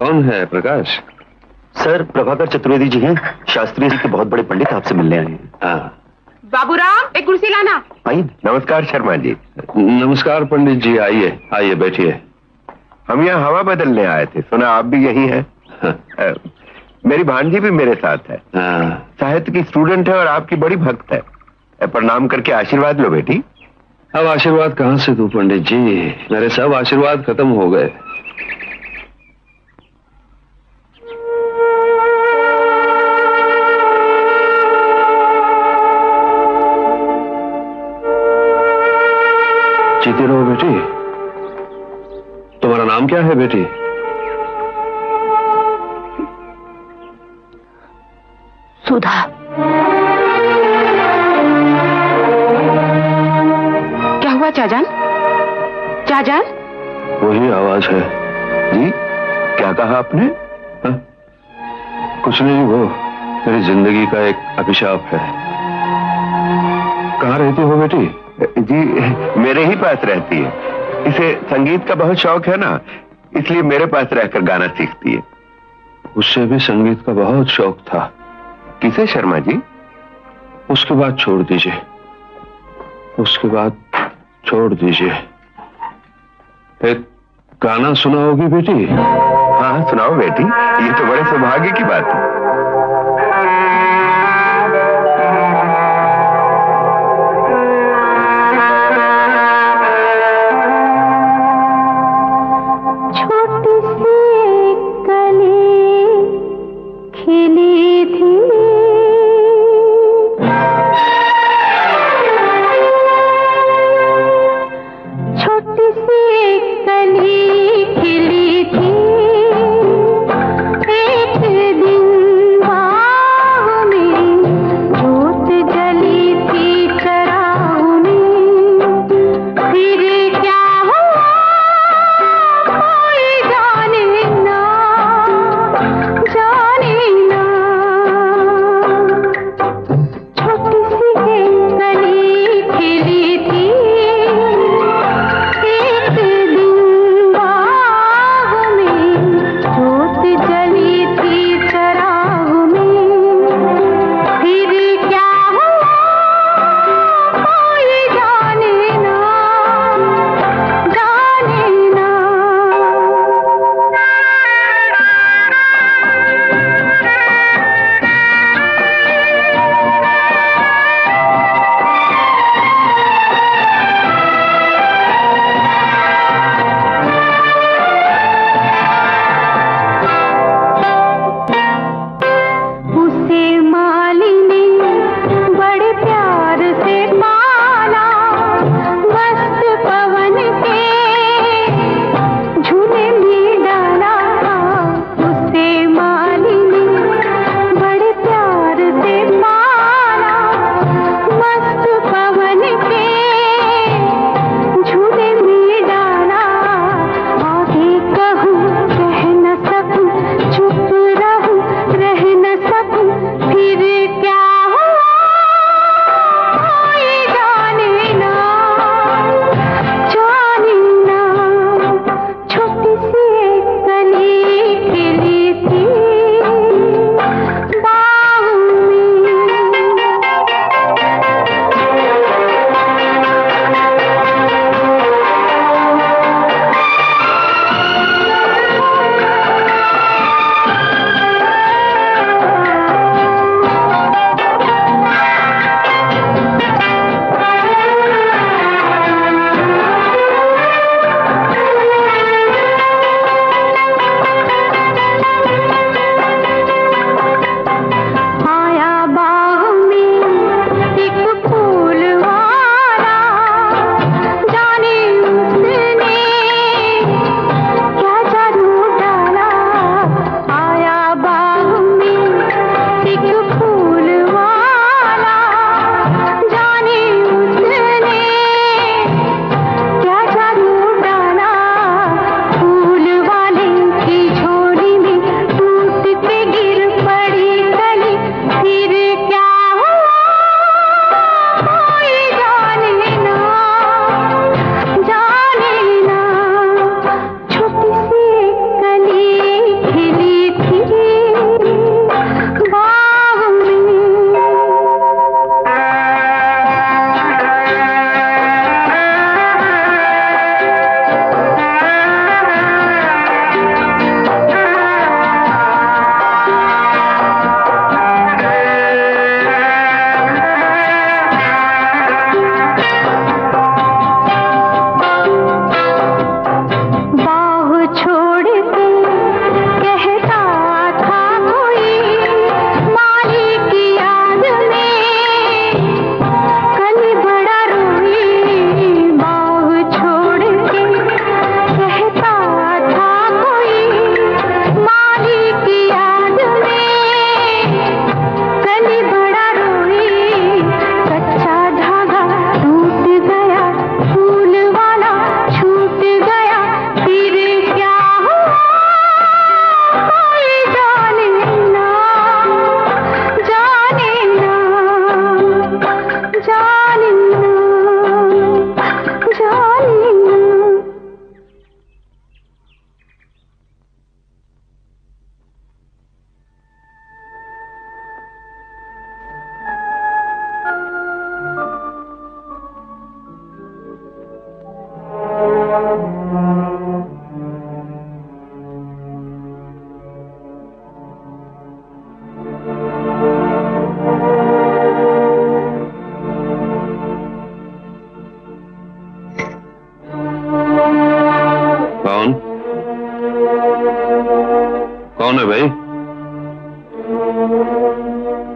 कौन है प्रकाश? सर प्रभाकर चतुर्वेदी जी हैं। शास्त्री जी के बहुत बड़े पंडित आपसे मिलने आए हैं। हाँ। बाबूराम एक कुर्सी लाना। आइए नमस्कार शर्मा जी नमस्कार पंडित जी आइए आइए बैठिए। हम यहाँ हवा बदलने आए थे। सुना आप भी यही हैं? अ, मेरी भांजी भी मेरे साथ है। साहित्य की स्टूडेंट है और आपकी बड़ी भक्त है। प्रणाम करके आशीर्वाद लो बेटी। अब आशीर्वाद कहाँ से दूँ पंडित जी? मेरे सब आशीर्वाद खत्म हो गए। जीते रहो बेटी। तुम्हारा नाम क्या है बेटी? सुधा। क्या हुआ चाजान? चाजान? वही आवाज़ है। जी क्या कहा आपने? हाँ? कुछ नहीं वो मेरी ज़िंदगी का एक अभिशाप है। कहाँ रहती हो बेटी? जी मेरे ही पास रहती है। इसे संगीत का बहुत शौक है ना इसलिए मेरे पास रहकर गाना सीखती है। उससे भी संगीत का बहुत शौक था। किसे शर्मा जी? उसके बाद छोड़ दीजिए। उसके बाद छोड़ दीजिए। एक गाना सुनाओगी बेटी? हाँ हाँ सुनाओ बेटी। ये तो बड़े सौभाग्य की बात है।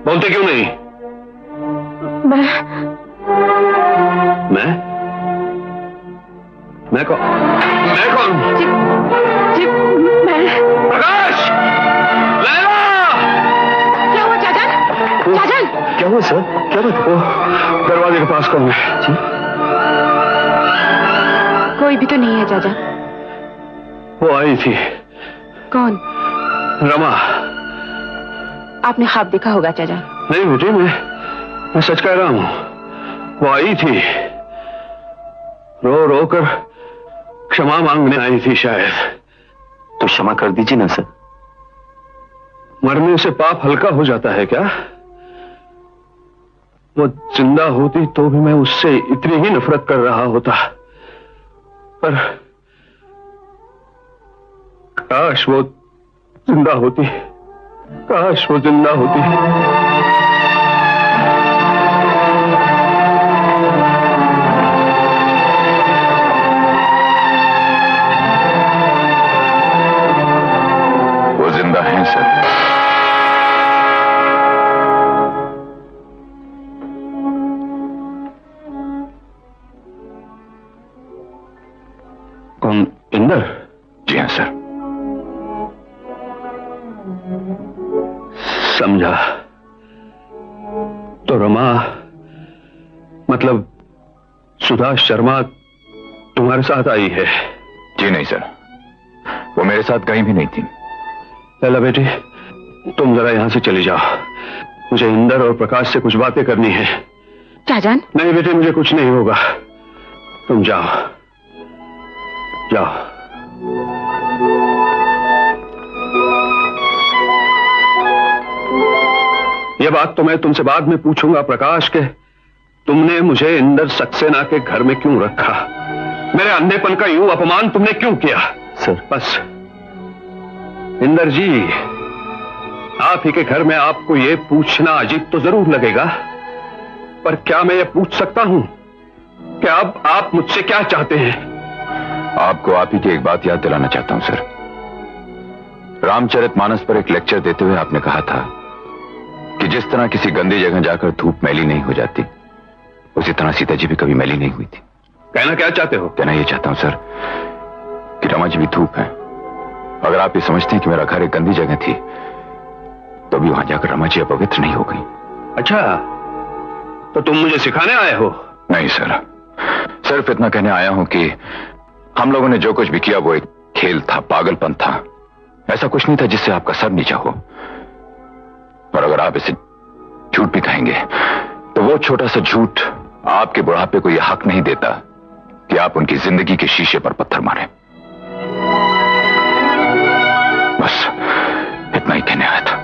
बोलते क्यों नहीं? मैं मैं? मैं कौन मैं कौन? जी मैं प्रकाश! क्या हुआ चाचन चाचन क्या हुआ सर? क्या बात? वो दरवाजे के पास कौन है? जी। कोई भी तो नहीं है चाचा। वो आई थी। कौन? रमा। आपने ख्वाब देखा होगा चाचा। नहीं बेटी मैं मैं सच कह रहा हूँ। वो आई थी। रो रो कर क्षमा मांगने आई थी शायद। तो क्षमा कर दीजिए ना सर। मरने से पाप हल्का हो जाता है क्या? वो ज़िंदा होती तो भी मैं उससे इतनी ही नफरत कर रहा होता। पर काश वो ज़िंदा होती। काश वो ज़िंदा होती। वो ज़िंदा है सर। सुधा शर्मा तुम्हारे साथ आई है। जी नहीं सर। वो मेरे साथ कहीं भी नहीं थी। लैला बेटी तुम जरा यहाँ से चली जाओ। मुझे इंदर और प्रकाश से कुछ बातें करनी है। चाचान नहीं बेटी मुझे कुछ नहीं होगा। तुम जाओ। जाओ। ये बात तो मैं तुमसे बाद में पूछूँगा प्रकाश के। तुमने मुझे इंदर सक्सेना के घर में क्यों रखा? मेरे अंधेपन का यूँ अपमान तुमने क्यों किया? सर। बस। इंदर जी आप ही के घर में आपको यह पूछना अजीब तो ज़रूर लगेगा पर क्या मैं ये पूछ सकता हूँ? कि अब आप मुझसे क्या चाहते हैं? आपको आप ही की एक बात याद दिलाना चाहता हूँ सर। रामचरित मानस पर एक लेक्चर देते हुए आपने कहा था कि जिस तरह किसी गंदी जगह जाकर धूप मैली नहीं हो जाती उसी तरह सीता जी भी कभी मैली नहीं हुई थी। कहना क्या चाहते हो? कहना ये चाहता हूँ सर कि रमा जी भी धूप है। अगर आप ये समझते हैं कि मेरा घर एक गंदी जगह थी तो भी वहाँ जाकर रमा जी अपवित्र नहीं हो गई। अच्छा तो तुम मुझे सिखाने आए हो? नहीं सर। सिर्फ़ इतना कहने आया हूँ कि हम लोगों ने जो कुछ भी किया वो एक खेल था पागलपन था। ऐसा कुछ नहीं था जिससे आपका सर नीचा हो। और अगर आप इसे झूठ भी कहेंगे तो वो छोटा सा झूठ आपके बुढ़ापे को यह हक नहीं देता कि आप उनकी ज़िंदगी के शीशे पर पत्थर मारें। बस, इतना ही कहने आया था।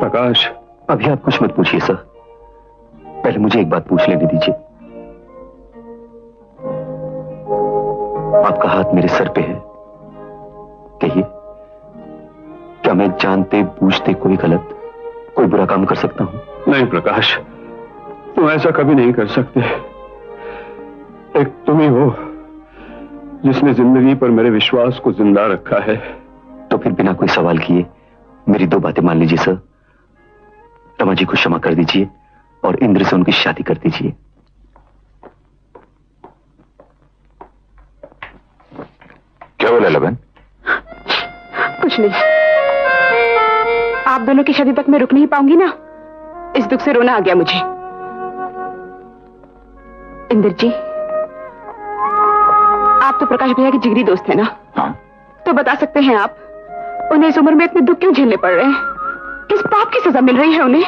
प्रकाश, अभी आप कुछ मत पूछिए, सर। पहले मुझे एक बात पूछ लेने दीजिए। आपका हाथ मेरे सर पे है। कहिए क्या मैं जानते बूझते कोई गलत कोई बुरा काम कर सकता हूँ? नहीं प्रकाश तुम ऐसा कभी नहीं कर सकते। एक तुम ही हो जिसने ज़िंदगी पर मेरे विश्वास को ज़िंदा रखा है। तो फिर बिना कोई सवाल किए मेरी दो बातें मान लीजिए सर। रमा जी को क्षमा कर दीजिए और इंद्र से उनकी शादी कर दीजिए। क्या बोला लबन कुछ नहीं। आप दोनों की शादी तक मैं रुक नहीं पाऊँगी ना? इस दुख से रोना आ गया मुझे। इंद्र जी आप तो प्रकाश भैया के जिगरी दोस्त हैं ना? हाँ। तो बता सकते हैं आप उन्हें इस उम्र में इतने दुख क्यों झेलने पड़ रहे हैं? किस पाप की सजा मिल रही है उन्हें?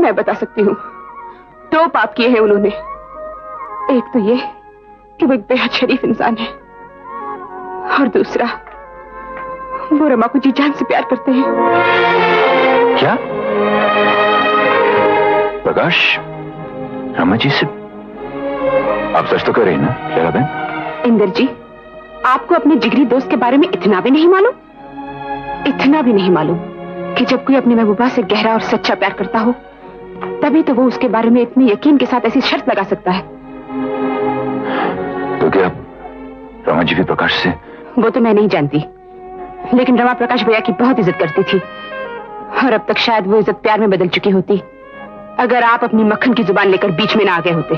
मैं बता सकती हूँ। दो पाप किए हैं उन्होंने। एक तो ये कि वो एक बेहद शरीफ इंसान है। और दूसरा वो रमा को जी जान से प्यार करते हैं। क्या? प्रकाश रमा जी से आप सच तो कर रही हैं ना लैला बहन? इंदर जी आपको अपने जिगरी दोस्त के बारे में इतना भी नहीं मालूम? इतना भी नहीं मालूम कि जब कोई अपनी महबूबा से गहरा और सच्चा प्यार करता हो तभी तो वो उसके बारे में इतने यकीन के साथ ऐसी शर्त लगा सकता है। तो क्या रमा जी भी प्रकाश से वो तो मैं नहीं जानती। लेकिन रमा प्रकाश भैया की बहुत इज़्ज़त करती थी। और अब तक शायद वो इज़्ज़त प्यार में बदल चुकी होती। अगर आप अपनी मक्खन की ज़ुबान लेकर बीच में ना आ गए होते।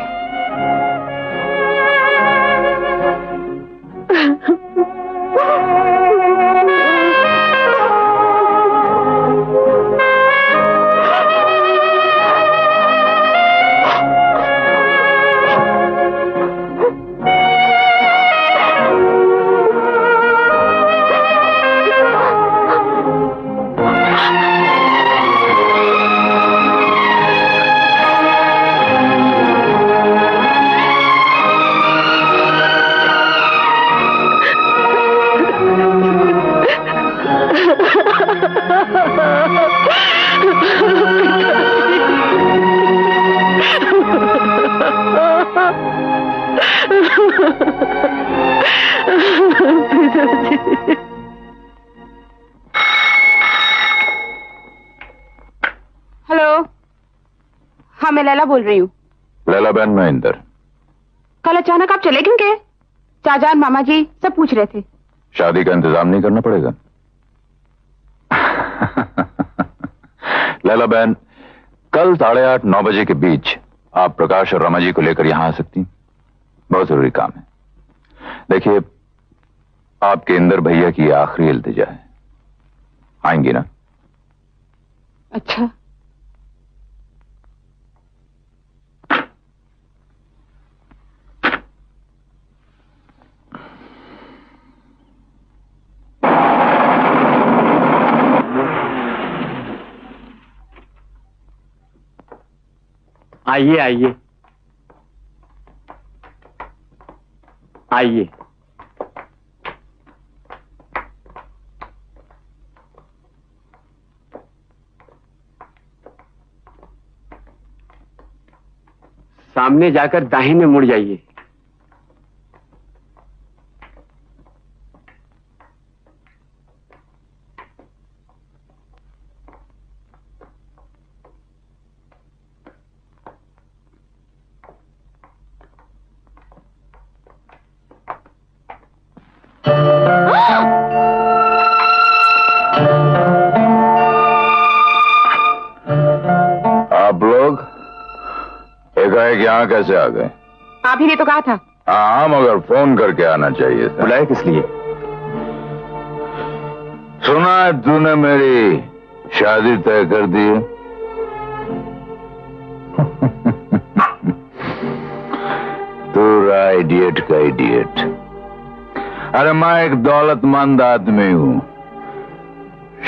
बोल रही हूँ। लैला बहन मैं इंदर। कल अचानक आप चले क्यों गए? चाचान मामा जी सब पूछ रहे थे। शादी का इंतज़ाम नहीं करना पड़ेगा। लैला बहन कल साढ़े आठ नौ बजे के बीच आप प्रकाश और रमा जी को लेकर यहाँ आ सकती बहुत ज़रूरी काम है। देखिए आपके इंदर भैया की आखिरी इल्तिजा है। आएँगी ना? अच्छा। आइए आइए। आइए। सामने जाकर दाहिने मुड़ जाइए। यहाँ कैसे आ गए? आप ही ने तो कहा था। हाँ मगर फ़ोन करके आना चाहिए था। बुलाया किस लिए? सुना है तूने मेरी शादी तय कर दी है। तू रहा इडियट का इडियट अरे मैं एक दौलतमंद आदमी हूँ।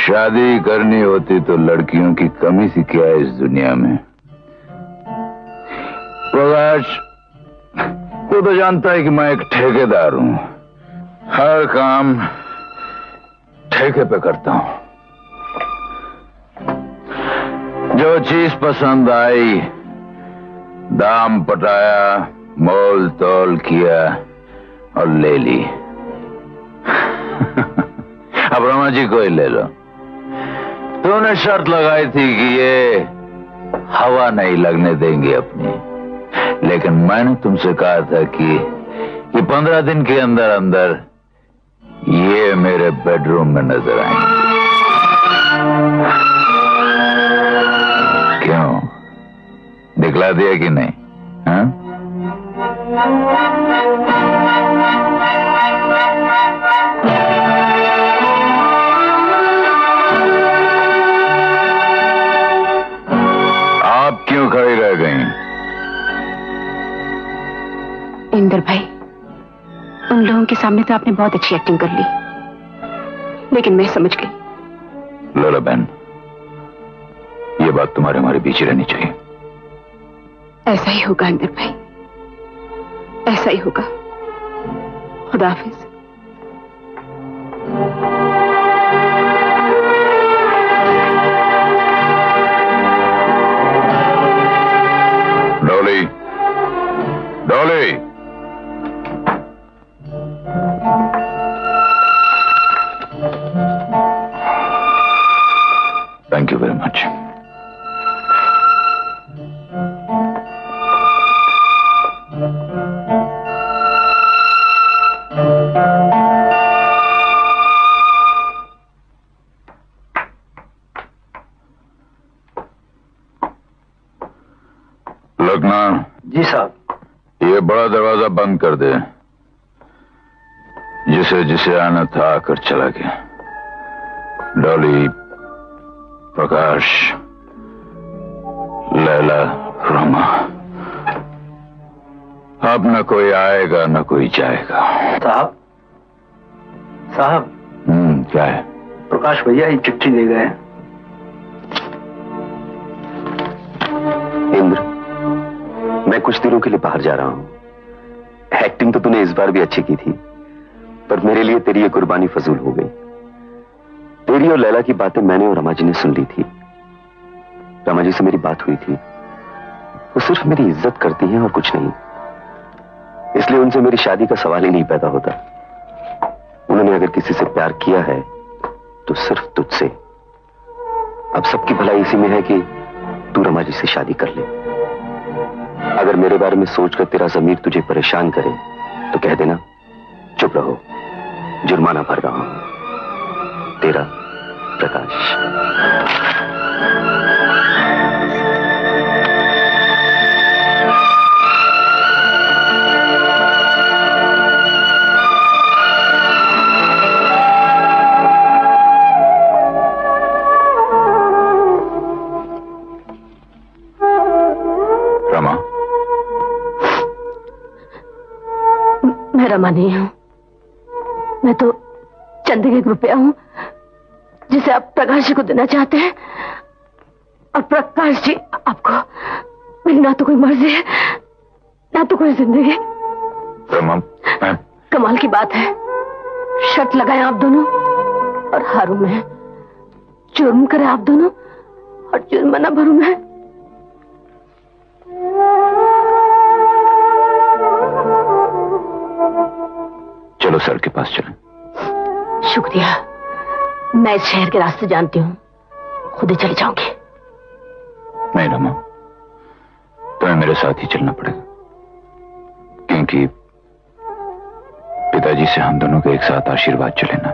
शादी करनी होती तो लड़कियों की कमी सी क्या है इस दुनिया में? प्रकाश तू तो जानता है कि मैं एक ठेकेदार हूँ। हर काम ठेके पे करता हूँ। जो चीज़ पसंद आई, दाम पटाया, मोल तोल किया और ले ली। अब रमा जी को ही ले लो। तूने शर्त लगाई थी कि ये हवा नहीं लगने देंगे अपनी। लेकिन मैंने तुमसे कहा था कि ये पंद्रह दिन के अंदर अंदर ये मेरे बेडरूम में नज़र आएँगे क्यों दिखला दिया कि नहीं हाँ? के सामने तो आपने बहुत अच्छी एक्टिंग कर ली। लेकिन मैं समझ गई। लोला बहन ये बात तुम्हारे हमारे बीच रहनी चाहिए। ऐसा ही होगा अंदर भाई। ऐसा ही होगा। खुदा जिसे जिसे आना था आकर चला गया। डॉली प्रकाश लैला रोमा। अब न कोई आएगा न कोई जाएगा। साहब? साहब? हम्म क्या है? प्रकाश भैया ही चिट्ठी ले गए हैं। इंद्र मैं कुछ दिनों के लिए बाहर जा रहा हूँ। एक्टिंग तो तूने इस बार भी अच्छी की थी। पर मेरे लिए तेरी ये कुर्बानी फजूल हो गई। तेरी और लैला की बातें मैंने और रमा जी ने सुन ली थी। रमा जी से मेरी बात हुई थी। वो सिर्फ़ मेरी इज़्ज़त करती हैं और कुछ नहीं। इसलिए उनसे मेरी शादी का सवाल ही नहीं पैदा होता। उन्होंने अगर किसी से प्यार किया है तो सिर्फ़ तुझसे। अब सबकी भलाई इसी में है कि तू रमा जी से शादी कर ले। अगर मेरे बारे में सोचकर तेरा जमीर तुझे परेशान करे तो कह देना चुप रहो। जुर्माना भर रहा हूँ। तेरा प्रकाश। रमा नहीं हूँ। मैं तो चंद एक रुपया हूँ जिसे आप प्रकाश जी को देना चाहते हैं। और प्रकाश जी आपको मेरी ना तो कोई मर्ज़ी है ना तो कोई ज़िंदगी मैं कमाल की बात है। शर्त लगाए आप दोनों और हारू मैं। जुर्म करे आप दोनों और जुर्माना भरू मैं। चलो सर के पास चलें। शुक्रिया। मैं इस शहर के रास्ते जानती हूँ। खुद ही चले जाऊँगी नहीं रमा तुम्हें मेरे साथ ही चलना पड़ेगा। क्योंकि पिताजी से हम दोनों को एक साथ आशीर्वाद चलेना